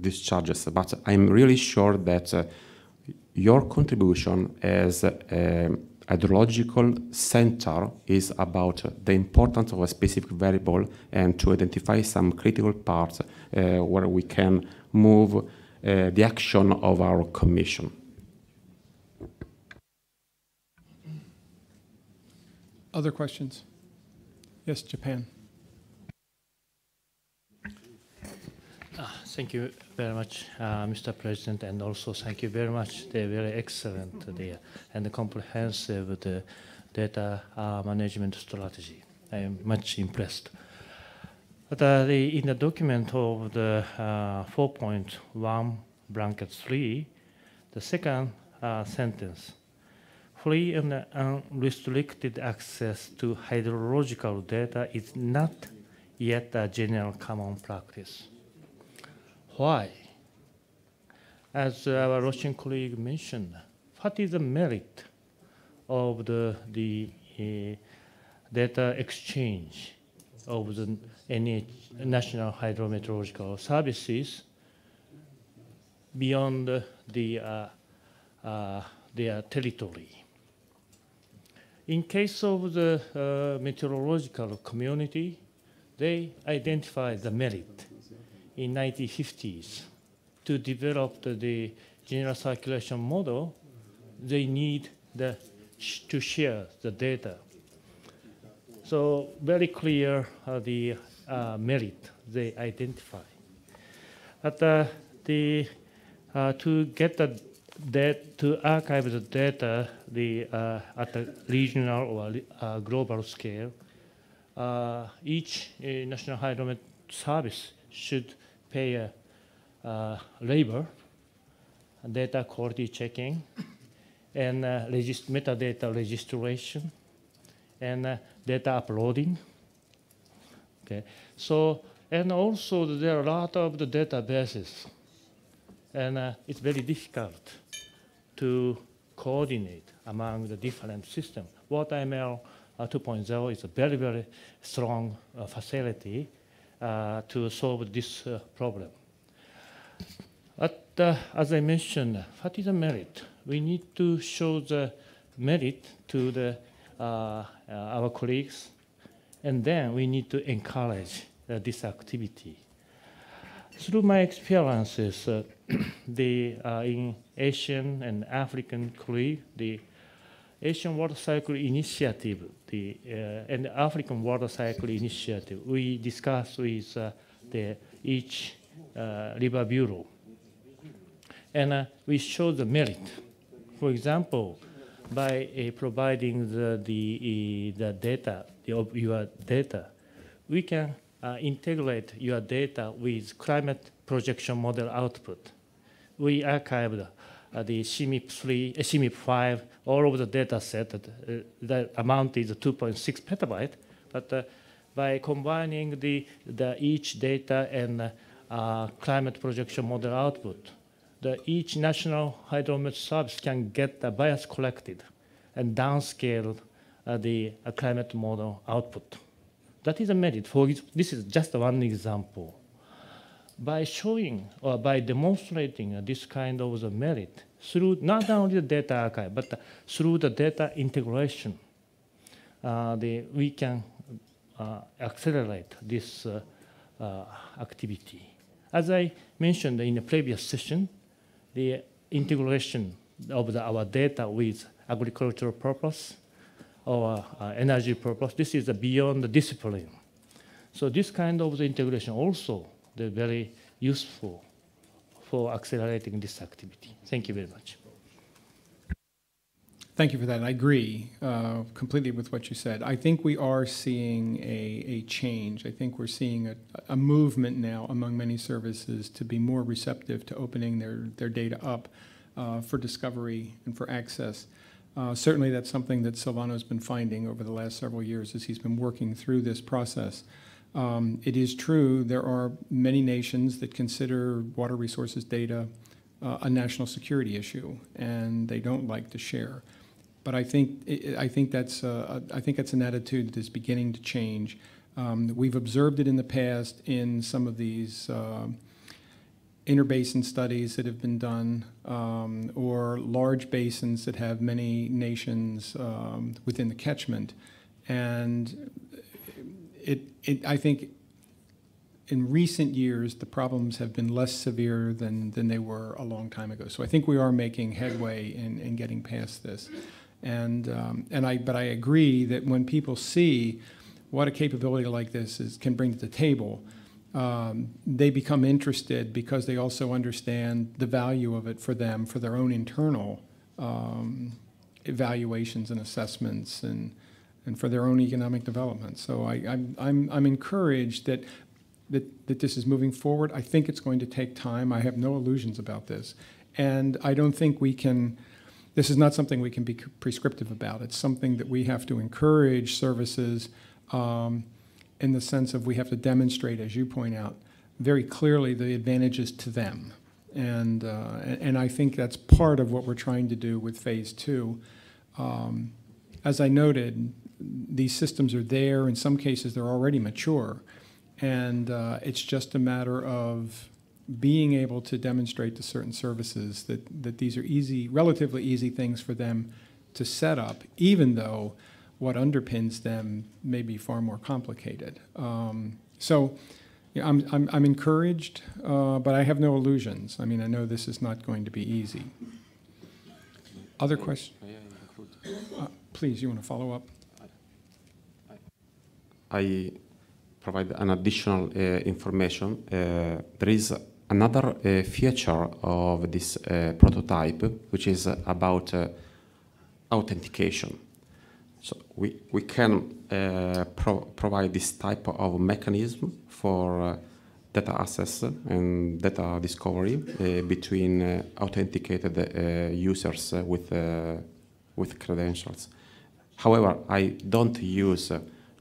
discharges. But I'm really sure that your contribution as um, hydrological center is about the importance of a specific variable and to identify some critical parts uh, where we can move uh, the action of our commission. Other questions? Yes, Japan. Thank you very much, uh, Mr. President, and also thank you very much. They're very excellent there and comprehensive the data uh, management strategy. I am much impressed. But uh, the, in the document of the uh, 4.1 bracket 3, the second uh, sentence, free and unrestricted access to hydrological data is not yet a general common practice. Why? As our Russian colleague mentioned, what is the merit of the, the uh, data exchange of the NH, National Hydrometeorological Services beyond the, uh, uh, their territory? In case of the uh, meteorological community, they identify the merit in 1950s to develop the general circulation model, they need the, to share the data. So very clear uh, the uh, merit they identify. But uh, the, uh, to get the that to archive the data the, uh, at the regional or uh, global scale, uh, each uh, national hydromet service should pay a uh, labor, data quality checking, and uh, regist metadata registration, and uh, data uploading. Okay, so and also there are a lot of the databases, and uh, it's very difficult to coordinate among the different systems. WaterML uh, 2.0 is a very, very strong uh, facility uh, to solve this uh, problem. But uh, as I mentioned, what is the merit? We need to show the merit to the, uh, our colleagues, and then we need to encourage this activity. Through my experiences, the, in Asian and African colleagues, the Asian Water Cycle Initiative the, uh, and African Water Cycle Initiative, we discussed with uh, the, each uh, river bureau. And we show the merit. For example, by uh, providing the, the, the data, the, your data, we can uh, integrate your data with climate projection model output. We archived uh, the CMIP3, uh, CMIP5, all of the data set. That, uh, the amount is 2.6 petabyte. But uh, by combining the, the each data and uh, climate projection model output, the each national hydrometeor service can get the bias collected and downscale uh, the climate model output. That is a merit. For this is just one example by showing or by demonstrating this kind of the merit through not only the data archive, but through the data integration, uh, the, we can uh, accelerate this uh, uh, activity. As I mentioned in the previous session, the integration of the, our data with agricultural purpose or uh, energy purpose, this is beyond the discipline. So this kind of the integration also they're very useful for accelerating this activity. Thank you very much. Thank you for that. I agree uh, completely with what you said. I think we are seeing a, a change. I think we're seeing a, a, movement now among many services to be more receptive to opening their, their data up uh, for discovery and for access. Uh, certainly, that's something that Silvano's been finding over the last several years as he's been working through this process. Um, it is true there are many nations that consider water resources data uh, a national security issue, and they don't like to share. But I think I think that's uh, I think that's an attitude that is beginning to change. Um, we've observed it in the past in some of these uh, interbasin studies that have been done, um, or large basins that have many nations um, within the catchment, and it, it, I think in recent years, the problems have been less severe than, than they were a long time ago. So I think we are making headway in, in getting past this. And, um, and I, but I agree that when people see what a capability like this is, can bring to the table, um, they become interested because they also understand the value of it for them, for their own internal um, evaluations and assessments and, and for their own economic development. So I, am I'm, I'm encouraged that, that, that this is moving forward. I think it's going to take time. I have no illusions about this. And I don't think we can, this is not something we can be prescriptive about. It's something that we have to encourage services um, in the sense of we have to demonstrate, as you point out, very clearly the advantages to them. And, uh, and I think that's part of what we're trying to do with phase two. Um, as I noted, these systems are there. In some cases, they're already mature. And uh, it's just a matter of being able to demonstrate to certain services that, that these are easy, relatively easy things for them to set up, even though what underpins them may be far more complicated. Um, so yeah, I'm, I'm, I'm encouraged, uh, but I have no illusions. I mean, I know this is not going to be easy. Other questions? Uh, please, you want to follow up? I provide an additional uh, information. Uh, there is another uh, feature of this prototype, which is about authentication. So we, we can uh, pro provide this type of mechanism for uh, data access and data discovery uh, between authenticated users with, with credentials. However, I don't use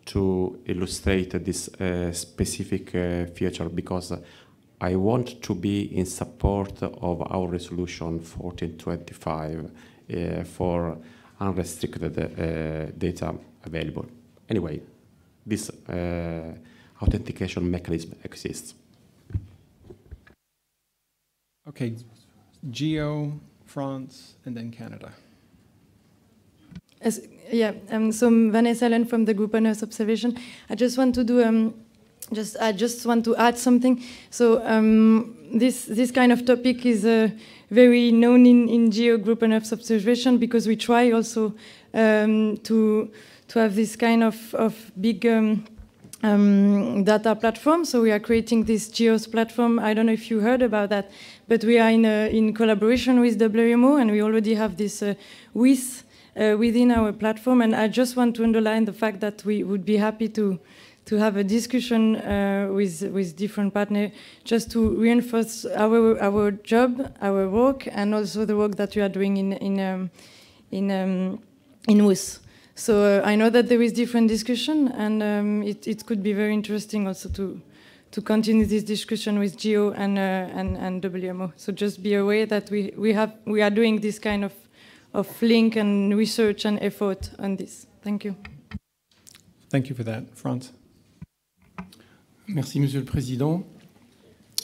to illustrate this uh, specific uh, feature because I want to be in support of our resolution 1425 uh, for unrestricted uh, data available. Anyway, this uh, authentication mechanism exists. Okay, Geo, France, and then Canada. As, yeah, um, so Vanessa Allen from the Group on Earth Observation. I just want to do um, just I just want to add something. So um, this this kind of topic is uh, very known in, in Geo Group on Earth Observation because we try also um, to to have this kind of of big. Um, um, data platform. So we are creating this GEOSS platform. I don't know if you heard about that, but we are in, in collaboration with WMO and we already have this uh, WIS uh, within our platform. And I just want to underline the fact that we would be happy to, to have a discussion uh, with, with different partners just to reinforce our, our job, our work, and also the work that we are doing in, in, um, in, um, in WIS. So uh, I know that there is different discussion, and um, it, it could be very interesting also to to continue this discussion with Geo and, uh, and and WMO. So just be aware that we we have we are doing this kind of of link and research and effort on this. Thank you. Thank you for that, Franz. Merci, Monsieur le Président.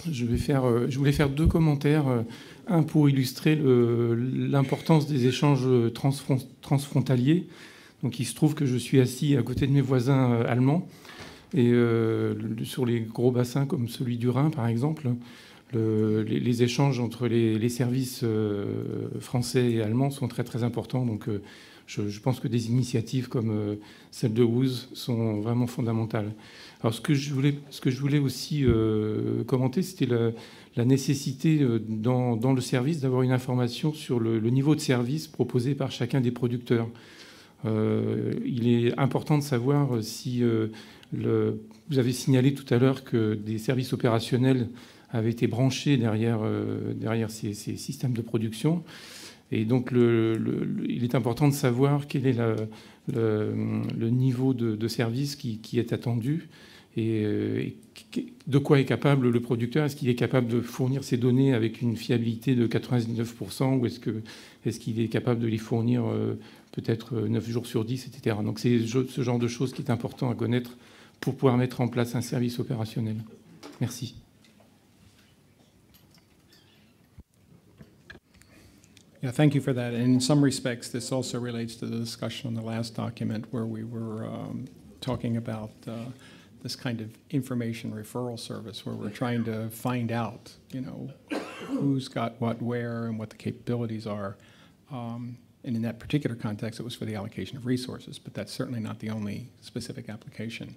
Je, vais faire, euh, je voulais faire deux commentaires. euh, Un pour illustrer l'importance des échanges transfron- transfrontaliers. Donc, il se trouve que je suis assis à côté de mes voisins euh, allemands. Et euh, sur les gros bassins comme celui du Rhin, par exemple, le- les, échanges entre les, services euh, français et allemands sont très très importants. Donc, euh, je, pense que des initiatives comme euh, celle de Wouz sont vraiment fondamentales. Alors, ce que je voulais, ce que je voulais aussi commenter, c'était la, nécessité dans, le service d'avoir une information sur le, niveau de service proposé par chacun des producteurs. Il est important de savoir si vous avez signalé tout à l'heure que des services opérationnels avaient été branchés derrière, euh, ces, systèmes de production. Et donc, il est important de savoir quel est le, niveau de, service qui, est attendu et, euh, de quoi est capable le producteur. Est-ce qu'il est capable de fournir ces données avec une fiabilité de 99% ou est-ce que- est-ce qu'il est capable de les fournir euh, peut-être euh, 9 jours sur 10, etc. Donc, c'est ce genre de choses qui est important à connaître pour pouvoir mettre en place un service opérationnel. Merci. Yeah, thank you for that. And in some respects, this also relates to the discussion on the last document where we were um, talking about uh, this kind of information referral service where we're trying to find out, you know, who's got what where and what the capabilities are. Um, and in that particular context, it was for the allocation of resources, but that's certainly not the only specific application.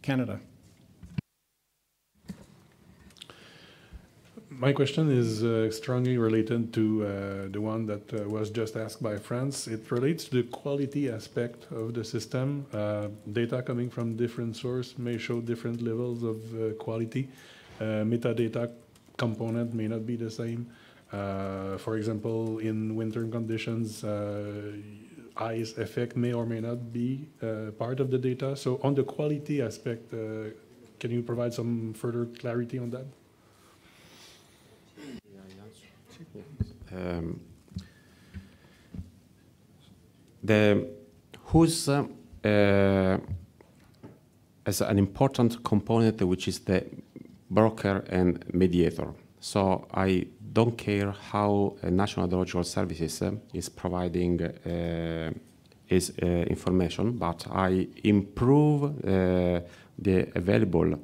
Canada. My question is uh, strongly related to uh, the one that uh, was just asked by France. It relates to the quality aspect of the system. Uh, data coming from different sources may show different levels of uh, quality. Uh, metadata component may not be the same. For example, in winter conditions, ice effect may or may not be part of the data. So on the quality aspect, can you provide some further clarity on that? Um, the WHOS uh, uh, as an important component, which is the broker and mediator. So I don't care how uh, National Hydrological Services is providing uh, is uh, information, but I improve uh, the available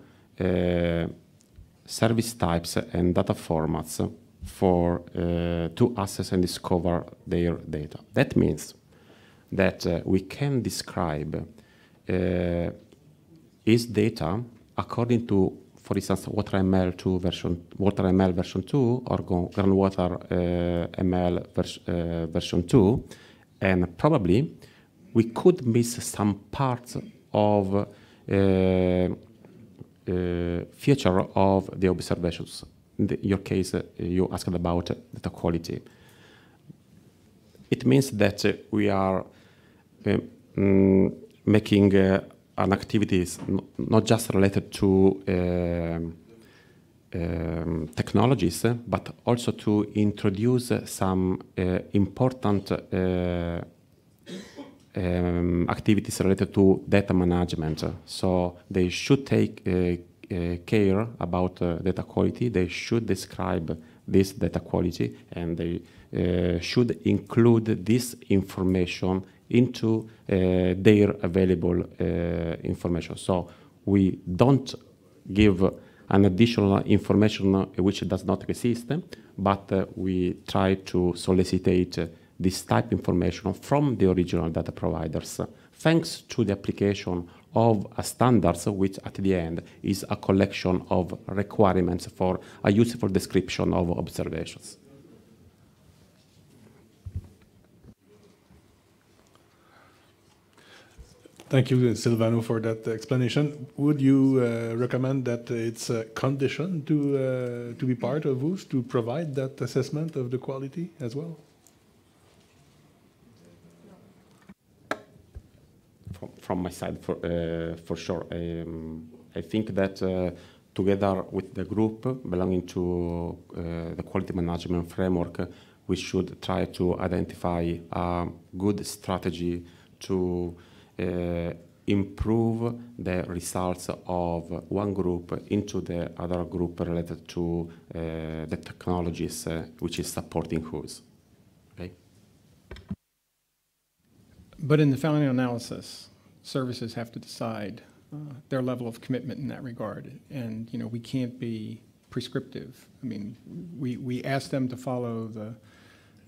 service types and data formats for uh, to access and discover their data. That means that uh, we can describe uh, is data according to, for instance, WaterML 2 version, WaterML version 2 or Groundwater uh, ML vers uh, version 2, and probably we could miss some parts of uh, uh, feature of the observations. In your case, uh, you asked about data quality. It means that uh, we are mm, making uh, an activities not just related to um, um, technologies, but also to introduce some uh, important uh, um, activities related to data management. So they should take uh, uh, care about uh, data quality. They should describe this data quality, and they should include this information into their available information. So we don't give an additional information which does not exist, but uh, we try to solicitate uh, this type information from the original data providers, thanks to the application of standards, which at the end is a collection of requirements for a useful description of observations. Thank you, Silvano, for that explanation. Would you uh, recommend that it's a condition to uh, to be part of WHOS to provide that assessment of the quality as well? From, from my side, for uh, for sure, um, I think that uh, together with the group belonging to uh, the quality management framework, we should try to identify a good strategy to improve the results of one group into the other group related to uh, the technologies uh, which is supporting WHOS. Okay? But in the final analysis, services have to decide uh, their level of commitment in that regard. And, you know, we can't be prescriptive. I mean, we, we ask them to follow the,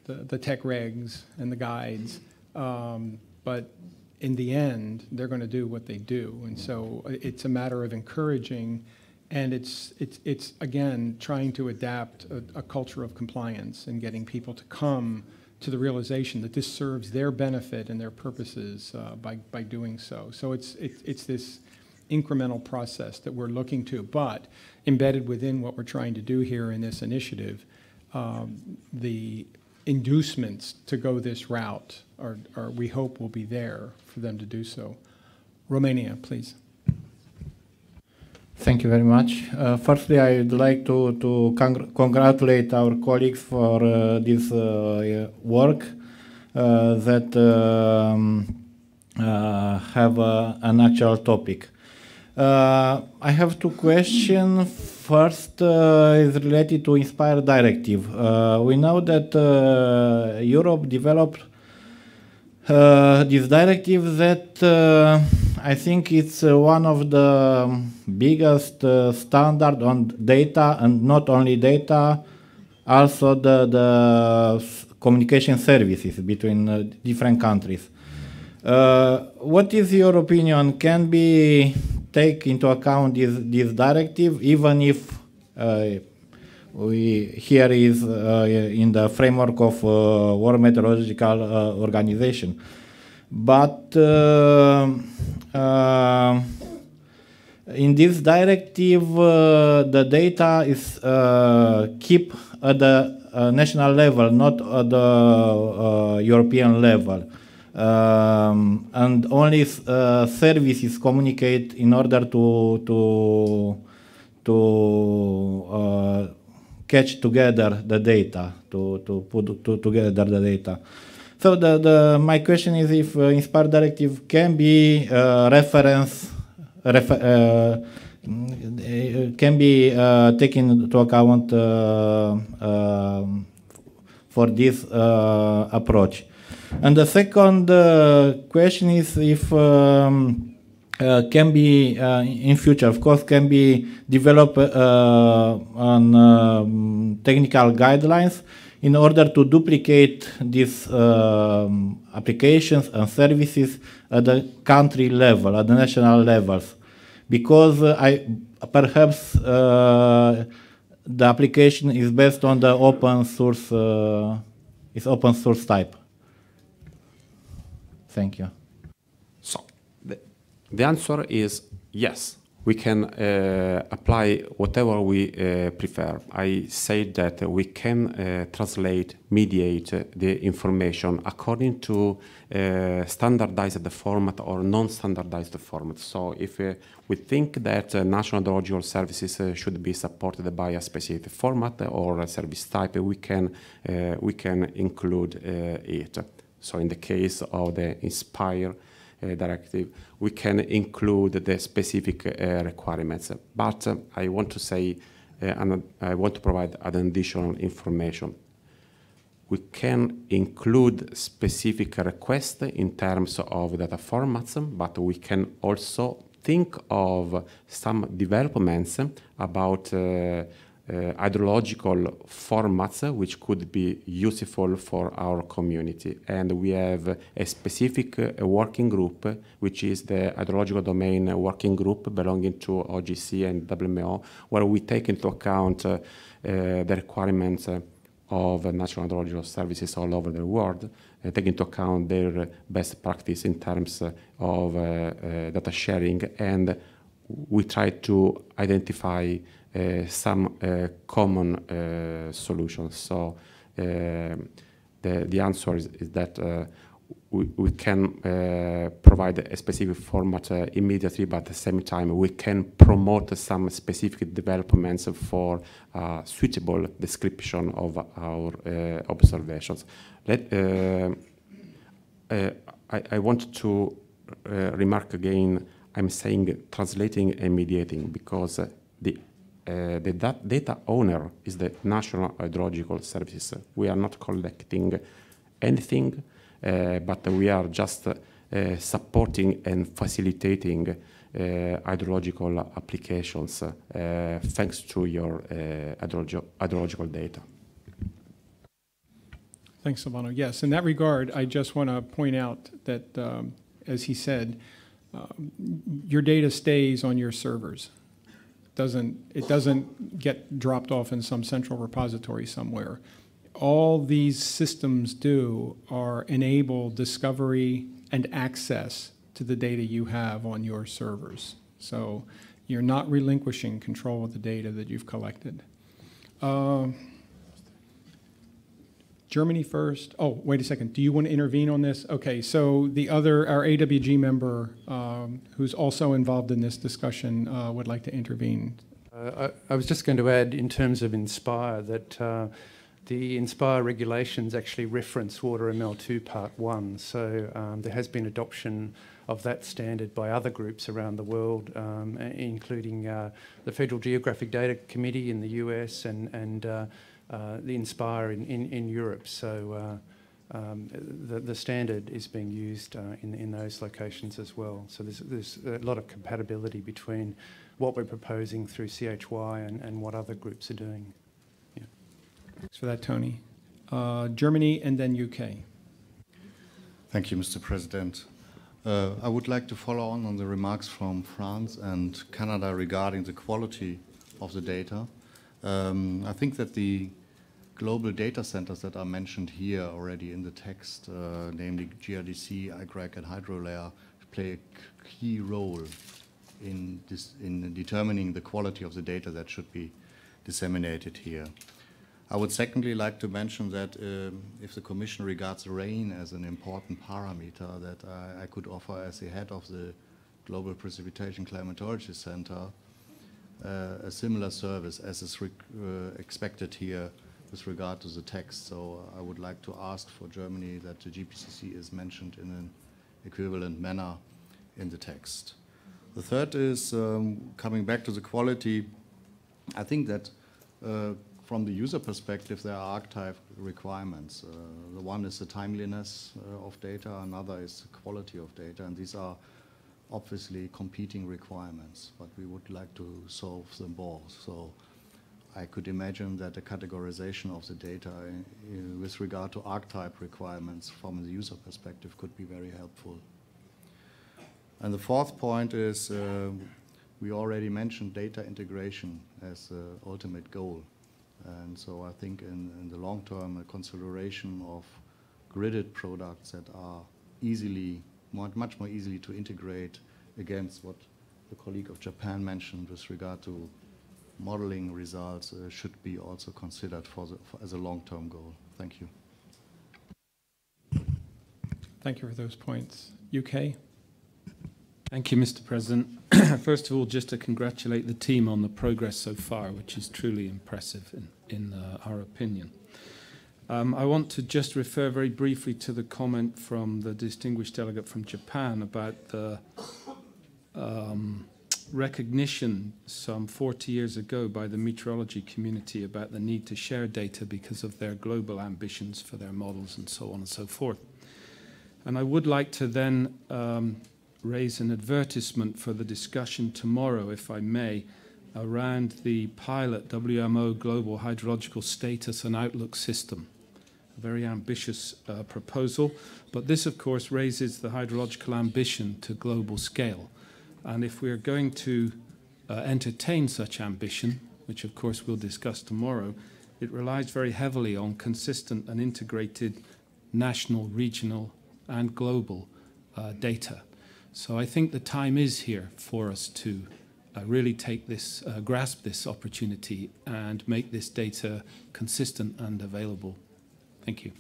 the, the tech regs and the guides, um, but in the end, they're going to do what they do. And so uh, it's a matter of encouraging, and it's, it's, it's again, trying to adapt a, a culture of compliance and getting people to come to the realization that this serves their benefit and their purposes uh, by, by doing so. So it's, it, it's this incremental process that we're looking to, but embedded within what we're trying to do here in this initiative, um, the inducements to go this route are, are, we hope will be there for them to do so. Romania, please. Thank you very much. Uh, firstly, I would like to, to congr congratulate our colleagues for uh, this uh, work uh, that um, uh, have uh, an actual topic. I have two questions. First is related to Inspire Directive. we know that Europe developed uh, this directive that uh, I think it's uh, one of the biggest uh, standard on data and not only data, also the, the communication services between uh, different countries. Uh, what is your opinion? Can be take into account this, this directive even if we here is uh, in the framework of uh, World Meteorological uh, Organization. But in this directive, the data is keep at the national level, not at the European level. Um, and only uh, services communicate in order to to to uh, catch together the data, to, to put to, together the data. So the, the, my question is if uh, Inspire Directive can be uh, reference, refer, uh, can be uh, taken into account uh, um, for this uh, approach. And the second question is if um, uh, can be uh, in future, of course, can be developed uh, on um, technical guidelines in order to duplicate these um, applications and services at the country level, at the national levels. because uh, I perhaps uh, the application is based on the open source is open source type. Thank you. The, answer is yes. We can uh, apply whatever we uh, prefer. I say that we can uh, translate, mediate uh, the information according to uh, standardized format or non-standardized format. So if uh, we think that national hydrological services should be supported by a specific format or a service type, we can we can include it. So in the case of the Inspire uh, directive, we can include the specific uh, requirements. But uh, I want to say, and I want to provide an additional information. We can include specific requests in terms of data formats, but we can also think of some developments about uh, uh, hydrological formats which could be useful for our community. And we have a specific uh, working group, which is the hydrological domain working group belonging to OGC and WMO, where we take into account uh, the requirements of national hydrological services all over the world, uh, take into account their best practice in terms of uh, uh, data sharing, and we try to identify uh, some uh, common uh, solutions. So the, the answer is, is that we, we, can uh, provide a specific format uh, immediately, but at the same time, we can promote some specific developments for uh, suitable description of our observations. Let, I, I, want to remark again, I'm saying translating and mediating because the uh, the dat data owner is the National Hydrological Services. We are not collecting anything, uh, but we are just uh, supporting and facilitating uh, hydrological applications uh, thanks to your hydrologi hydrological data. Thanks, Silvano. Yes, in that regard, I just want to point out that, um, as he said, um, your data stays on your servers doesn't, it doesn't get dropped off in some central repository somewhere. All these systems do are enable discovery and access to the data you have on your servers. So you're not relinquishing control of the data that you've collected. Uh, Germany first. Oh, wait a second. Do you want to intervene on this? Okay, so the other, our AWG member, um, who's also involved in this discussion, uh, would like to intervene. Uh, I, I, was just going to add, in terms of Inspire, that uh, the Inspire regulations actually reference WaterML2 Part 1. So um, there has been adoption of that standard by other groups around the world, um, including uh, the Federal Geographic Data Committee in the US and, and uh, the Inspire in, in, in Europe. So uh, um, the, the standard is being used uh, in, in those locations as well. So there's, there's a lot of compatibility between what we're proposing through CHY and, and what other groups are doing. Yeah. Thanks for that, Tony. Uh, Germany and then UK. Thank you, Mr. President. Uh, I would like to follow on on the remarks from France and Canada regarding the quality of the data. Um, I think that the global data centers that are mentioned here already in the text, uh, namely GRDC, IGRAC, and HYDROLARE, play a key role in, in determining the quality of the data that should be disseminated here. I would secondly like to mention that um, if the Commission regards rain as an important parameter that I, I, could offer as the head of the Global Precipitation Climatology Center, uh, a similar service as is uh, expected here with regard to the text. So uh, I would like to ask for Germany that the GPCC is mentioned in an equivalent manner in the text. The third is um, coming back to the quality. I think that uh, from the user perspective, there are archetype requirements. Uh, the one is the timeliness uh, of data, another is the quality of data, and these are obviously competing requirements, but we would like to solve them both. So I could imagine that the categorization of the data in, with regard to archetype requirements from the user perspective could be very helpful. And the fourth point is uh, we already mentioned data integration as the ultimate goal. And so I think in, in the long term, a consideration of gridded products that are easily, much more easily to integrate against what the colleague of Japan mentioned with regard to modeling results uh, should be also considered for the, for, as a long-term goal. Thank you. Thank you for those points. UK? Thank you, Mr. President. First of all, just to congratulate the team on the progress so far, which is truly impressive in, in uh, our opinion. Um, I want to just refer very briefly to the comment from the distinguished delegate from Japan about the um, recognition some 40 years ago by the meteorology community about the need to share data because of their global ambitions for their models and so on and so forth. And I would like to then um, raise an advertisement for the discussion tomorrow, if I may, around the pilot WMO Global Hydrological Status and Outlook System. A very ambitious uh, proposal, but this, of course, raises the hydrological ambition to global scale. And if we are going to uh, entertain such ambition, which of course we'll discuss tomorrow, it relies very heavily on consistent and integrated national, regional, and global uh, data. So I think the time is here for us to uh, really take this, uh, grasp this opportunity and make this data consistent and available. Thank you.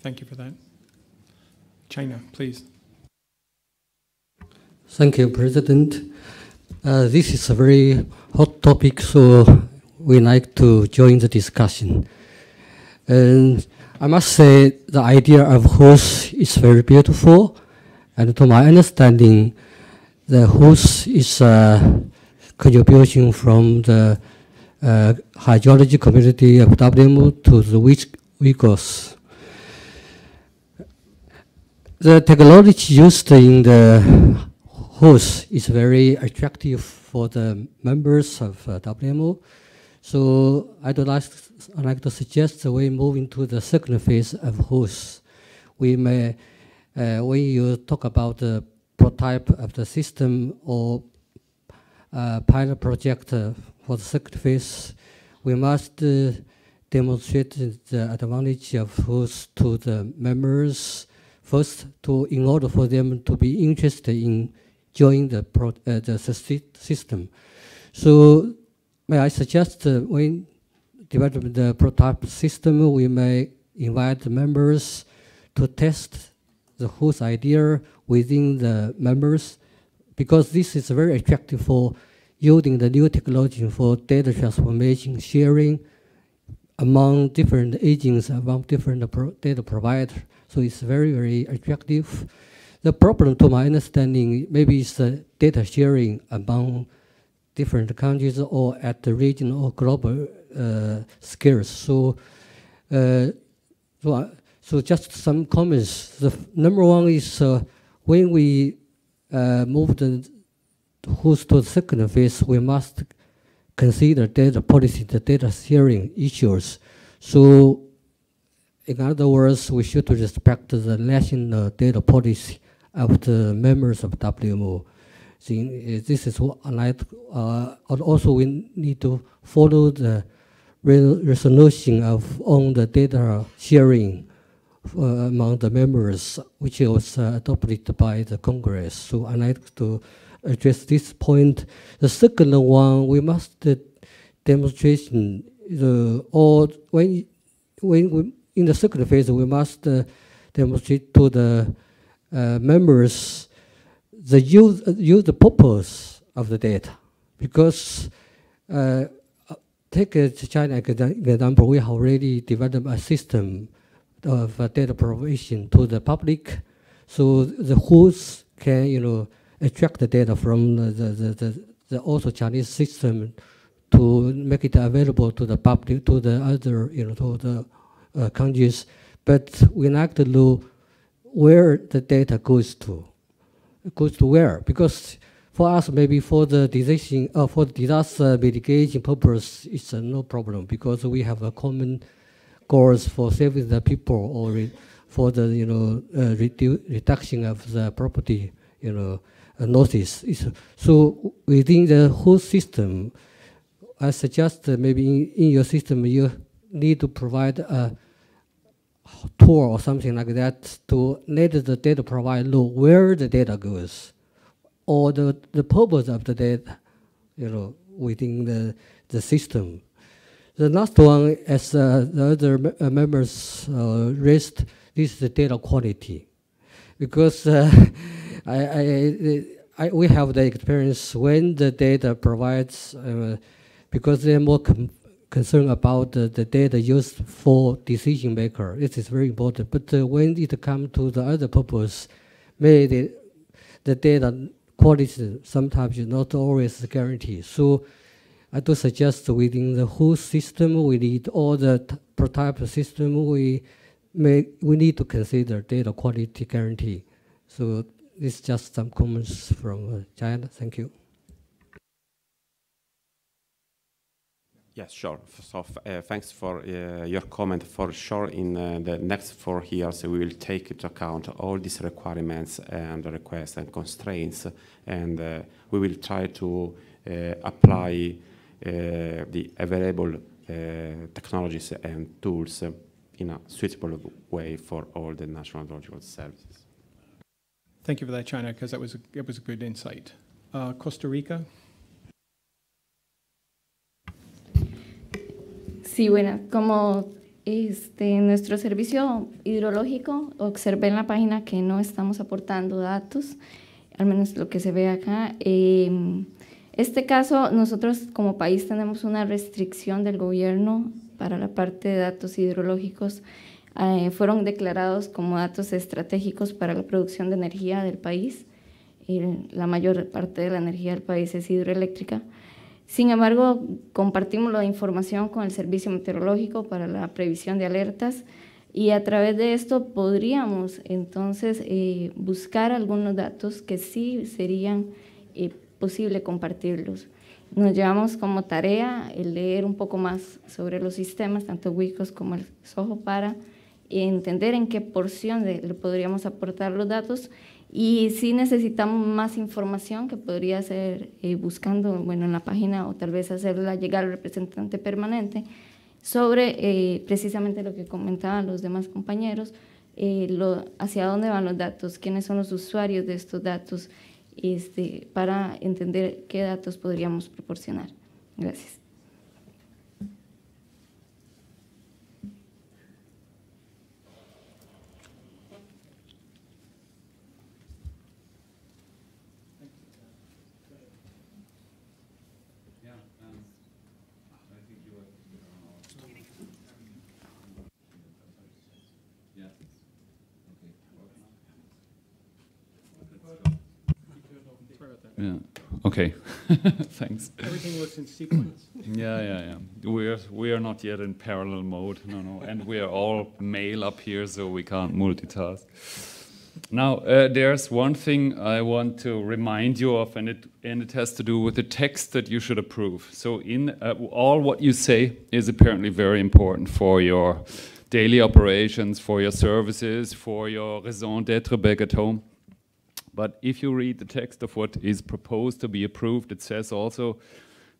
Thank you for that. China, please. Thank you, President. Uh, this is a very hot topic, so we like to join the discussion. And I must say the idea of WHOS is very beautiful, and to my understanding, the WHOS is a contribution from the uh, hydrology community of WMO to the WIGOS. The technology used in the WHOS is very attractive for the members of uh, WMO. So I'd like, I'd like to suggest we move into the second phase of WHOS. We may, uh, when you talk about the prototype of the system or uh, pilot project uh, for the second phase, we must uh, demonstrate the advantage of WHOS to the members first to in order for them to be interested in join the, pro, uh, the system. So may I suggest when developing the prototype system, we may invite members to test the WHOS idea within the members because this is very attractive for using the new technology for data transformation sharing among different agents, among different pro data providers. So it's very, very attractive. The problem, to my understanding, maybe is data sharing among different countries or at the regional or global uh, scales. So, uh, so, uh, so just some comments. The number one is uh, when we uh, move the WHOS to the second phase, we must consider data policy, the data sharing issues. So, in other words, we should respect the national data policy of the members of WMO. Uh, this is what I. Uh, also, we need to follow the resolution of on the data sharing uh, among the members, which was uh, adopted by the Congress. So I like to address this point. The second one, we must uh, demonstration the or when when we, in the second phase, we must uh, demonstrate to the members the use, use the purpose of the data because uh, take uh, China example, we have already developed a system of uh, data provision to the public, so the WHOS can you know extract the data from the, the, the, the also Chinese system to make it available to the public, to the other you know to the uh, countries. But we like to know where the data goes to. Goes to where? Because for us, maybe for the disaster, uh, for disaster mitigation purpose, it's uh, no problem because we have a common goals for saving the people or for the you know uh, redu reduction of the property you know, uh, notice. It's, so within the whole system, I suggest maybe in, in your system you need to provide a tour or something like that to let the data provider know where the data goes or the, the purpose of the data, you know, within the, the system. The last one, as uh, the other uh, members uh, raised, this is the data quality. Because uh, I, I, I, we have the experience when the data provides, uh, because they're more concerned about the, the data used for decision maker. Is very important. But uh, when it comes to the other purpose, maybe the, the data quality sometimes is not always guaranteed. So I do suggest within the whole system, we need all the type of system, we, may, we need to consider data quality guarantee. So this is just some comments from uh, China. Thank you. Yes, sure. So uh, thanks for uh, your comment. For sure, in uh, the next four years, we will take into account all these requirements and requests and constraints, and uh, we will try to uh, apply uh, the available technologies and tools in a suitable way for all the national hydrological services. Thank you for that, China, because that was a, it was a good insight. Costa Rica. Sí, bueno, como este, nuestro servicio hidrológico, observé en la página que no estamos aportando datos, al menos lo que se ve acá. Eh, este caso, nosotros como país tenemos una restricción del gobierno para la parte de datos hidrológicos. Eh, fueron declarados como datos estratégicos para la producción de energía del país. Y la mayor parte de la energía del país es hidroeléctrica. Sin embargo, compartimos la información con el Servicio Meteorológico para la previsión de alertas y a través de esto podríamos entonces eh, buscar algunos datos que sí serían eh, posible compartirlos. Nos llevamos como tarea el leer un poco más sobre los sistemas, tanto WICOS como el SOHO, para entender en qué porción le podríamos aportar los datos y si necesitamos más información que podría ser eh, buscando bueno, en la página o tal vez hacerla llegar al representante permanente sobre eh, precisamente lo que comentaban los demás compañeros, eh, hacia dónde van los datos, quiénes son los usuarios de estos datos, este, para entender qué datos podríamos proporcionar. Gracias. Yeah. Okay. Thanks. Everything looks in sequence. yeah, yeah, yeah. We're we are not yet in parallel mode. No, no. And we are all male up here, so we can't multitask. Now, uh, there's one thing I want to remind you of, and it and it has to do with the text that you should approve. So, in uh, all what you say is apparently very important for your daily operations, for your services, for your raison d'être back at home. But if you read the text of what is proposed to be approved, it says also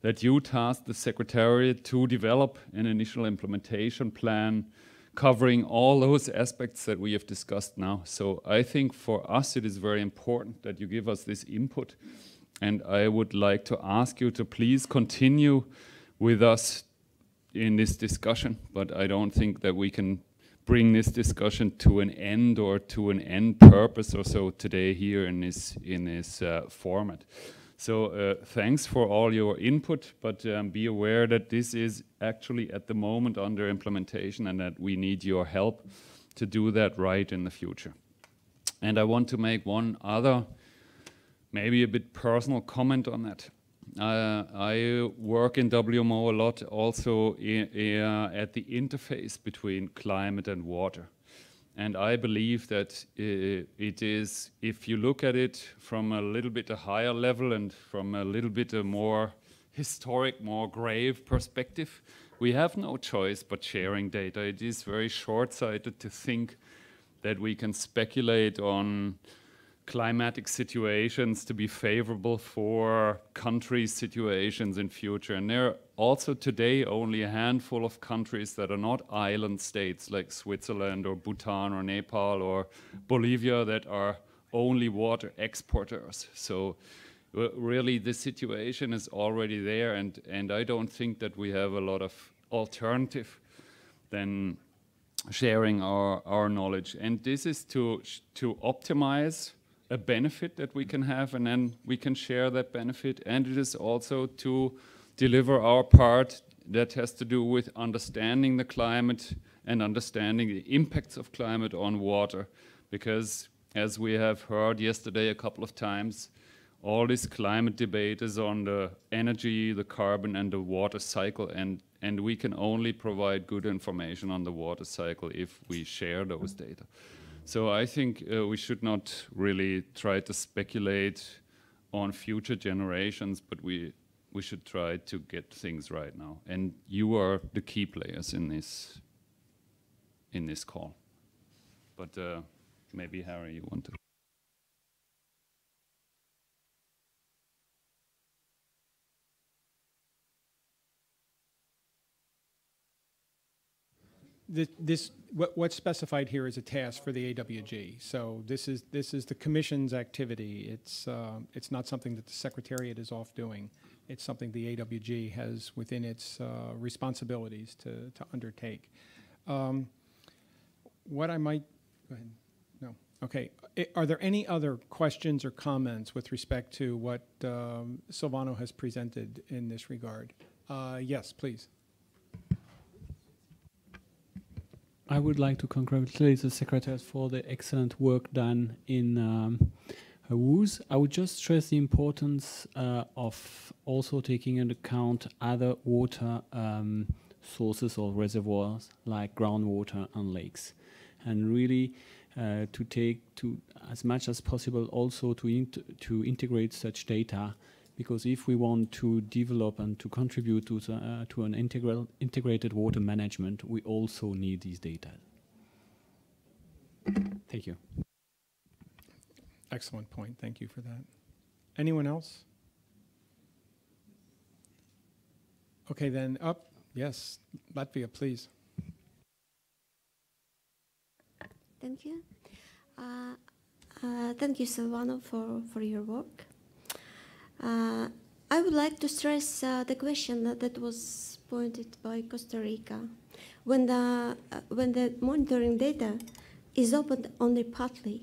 that you task the Secretariat to develop an initial implementation plan covering all those aspects that we have discussed now. So I think for us it is very important that you give us this input. And I would like to ask you to please continue with us in this discussion, but I don't think that we can bring this discussion to an end or to an end purpose or so today here in this in this uh, format. So uh, thanks for all your input, but um, be aware that this is actually at the moment under implementation and that we need your help to do that right in the future. And I want to make one other, maybe a bit personal comment on that. Uh, I work in WMO a lot also uh, at the interface between climate and water. And I believe that uh, it is, if you look at it from a little bit a higher level and from a little bit a more historic, more grave perspective, we have no choice but sharing data. It is very short-sighted to think that we can speculate on climatic situations to be favorable for countries' situations in future. And there are also today only a handful of countries that are not island states like Switzerland or Bhutan or Nepal or Bolivia that are only water exporters. So really the situation is already there and, and I don't think that we have a lot of alternative than sharing our, our knowledge. And this is to, to optimize a benefit that we can have and then we can share that benefit. And it is also to deliver our part that has to do with understanding the climate and understanding the impacts of climate on water. Because as we have heard yesterday a couple of times, all this climate debate is on the energy, the carbon, and the water cycle, and, and we can only provide good information on the water cycle if we share those data. So I think uh, we should not really try to speculate on future generations, but we we should try to get things right now. And you are the key players in this in this call. But uh, maybe Harry, you want to. This, this what, what's specified here is a task for the AWG. So this is this is the commission's activity. It's uh, it's not something that the secretariat is off doing. It's something the AWG has within its uh, responsibilities to to undertake. Um, what I might go ahead. No. Okay. Are there any other questions or comments with respect to what um, Silvano has presented in this regard? Uh, yes, please. I would like to congratulate the Secretariat for the excellent work done in um, WHOS. I would just stress the importance uh, of also taking into account other water um, sources or reservoirs like groundwater and lakes, and really uh, to take to as much as possible also to int to integrate such data because if we want to develop and to contribute to, the, uh, to an integral, integrated water management, we also need these data. Thank you. Excellent point. Thank you for that. Anyone else? Okay, then up. Yes, Latvia, please. Thank you. Uh, uh, thank you, Silvano, for, for your work. Uh, I would like to stress uh, the question that, that, was pointed by Costa Rica. When the, uh, when the monitoring data is opened only partly,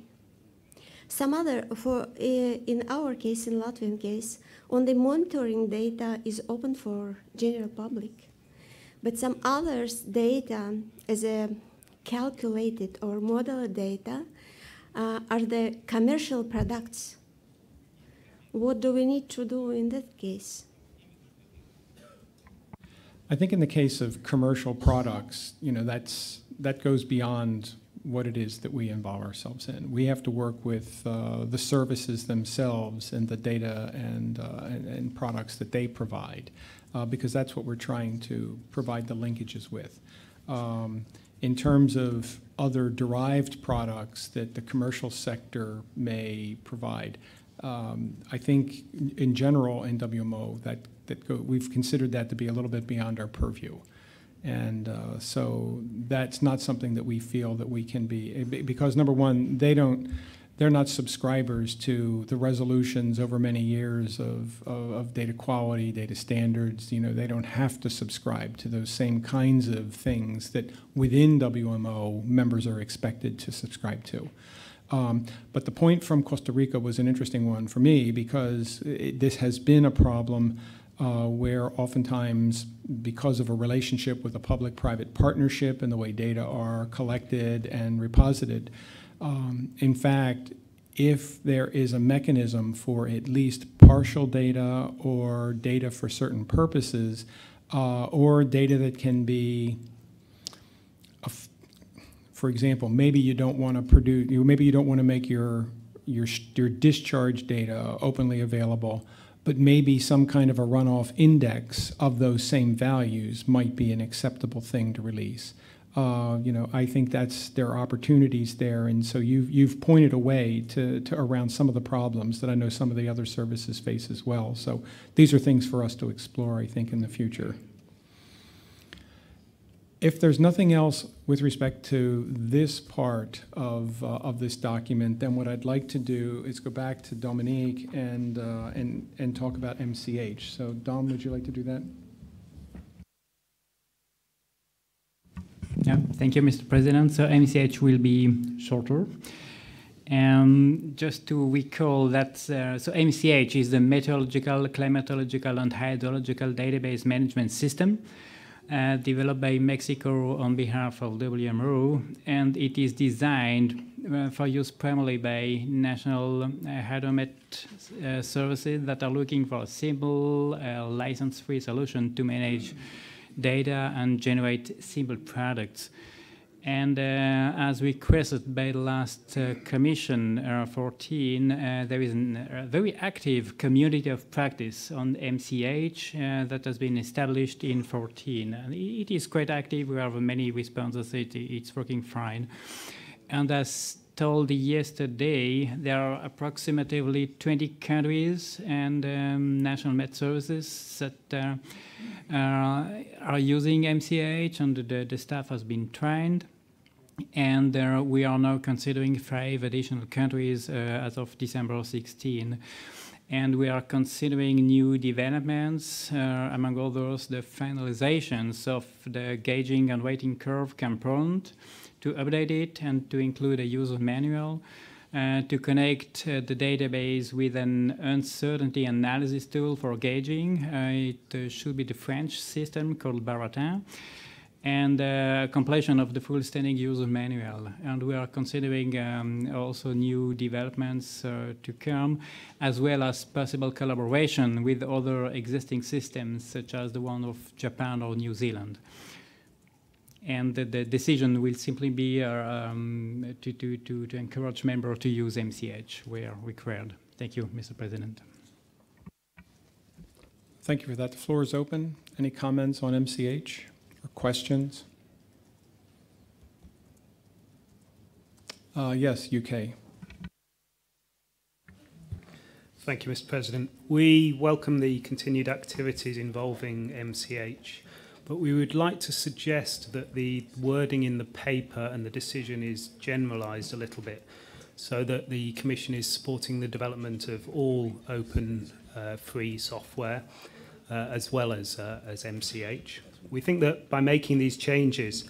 some other, for in our case, in Latvian case, only monitoring data is open for general public. But some others data as a calculated or modeled data uh, are the commercial products what do we need to do in that case? I think in the case of commercial products, you know, that's that goes beyond what it is that we involve ourselves in. We have to work with uh, the services themselves and the data and, uh, and, and, products that they provide, uh, because that's what we're trying to provide the linkages with. Um, in terms of other derived products that the commercial sector may provide, um, I think in general in WMO that, that go, we've considered that to be a little bit beyond our purview. And uh, so that's not something that we feel that we can be, eh, because number one, they don't, they're not subscribers to the resolutions over many years of, of, of, data quality, data standards. You know, they don't have to subscribe to those same kinds of things that within WMO members are expected to subscribe to. Um, but the point from Costa Rica was an interesting one for me because it, this has been a problem uh, where oftentimes, because of a relationship with a public private partnership and the way data are collected and reposited, um, in fact, if there is a mechanism for at least partial data or data for certain purposes, uh, or data that can be for example, maybe you don't want to produce, maybe you don't want to make your, your, your discharge data openly available, but maybe some kind of a runoff index of those same values might be an acceptable thing to release. uh, you know, I think that's there are opportunities there, and so you've you've pointed a way to, to around some of the problems that I know some of the other services face as well. So these are things for us to explore, I think, in the future. If there's nothing else with respect to this part of, uh, of this document, then what I'd like to do is go back to Dominique and, uh, and, and talk about MCH. So Dom, would you like to do that? Yeah, thank you, Mr. President. So MCH will be shorter. And just to recall that, uh, so MCH is the Meteorological, Climatological, and Hydrological Database Management System uh, developed by Mexico on behalf of WMO, and it is designed uh, for use primarily by national uh, hydromet uh, services that are looking for a simple, uh, license-free solution to manage data and generate simple products. And uh, as requested by the last uh, Commission uh, 14, uh, there is a very active community of practice on MCH uh, that has been established in 14. And it is quite active. We have many responses. It, it's working fine. And as told yesterday, there are approximately 20 countries and um, national med services that uh, are using MCH, and the, the staff has been trained. And uh, we are now considering five additional countries uh, as of December 16 and we are considering new developments, uh, among others, the finalizations of the gauging and weighting curve component, to update it and to include a user manual, uh, to connect uh, the database with an uncertainty analysis tool for gauging. Uh, it uh, should be the French system called Baratin and uh, completion of the full standing user manual. And we are considering um, also new developments uh, to come, as well as possible collaboration with other existing systems, such as the one of Japan or New Zealand. And the, the decision will simply be uh, um, to, to, to, to encourage members to use MCH where required. Thank you, Mr. President. Thank you for that. The floor is open. Any comments on MCH? or questions? Uh, yes, UK. Thank you, Mr. President. We welcome the continued activities involving MCH, but we would like to suggest that the wording in the paper and the decision is generalised a little bit so that the Commission is supporting the development of all open uh, free software uh, as well as, uh, as MCH. We think that by making these changes,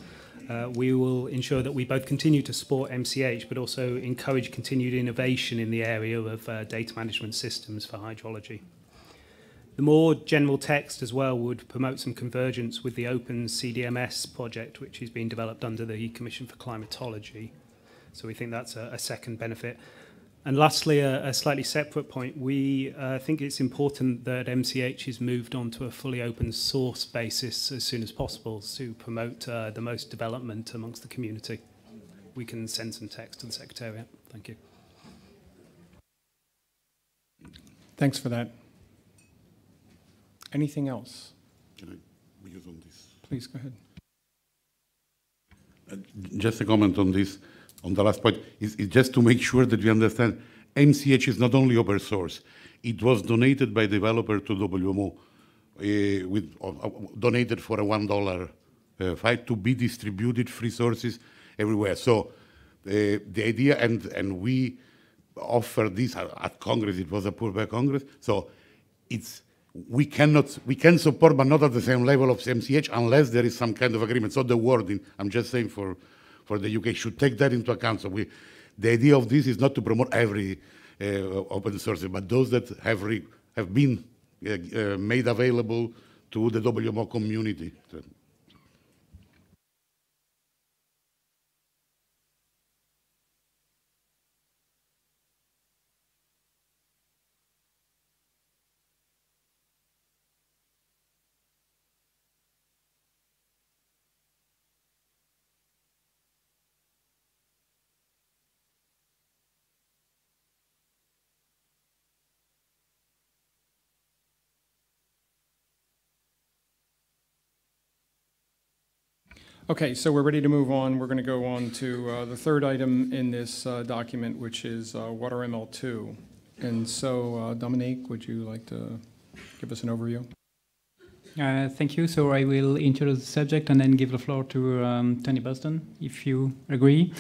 uh, we will ensure that we both continue to support MCH, but also encourage continued innovation in the area of uh, data management systems for hydrology. The more general text as well would promote some convergence with the open CDMS project, which is being developed under the Commission for Climatology. So we think that's a, a second benefit. And lastly, a, a slightly separate point, we uh, think it's important that MCH is moved on to a fully open source basis as soon as possible to promote uh, the most development amongst the community. We can send some text to the Secretariat. Thank you. Thanks for that. Anything else? Can I use on this? Please go ahead. Uh, just a comment on this on the last point is, is just to make sure that we understand MCH is not only open source. It was donated by developer to WMO, uh, with uh, uh, donated for a one dollar uh, fight to be distributed free sources everywhere. So uh, the idea and and we offer this at, at Congress. It was approved by Congress. So it's we cannot we can support, but not at the same level of MCH unless there is some kind of agreement. So the wording, I'm just saying for for the UK should take that into account. So we, the idea of this is not to promote every uh, open source, but those that have re, have been uh, uh, made available to the WMO community. Okay, so we're ready to move on. We're going to go on to uh, the third item in this uh, document, which is uh, WaterML2. And so, uh, Dominique, would you like to give us an overview? Uh, thank you. So I will introduce the subject and then give the floor to um, Tony Boston, if you agree.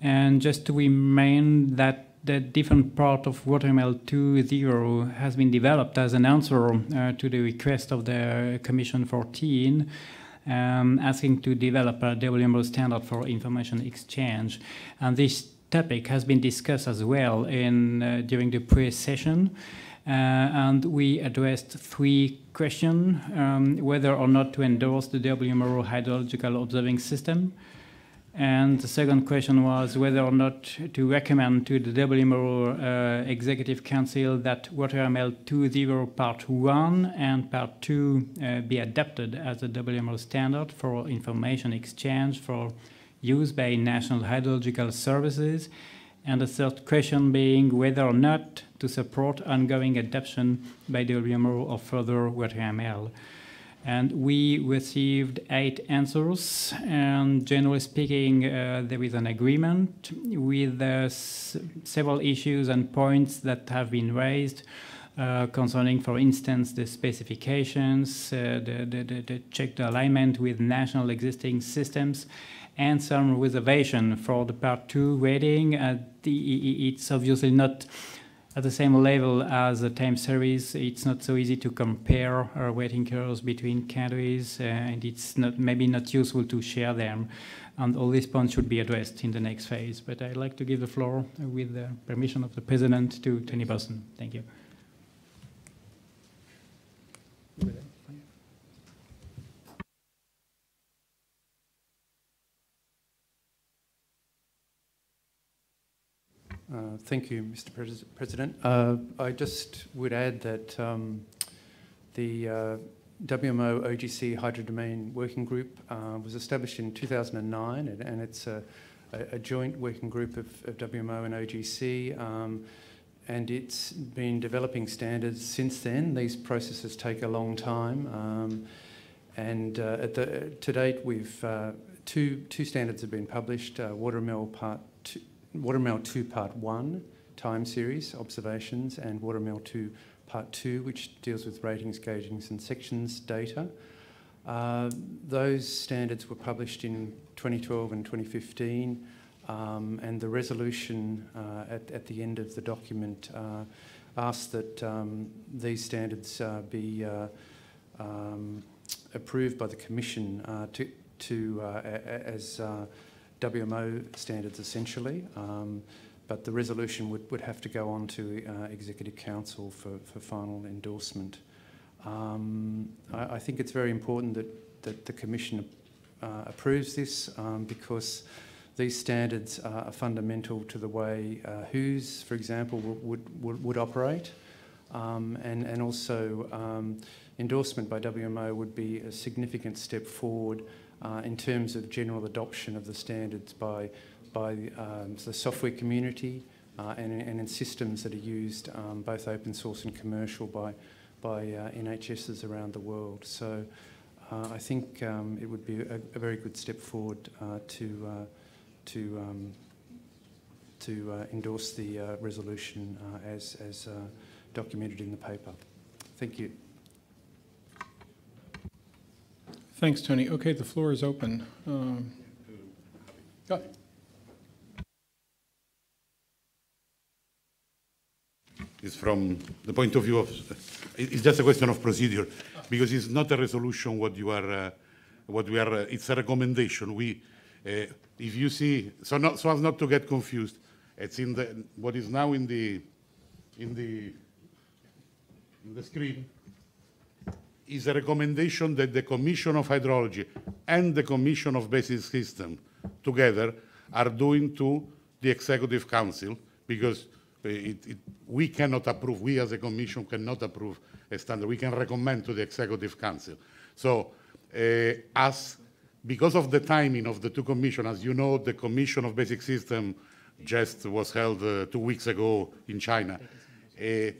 And just to remind that the different part of WaterML 2.0 has been developed as an answer uh, to the request of the Commission 14, um, asking to develop a WMO standard for information exchange. And this topic has been discussed as well in uh, during the pre-session. Uh, and we addressed three questions, um, whether or not to endorse the WMO hydrological observing system, and the second question was whether or not to recommend to the WMO uh, Executive Council that WaterML 2.0 Part 1 and Part 2 uh, be adopted as a WMO standard for information exchange for use by national hydrological services. And the third question being whether or not to support ongoing adoption by WMO of further WaterML. And we received eight answers. And generally speaking, uh, there is an agreement with uh, several issues and points that have been raised uh, concerning, for instance, the specifications, uh, the, the, the, the check alignment with national existing systems, and some reservation for the part two rating. The, it's obviously not at the same level as the time series. It's not so easy to compare uh, rating curves between countries, uh, and it's not maybe not useful to share them. And all these points should be addressed in the next phase. But I'd like to give the floor, with the permission of the President, to Tony Boston. Thank you. Uh, thank you, Mr. Pres President. Uh, I just would add that um, the uh, WMO OGC Hydrodomain Working Group uh, was established in 2009, and, and it's a, a, joint working group of, of WMO and OGC. Um, and it's been developing standards since then. These processes take a long time. Um, and uh, at the, to date, we've two, two standards have been published, WaterML Part 2, WaterML 2 Part 1, time series observations, and WaterML 2 Part 2, which deals with ratings, gaugings, and sections data. Uh, those standards were published in 2012 and 2015, um, and the resolution uh, at, at, the end of the document uh, asked that um, these standards uh, be uh, um, approved by the Commission uh, to, to as WMO standards essentially, um, but the resolution would, would have to go on to uh, Executive Council for, for final endorsement. Um, I, I, think it's very important that, that the Commission uh, approves this um, because these standards are fundamental to the way uh, WHOS, for example, would, would, would operate. Um, and, and also um, endorsement by WMO would be a significant step forward uh, in terms of general adoption of the standards by, by um, the software community uh, and, and, in systems that are used um, both open source and commercial by, by uh, NHSs around the world. So uh, I think um, it would be a, a, very good step forward uh, to, uh, to, um, to endorse the resolution as, as documented in the paper. Thank you. Thanks, Tony. Okay, the floor is open. Um, go. It's from the point of view of, it's just a question of procedure, because it's not a resolution what you are, uh, what we are, uh, it's a recommendation. We, uh, if you see, so not, so as not to get confused, it's in the, what is now in the, in the, in the screen, is a recommendation that the Commission of Hydrology and the Commission of Basic System together are doing to the Executive Council because it, it, we cannot approve, we as a Commission cannot approve a standard. We can recommend to the Executive Council. So uh, as, because of the timing of the two commissions, as you know, the Commission of Basic System just was held uh, two weeks ago in China. Uh,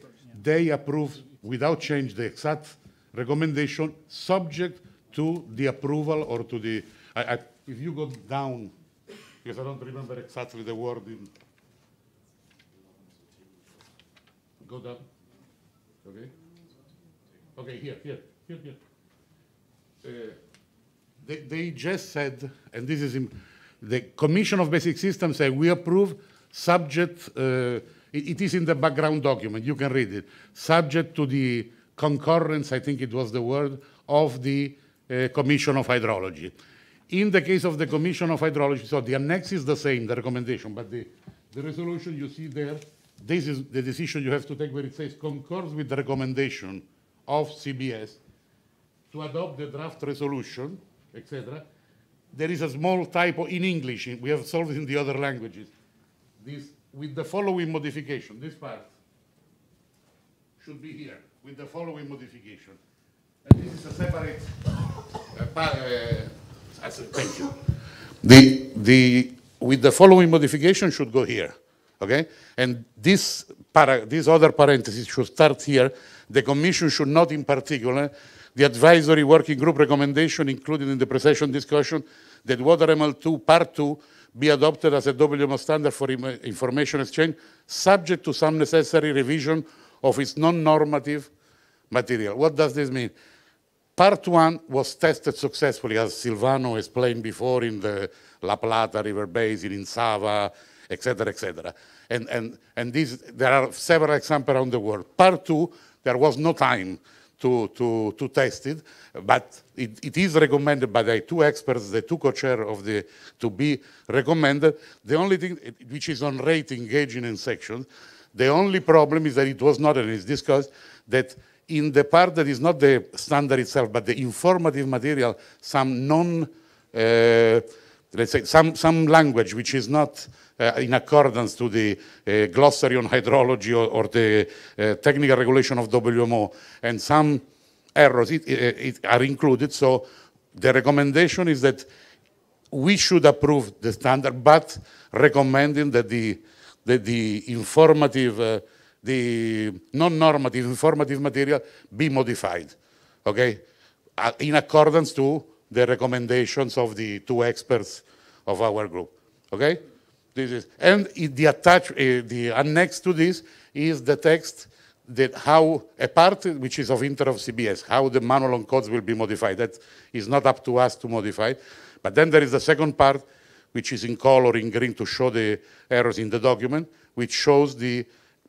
they approved without change the exact recommendation subject to the approval or to the, I, I, if you go down, because I don't remember exactly the word in. Go down. Okay. Okay, here, here, here, here. Uh, they, they just said, and this is in, the Commission of Basic Systems said we approve subject. Uh, it, it is in the background document. You can read it. Subject to the concurrence, I think it was the word, of the uh, Commission of Hydrology. In the case of the Commission of Hydrology, so the annex is the same, the recommendation, but the, the resolution you see there, this is the decision you have to take where it says concurs with the recommendation of CBS to adopt the draft resolution, etc. There is a small typo in English. We have solved it in the other languages. This, with the following modification, this part should be here, with the following modification. And this is a separate, uh, uh, thank you. The, the, with the following modification should go here, okay? And this, para, this other parenthesis should start here. The commission should not in particular, the advisory working group recommendation included in the pre-session discussion that WaterML2 part 2 be adopted as a WMO standard for information exchange, subject to some necessary revision of its non-normative material. What does this mean? Part one was tested successfully, as Silvano explained before, in the La Plata River Basin, in Sava, etc., etc. And, and, and there are several examples around the world. Part two, there was no time to, to, to test it, but it, it is recommended by the two experts, the two co-chair of the, to be recommended. The only thing which is on ratings gaugings and sections, the only problem is that it was not, and it's discussed, that in the part that is not the standard itself, but the informative material, some non, uh, let's say, some, some language which is not uh, in accordance to the uh, glossary on hydrology or, or the uh, technical regulation of WMO, and some errors it, it, it are included. So the recommendation is that we should approve the standard, but recommending that the, that the informative, uh, the non-normative informative material be modified, okay, Uh, in accordance to the recommendations of the two experts of our group, okay? This is, and the attach, uh, the annex to this is the text that how a part which is of interest of CBS, how the manual on codes will be modified. That is not up to us to modify. But then there is the second part, which is in color in green to show the errors in the document, which shows the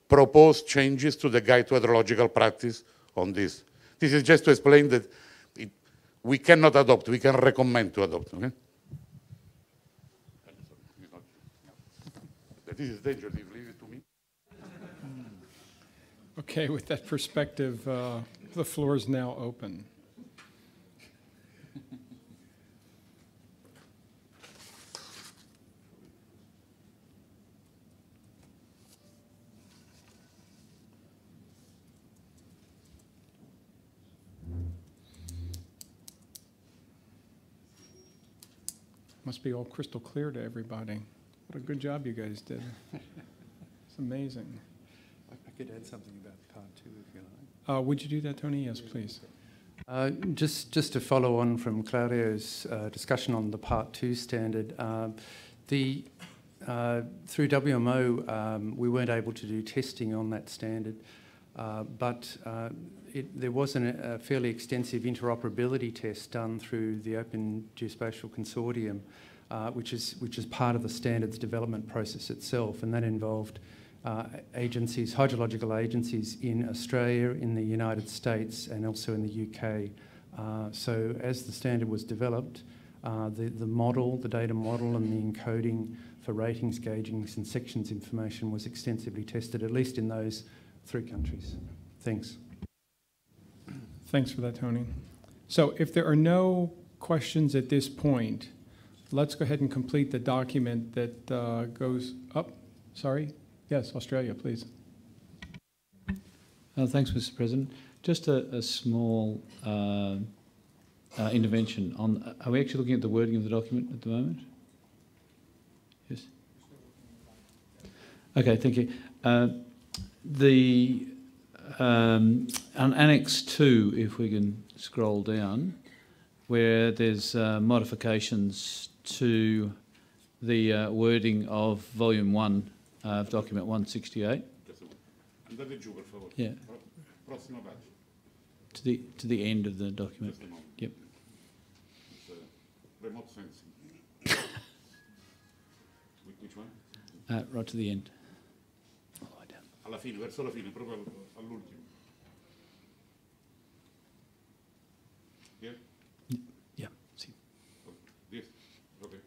proposed changes to the guide to hydrological practice on this. This is just to explain that it, we cannot adopt, we can recommend to adopt. Okay? This is dangerous. You leave it to me. Okay, with that perspective, uh, the floor is now open. Must be all crystal clear to everybody. What a good job you guys did. It's amazing. I could add something about part two if you like. Uh, Would you do that, Tony? Yes, please. Uh, Just, just to follow on from Claudio's uh, discussion on the Part 2 standard, um, the, uh, through WMO, um, we weren't able to do testing on that standard, uh, but uh, it, there was an, a fairly extensive interoperability test done through the Open Geospatial Consortium, uh, which, is, which is part of the standards development process itself, and that involved uh, agencies, hydrological agencies in Australia, in the United States, and also in the UK. Uh, so as the standard was developed, uh, the, the model, the data model, and the encoding for ratings, gaugings, and sections information was extensively tested, at least in those three countries. Thanks. Thanks for that, Tony. So if there are no questions at this point, let's go ahead and complete the document that uh, goes up. Sorry? Yes, Australia, please. Uh, Thanks, Mr. President. Just a a small uh, uh, intervention on, are we actually looking at the wording of the document at the moment? Yes? Okay, thank you. Uh, The, um, on Annex 2, if we can scroll down, where there's uh, modifications to the uh, wording of volume one uh, of document 168. Andate giù, per favore. Yeah. Pro- Prossima pagina. To the, to the end of the document. Just a moment. Yep. Remote sensing. Which- Which one? Uh, right to the end. Alla fine, verso la fine, proprio all'ultimo. Here? Yeah, sì. This? Okay.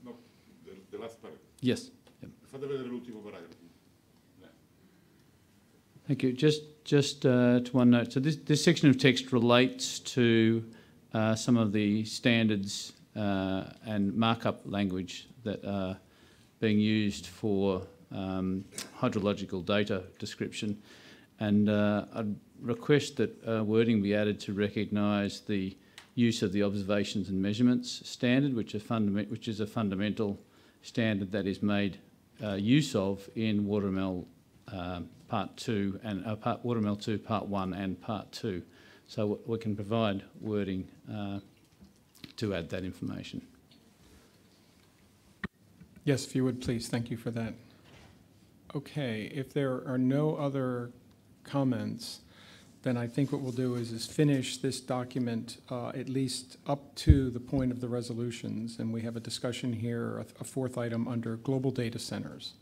No, the, the last paragraph. Yes. Yep. Fate vedere l'ultimo paragrafo. Yeah. Thank you. Just, just uh, to one note. So this, this section of text relates to uh, some of the standards uh, and markup language that are being used for um, hydrological data description. And uh, I'd request that uh, wording be added to recognise the use of the observations and measurements standard, which, which is a fundamental standard that is made uh, use of in WaterML um, Part 2 and uh, part, WaterML 2 Part 1 and Part 2. So we can provide wording uh, to add that information. Yes, if you would, please. Thank you for that. Okay, if there are no other comments, then I think what we'll do is, is finish this document uh, at least up to the point of the resolutions, and we have a discussion here, a, a fourth item under global data centers.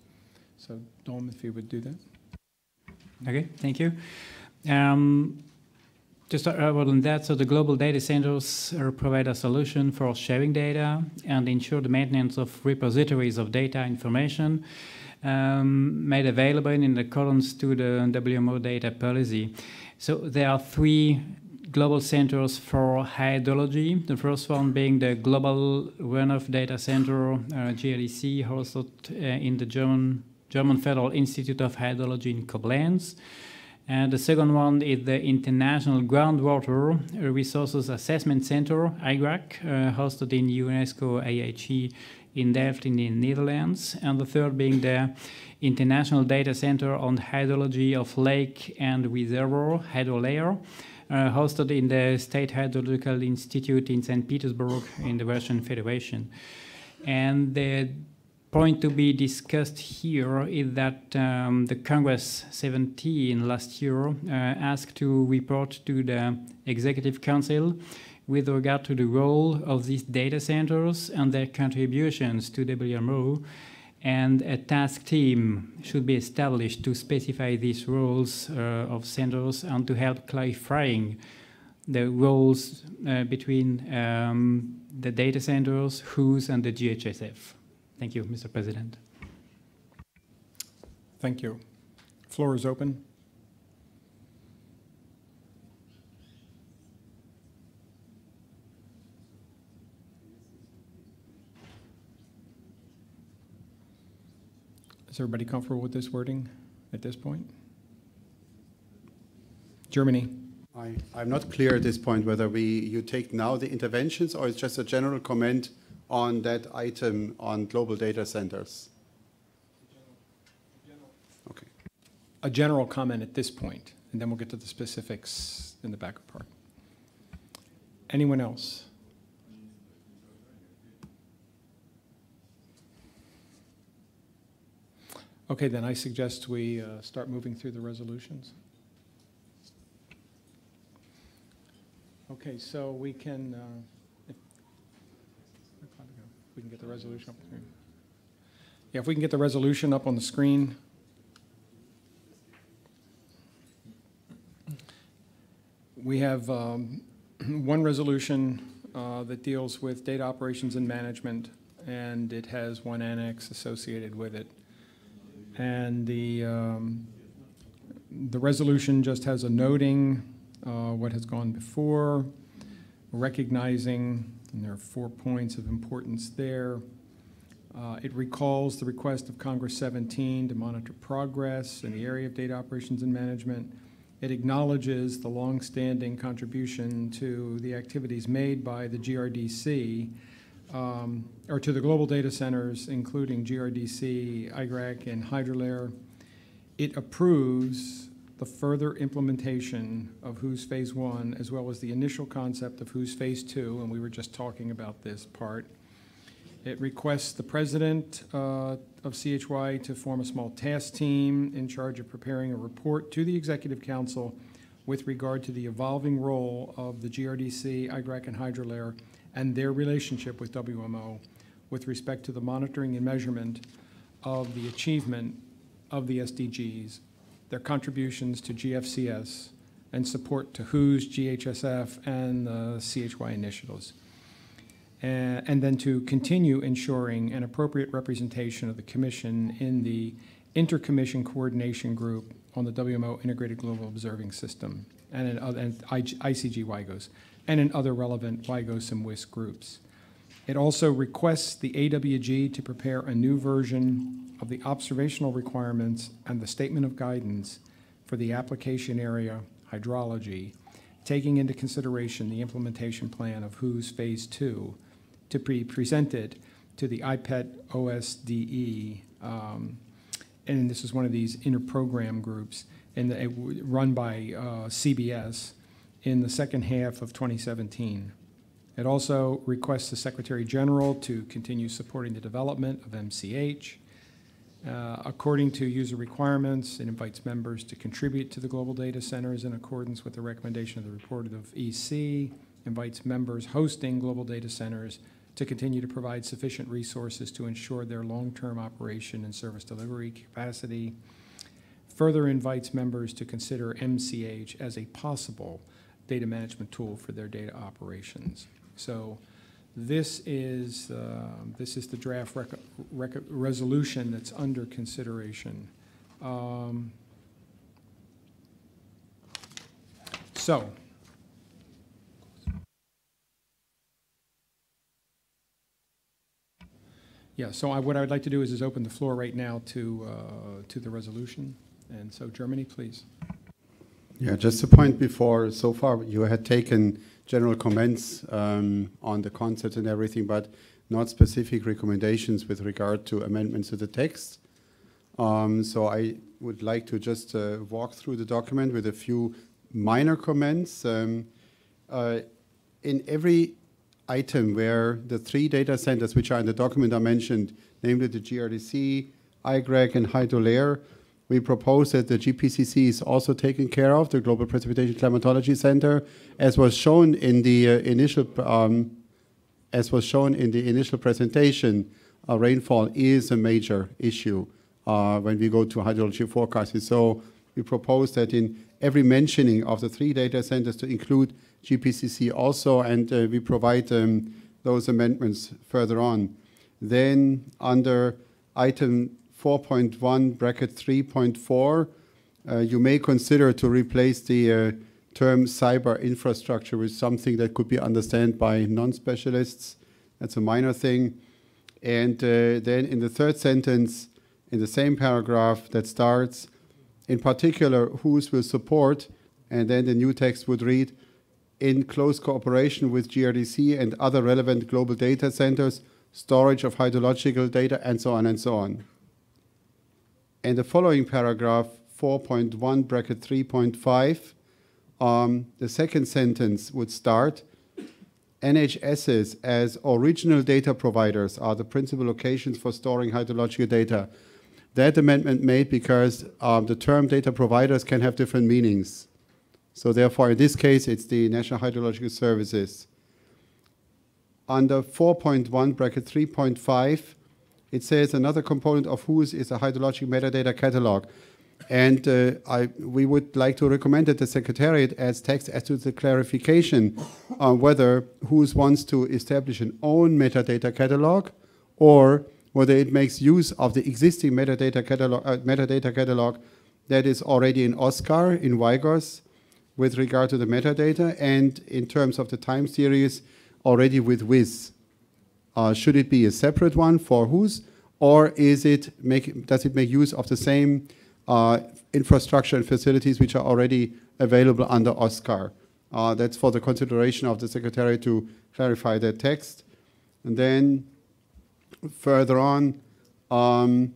So, Dom, if you would do that. Okay, thank you. Um, to start about on that, so the global data centers uh, provide a solution for sharing data and ensure the maintenance of repositories of data information um, made available in accordance to the WMO data policy. So there are three global centers for hydrology. The first one being the Global Runoff Data Center, uh, GRDC, hosted uh, in the German German Federal Institute of Hydrology in Koblenz. And the second one is the International Groundwater Resources Assessment Center, IGRAC, uh, hosted in UNESCO IHE in Delft in the Netherlands. And the third being the International Data Center on Hydrology of Lake and Reservoir, HYDROLARE, uh, hosted in the State Hydrological Institute in St. Petersburg in the Russian Federation. And the point to be discussed here is that um, the Congress 17 last year uh, asked to report to the Executive Council with regard to the role of these data centers and their contributions to WMO. And a task team should be established to specify these roles uh, of centers and to help clarifying the roles uh, between um, the data centers, WHOS, and the GHSF. Thank you, Mr. President. Thank you. Floor is open. Is everybody comfortable with this wording at this point? Germany. I, I'm not clear at this point whether we you take now the interventions or it's just a general comment on that item on global data centers. Okay. A general comment at this point, and then we'll get to the specifics in the back part. Anyone else? Okay, then I suggest we uh, start moving through the resolutions. Okay, so we can, uh, we can get the resolution up on the screen. Yeah, if we can get the resolution up on the screen. We have um, one resolution uh, that deals with data operations and management, and it has one annex associated with it. And the, um, the resolution just has a noting uh, what has gone before, recognizing, and there are four points of importance there. Uh, it recalls the request of Congress 17 to monitor progress in the area of data operations and management. It acknowledges the longstanding contribution to the activities made by the GRDC, um, or to the global data centers, including GRDC, IGRAC, and HYDROLARE. It approves the further implementation of WHOS Phase One, as well as the initial concept of WHOS Phase Two, and we were just talking about this part. It requests the president uh, of CHY to form a small task team in charge of preparing a report to the Executive Council with regard to the evolving role of the GRDC, IGRAC, and HYDROLARE and their relationship with WMO with respect to the monitoring and measurement of the achievement of the SDGs, their contributions to GFCS, and support to WHOS, GHSF, and the CHY initiatives. And, and then to continue ensuring an appropriate representation of the Commission in the Intercommission Coordination Group on the WMO Integrated Global Observing System and in other, and ICG WIGOS, and in other relevant WIGOS and WIS groups. It also requests the AWG to prepare a new version of the observational requirements and the statement of guidance for the application area hydrology, taking into consideration the implementation plan of WHOS Phase 2 to be presented to the IPET OSDE um, and this is one of these inter-program groups, and run by uh, CBS in the second half of 2017. It also requests the Secretary General to continue supporting the development of MCH. Uh, according to user requirements, it invites members to contribute to the global data centers in accordance with the recommendation of the report of EC, invites members hosting global data centers to continue to provide sufficient resources to ensure their long-term operation and service delivery capacity. Further invites members to consider MCH as a possible data management tool for their data operations. So this is, uh, this is the draft resolution that's under consideration. Um, so Yeah, so I, what I would like to do is, is open the floor right now to, uh, to the resolution. And so Germany, please. Yeah, just a point before, so far you had taken general comments um, on the concept and everything, but not specific recommendations with regard to amendments to the text. Um, so I would like to just uh, walk through the document with a few minor comments. Um, uh, in every item where the three data centers which are in the document are mentioned, namely the GRDC, IGRAC, and HYDROLARE, we propose that the GPCC is also taken care of, the Global Precipitation Climatology Center, as was shown in the uh, initial um, as was shown in the initial presentation. Uh, rainfall is a major issue uh, when we go to hydrology forecasting. So we propose that in every mentioning of the three data centers to include GPCC also, and uh, we provide um, those amendments further on. Then under item 4.1 bracket 3.4, uh, you may consider to replace the uh, term cyber infrastructure with something that could be understood by non-specialists. That's a minor thing. And uh, then in the third sentence, in the same paragraph that starts, in particular, WHOS will support, and then the new text would read, in close cooperation with GRDC and other relevant global data centers, storage of hydrological data, and so on and so on. And the following paragraph, 4.1 bracket 3.5, um, the second sentence would start, NHSs as original data providers are the principal locations for storing hydrological data. That amendment made because um, the term data providers can have different meanings. So therefore, in this case, it's the National Hydrological Services. Under 4.1 bracket 3.5, it says another component of WHOS is a hydrologic metadata catalog. And uh, I, we would like to recommend that the Secretariat adds text as to the clarification on whether WHOS wants to establish an own metadata catalog or whether it makes use of the existing metadata catalog, uh, metadata catalog that is already in OSCAR, in WIGOS, with regard to the metadata and in terms of the time series already with WIS. Uh, should it be a separate one for WHOS, or is it make, does it make use of the same uh, infrastructure and facilities which are already available under OSCAR? Uh, that's for the consideration of the Secretary to clarify that text. And then further on, um,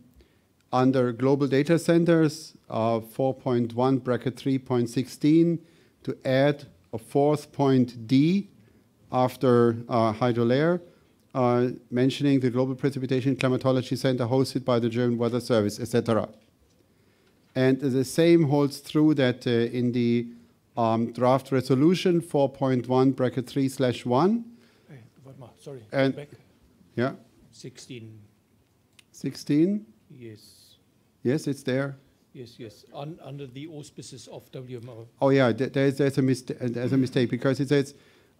under global data centers, uh, 4.1 bracket 3.16, to add a fourth point D after uh, HYDROLARE, uh, mentioning the Global Precipitation Climatology Center hosted by the German Weather Service, etc. And the same holds true that uh, in the um, draft resolution 4.1 bracket 3 slash 1. Hey, sorry, And, back. yeah, 16, 16. yes, Yes, it's there. yes, yes, Un, under the auspices of WMO. Oh yeah, there's, there's, a mistake, there's a mistake because it says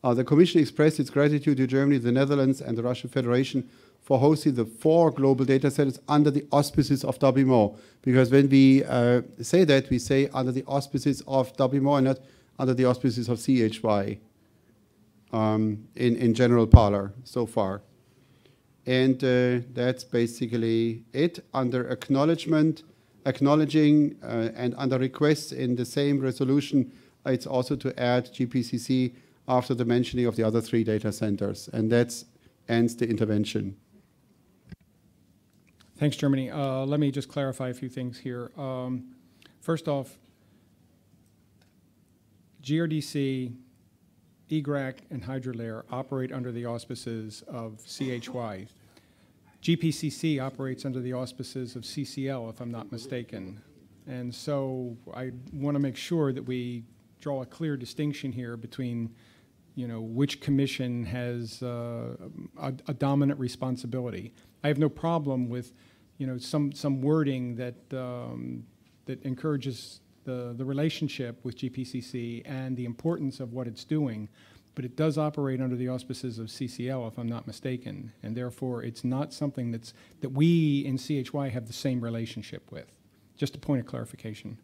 uh, the Commission expressed its gratitude to Germany, the Netherlands, and the Russian Federation for hosting the four global data centers under the auspices of WMO. Because when we uh, say that, we say under the auspices of WMO and not under the auspices of CHY um, in, in general parlor so far. And uh, that's basically it. Under acknowledgement, acknowledging, uh, and under requests in the same resolution, it's also to add GPCC after the mentioning of the other three data centers. And that ends the intervention. Thanks, Germany. Uh, let me just clarify a few things here. Um, first off, GRDC, IGRAC, and HYDROLARE operate under the auspices of CHY. GPCC operates under the auspices of CCL, if I'm not mistaken. And so I want to make sure that we draw a clear distinction here between, you know, which commission has uh, a, a dominant responsibility. I have no problem with, you know, some, some wording that, um, that encourages the, the relationship with GPCC and the importance of what it's doing, but it does operate under the auspices of CCL, if I'm not mistaken, and therefore it's not something that's, that we in CHY have the same relationship with. Just a point of clarification.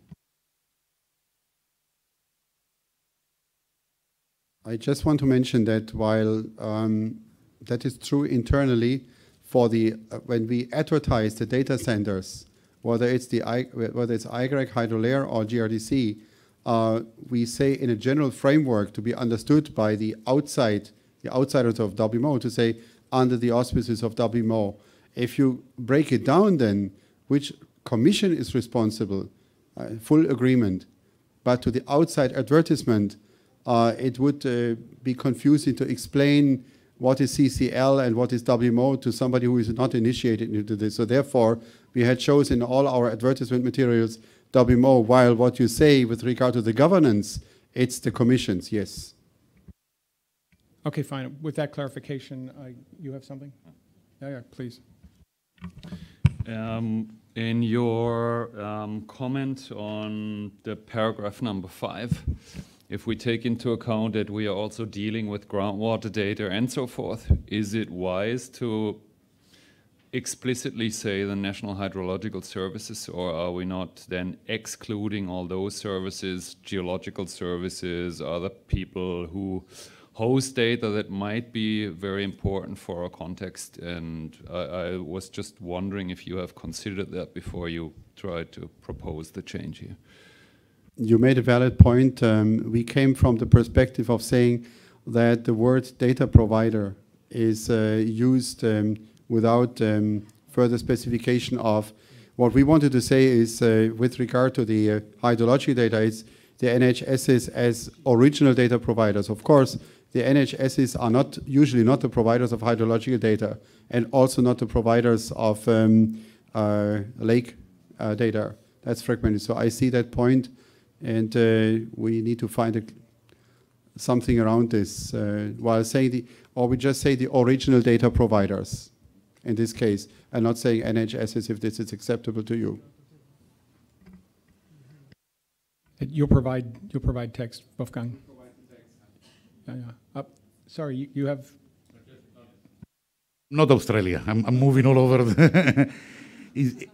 I just want to mention that while um, that is true internally, for the uh, when we advertise the data centers, whether it's the whether it's IGRAC, HYDROLARE, or GRDC, uh, we say in a general framework to be understood by the outside, the outsiders of WMO, to say under the auspices of WMO. If you break it down, then which commission is responsible? Uh, full agreement. But to the outside advertisement, it would uh, be confusing to explain what is CCL and what is WMO to somebody who is not initiated into this. So therefore, we had chosen all our advertisement materials WMO, while what you say with regard to the governance, it's the commissions, yes. Okay, fine. With that clarification, I, you have something? Yeah, yeah, please. Um, in your um, comment on the paragraph number five, if we take into account that we are also dealing with groundwater data and so forth, is it wise to explicitly say the National Hydrological Services, or are we not then excluding all those services, geological services, other people who host data that might be very important for our context? And I, I was just wondering if you have considered that before you tried to propose the change here. You made a valid point. Um, we came from the perspective of saying that the word data provider is uh, used um, without um, further specification of what we wanted to say is uh, with regard to the uh, hydrology data, it's the NHSs as original data providers. Of course, the NHSs are not usually not the providers of hydrological data and also not the providers of um, uh, lake uh, data. That's fragmented. So I see that point, and uh, we need to find a, something around this uh, while saying the, or we just say the original data providers in this case, and not saying NHSs if this is acceptable to you. You'll provide, you'll provide text, Wolfgang? Yeah, yeah. Uh, sorry, you, you have, Not Australia. I'm, I'm moving all over. The is,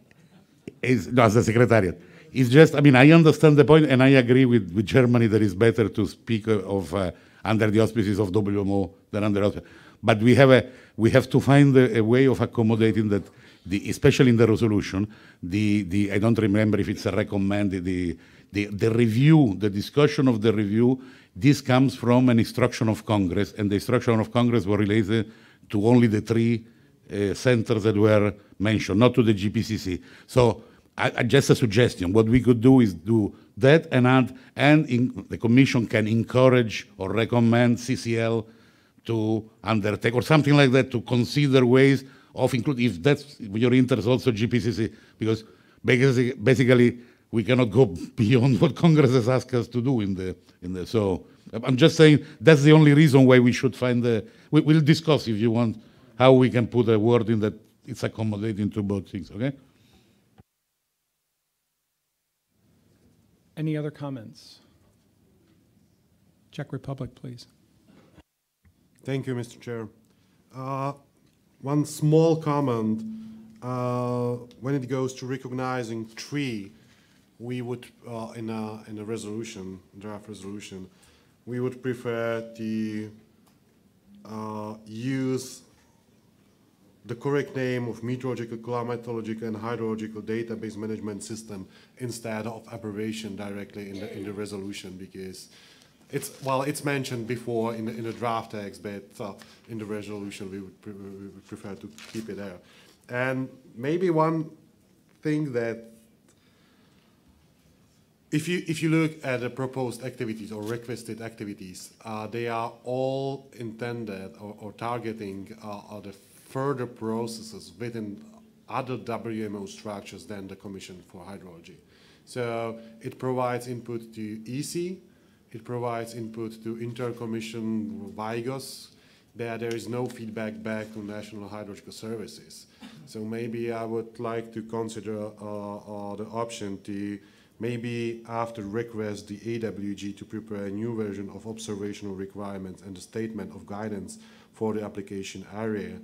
is, no, as a secretariat. It's just, I mean, I understand the point, and I agree with, with Germany that it's better to speak of uh, under the auspices of WMO than under auspices. But we have a we have to find a, a way of accommodating that, the, especially in the resolution. The the I don't remember if it's a recommend the the the review, the discussion of the review. This comes from an instruction of Congress, and the instruction of Congress was related to only the three uh, centers that were mentioned, not to the GPCC. So I, I just a suggestion. What we could do is do that and add, and in, the Commission can encourage or recommend CCL to undertake or something like that to consider ways of include if that's your interest also GPCC because basically, basically we cannot go beyond what Congress has asked us to do in the in the so I'm just saying that's the only reason why we should find the we, will discuss if you want how we can put a word in that it's accommodating to both things okay Any other comments? Czech Republic, please. Thank you, Mr. Chair. Uh, one small comment. Uh, when it goes to recognizing tree, we would, uh, in, a, in a resolution, draft resolution, we would prefer the uh, use the correct name of meteorological, climatological, and hydrological database management system instead of abbreviation directly in the, in the resolution because it's, well, it's mentioned before in the, in the draft text, but uh, in the resolution we would, pre we would prefer to keep it there. And maybe one thing that if you if you look at the proposed activities or requested activities, uh, they are all intended or, or targeting uh, the further processes within other WMO structures than the Commission for Hydrology. So it provides input to EC, it provides input to Intercommission WIGOS, there there is no feedback back to National Hydrological Services. So maybe I would like to consider uh, uh, the option to maybe after request the AWG to prepare a new version of observational requirements and a statement of guidance for the application area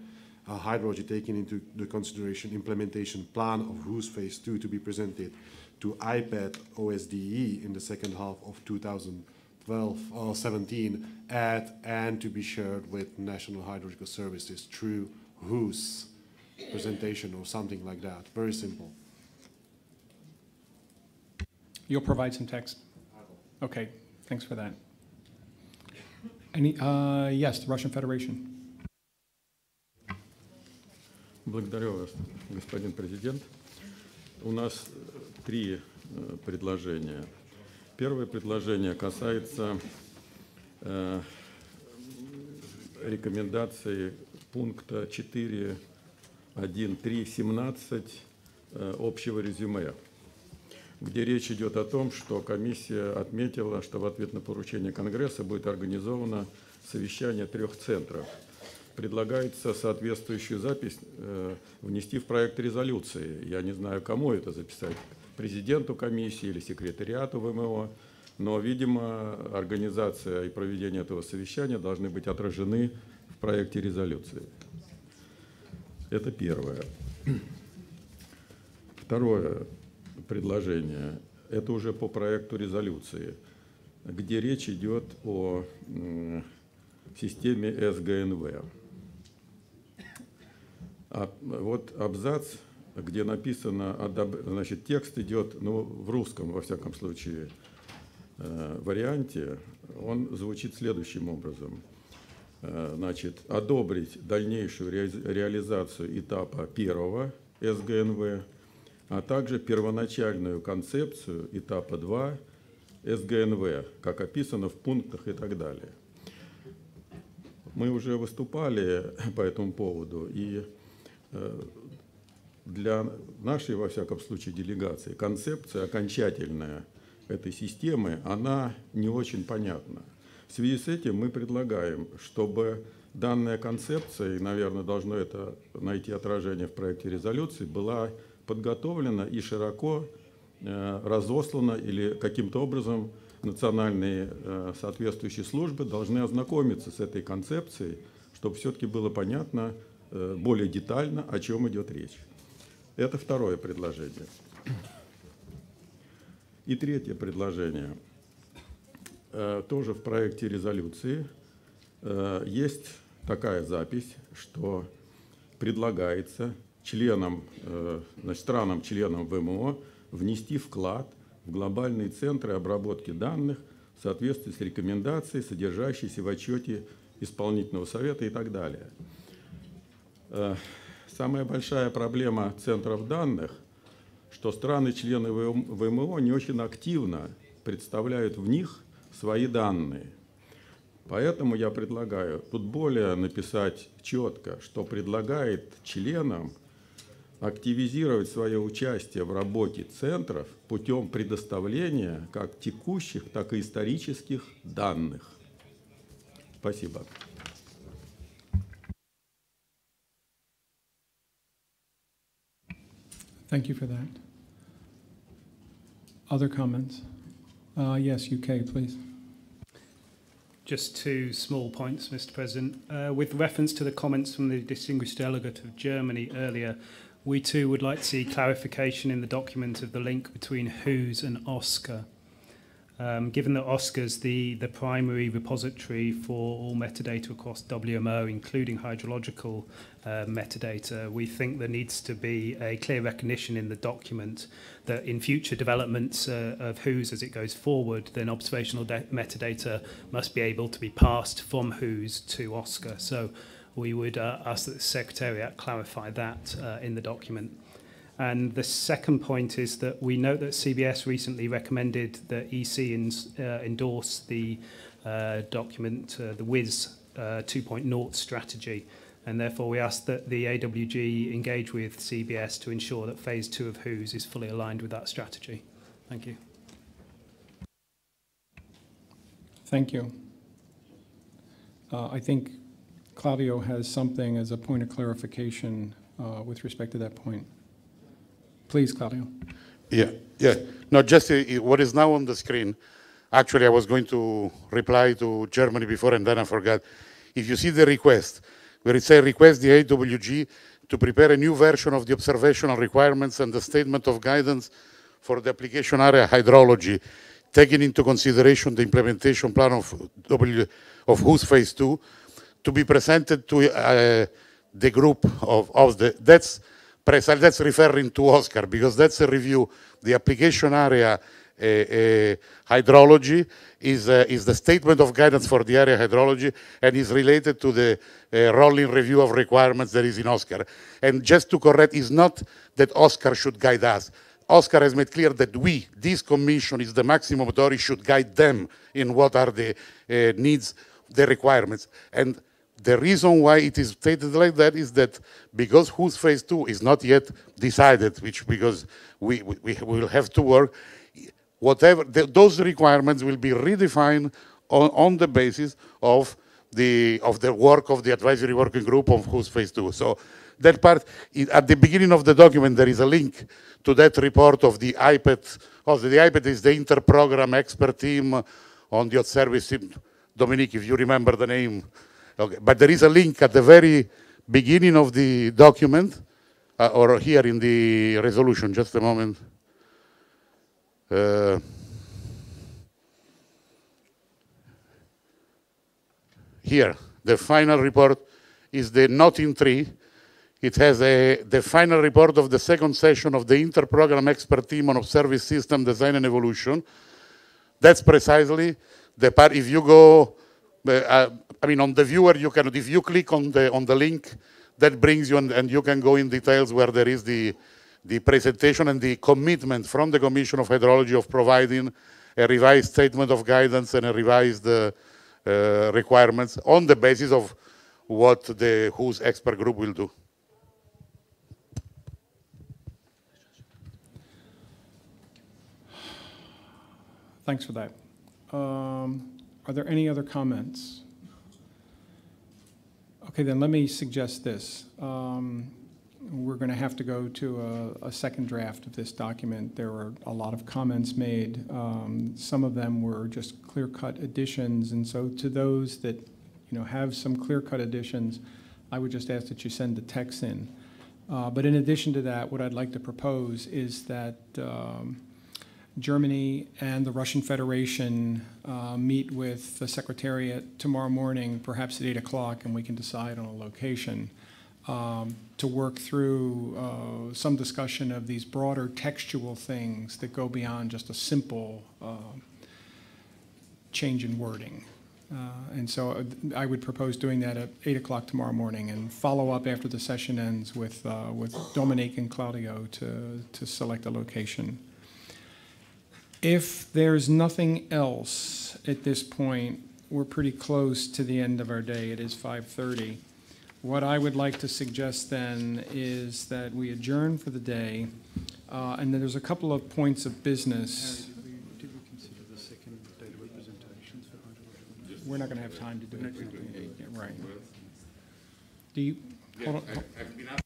uh, hydrology taking into the consideration implementation plan of WHOS phase 2 to be presented to IPET OSDE in the second half of 2012 or uh, 17 at and to be shared with National Hydrological Services through WHOS presentation or something like that. Very simple. You'll provide some text? Okay, thanks for that. Any, uh, yes, the Russian Federation. Благодарю вас, господин президент. У нас три предложения. Первое предложение касается э, рекомендаций пункта 4.1.3.17 э, общего резюме, где речь идет о том, что комиссия отметила, что в ответ на поручение Конгресса будет организовано совещание трех центров – предлагается соответствующую запись э, внести в проект резолюции. Я не знаю, кому это записать, президенту комиссии или секретариату ВМО, но, видимо, организация и проведение этого совещания должны быть отражены в проекте резолюции. Это первое. Второе предложение – это уже по проекту резолюции, где речь идет о системе СГНВ. А вот абзац, где написано, значит, текст идет, ну, в русском, во всяком случае, э, варианте, он звучит следующим образом. Э, значит, одобрить дальнейшую ре реализацию этапа первого СГНВ, а также первоначальную концепцию этапа 2 СГНВ, как описано в пунктах и так далее. Мы уже выступали по этому поводу, и для нашей, во всяком случае, делегации концепция окончательная этой системы, она не очень понятна. В связи с этим мы предлагаем, чтобы данная концепция, и, наверное, должно это найти отражение в проекте резолюции, была подготовлена и широко э, разослана или каким-то образом национальные э, соответствующие службы должны ознакомиться с этой концепцией, чтобы все-таки было понятно, Э, более детально, о чем идет речь. Это второе предложение. И третье предложение. Э, тоже в проекте резолюции э, есть такая запись, что предлагается членам, значит, странам-членам ВМО внести вклад в глобальные центры обработки данных в соответствии с рекомендацией, содержащейся в отчете исполнительного совета и так далее. Э, самая большая проблема центров данных, что страны-члены ВМО не очень активно представляют в них свои данные. Поэтому я предлагаю тут более написать четко, что предлагает членам активизировать свое участие в работе центров путем предоставления как текущих, так и исторических данных. Спасибо. Thank you for that. Other comments? Uh, yes, UK, please. Just two small points, Mr. President. Uh, with reference to the comments from the distinguished delegate of Germany earlier, we too would like to see clarification in the document of the link between WHOS and OSCAR. Um, given that OSCAR's the, the primary repository for all metadata across WMO, including hydrological uh, metadata, we think there needs to be a clear recognition in the document that in future developments uh, of WHOS as it goes forward, then observational metadata must be able to be passed from WHOS to OSCAR. So we would uh, ask that the Secretariat clarify that uh, in the document. And the second point is that we note that CBS recently recommended that EC uh, endorse the uh, document, uh, the WIS uh, 2.0 strategy. And therefore, we ask that the AWG engage with CBS to ensure that phase two of WHOS is fully aligned with that strategy. Thank you. Thank you. Uh, I think Claudio has something as a point of clarification uh, with respect to that point. Please, Claudio. Yeah, yeah. No, just uh, what is now on the screen. Actually, I was going to reply to Germany before, and then I forgot. If you see the request, where it says request the AWG to prepare a new version of the observational requirements and the statement of guidance for the application area hydrology, taking into consideration the implementation plan of W of WHOS phase two, to be presented to uh, the group of, of the that's precisely that's referring to OSCAR because that's a review. The application area uh, uh, hydrology is, uh, is the statement of guidance for the area hydrology and is related to the rolling review of requirements that is in OSCAR. And just to correct, it's not that OSCAR should guide us. OSCAR has made clear that we, this commission is the maximum authority, should guide them in what are the needs, the requirements. And the reason why it is stated like that is that because WHOS phase two is not yet decided, which because we, we, we will have to work, whatever the, those requirements will be redefined on, on the basis of the of the work of the advisory working group of WHOS phase two. So that part at the beginning of the document there is a link to that report of the IPET. Also, oh, the IPET is the inter-program expert team on the service. Dominique, if you remember the name, Okay, but there is a link at the very beginning of the document, uh, or here in the resolution, just a moment. Uh, here, the final report is the not in three. It has a, the final report of the second session of the inter-program expert team on observing system design and evolution. That's precisely the part, if you go, uh, I mean, on the viewer, you can, if you click on the, on the link, that brings you, and, and you can go in details where there is the, the presentation and the commitment from the Commission of Hydrology of providing a revised statement of guidance and a revised uh, uh, requirements on the basis of what the WHOS expert group will do. Thanks for that. Um, are there any other comments? Okay, then let me suggest this. Um, we're going to have to go to a, a, second draft of this document. There were a lot of comments made. Um, some of them were just clear-cut additions, and so to those that you know have some clear-cut additions, I would just ask that you send the text in. Uh, but in addition to that, what I'd like to propose is that um, Germany and the Russian Federation uh, meet with the Secretariat tomorrow morning, perhaps at 8 o'clock, and we can decide on a location um, to work through uh, some discussion of these broader textual things that go beyond just a simple uh, change in wording. Uh, And so uh, I would propose doing that at 8 o'clock tomorrow morning and follow up after the session ends with, uh, with Dominique and Claudio to, to select a location. If there's nothing else at this point, we're pretty close to the end of our day. It is 5:30. What I would like to suggest then is that we adjourn for the day, uh, and then there's a couple of points of business. Did we consider the second data representations for hydrological? We're not going to have time to do it. Right. Do you, hold on.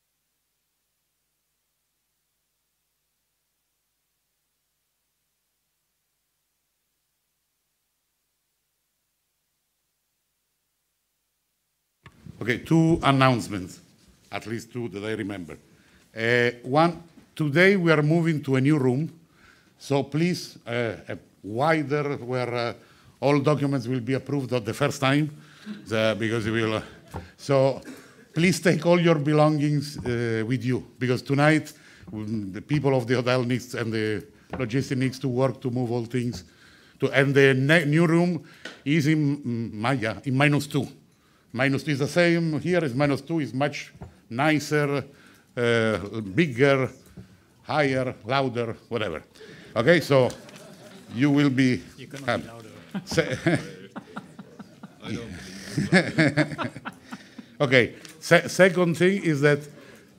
Okay, two announcements, at least two that I remember. Uh, one, today we are moving to a new room, so please, uh, a wider, where uh, all documents will be approved the first time, the, because we will. Uh, so please take all your belongings uh, with you, because tonight um, the people of the hotel needs and the logistics needs to work to move all things. To, and the new room is in mm, Maya, in minus two. Minus two is the same here, is minus two, is much nicer, uh, bigger, higher, louder, whatever. Okay, so you will be. You cannot happy. be louder. Okay, Se- second thing is that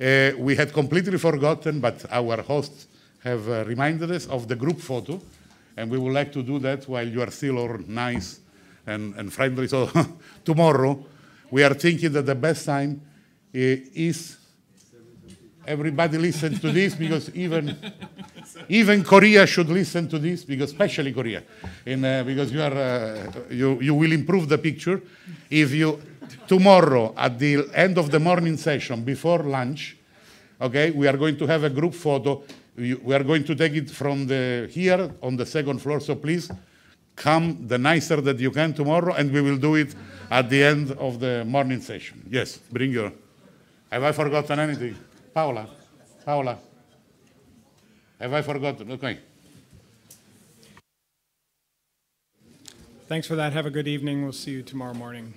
uh, we had completely forgotten, but our hosts have uh, reminded us of the group photo, and we would like to do that while you are still all nice and, and friendly. So tomorrow, we are thinking that the best time uh, is everybody listen to this because even even Korea should listen to this because especially Korea, in, uh, because you are uh, you you will improve the picture if you tomorrow at the end of the morning session before lunch. Okay, we are going to have a group photo. We are going to take it from the here on the second floor. So please come the nicer that you can tomorrow, and we will do it at the end of the morning session. Yes, bring your. Have I forgotten anything? Paola? Paola? Have I forgotten? Okay. Thanks for that. Have a good evening. We'll see you tomorrow morning.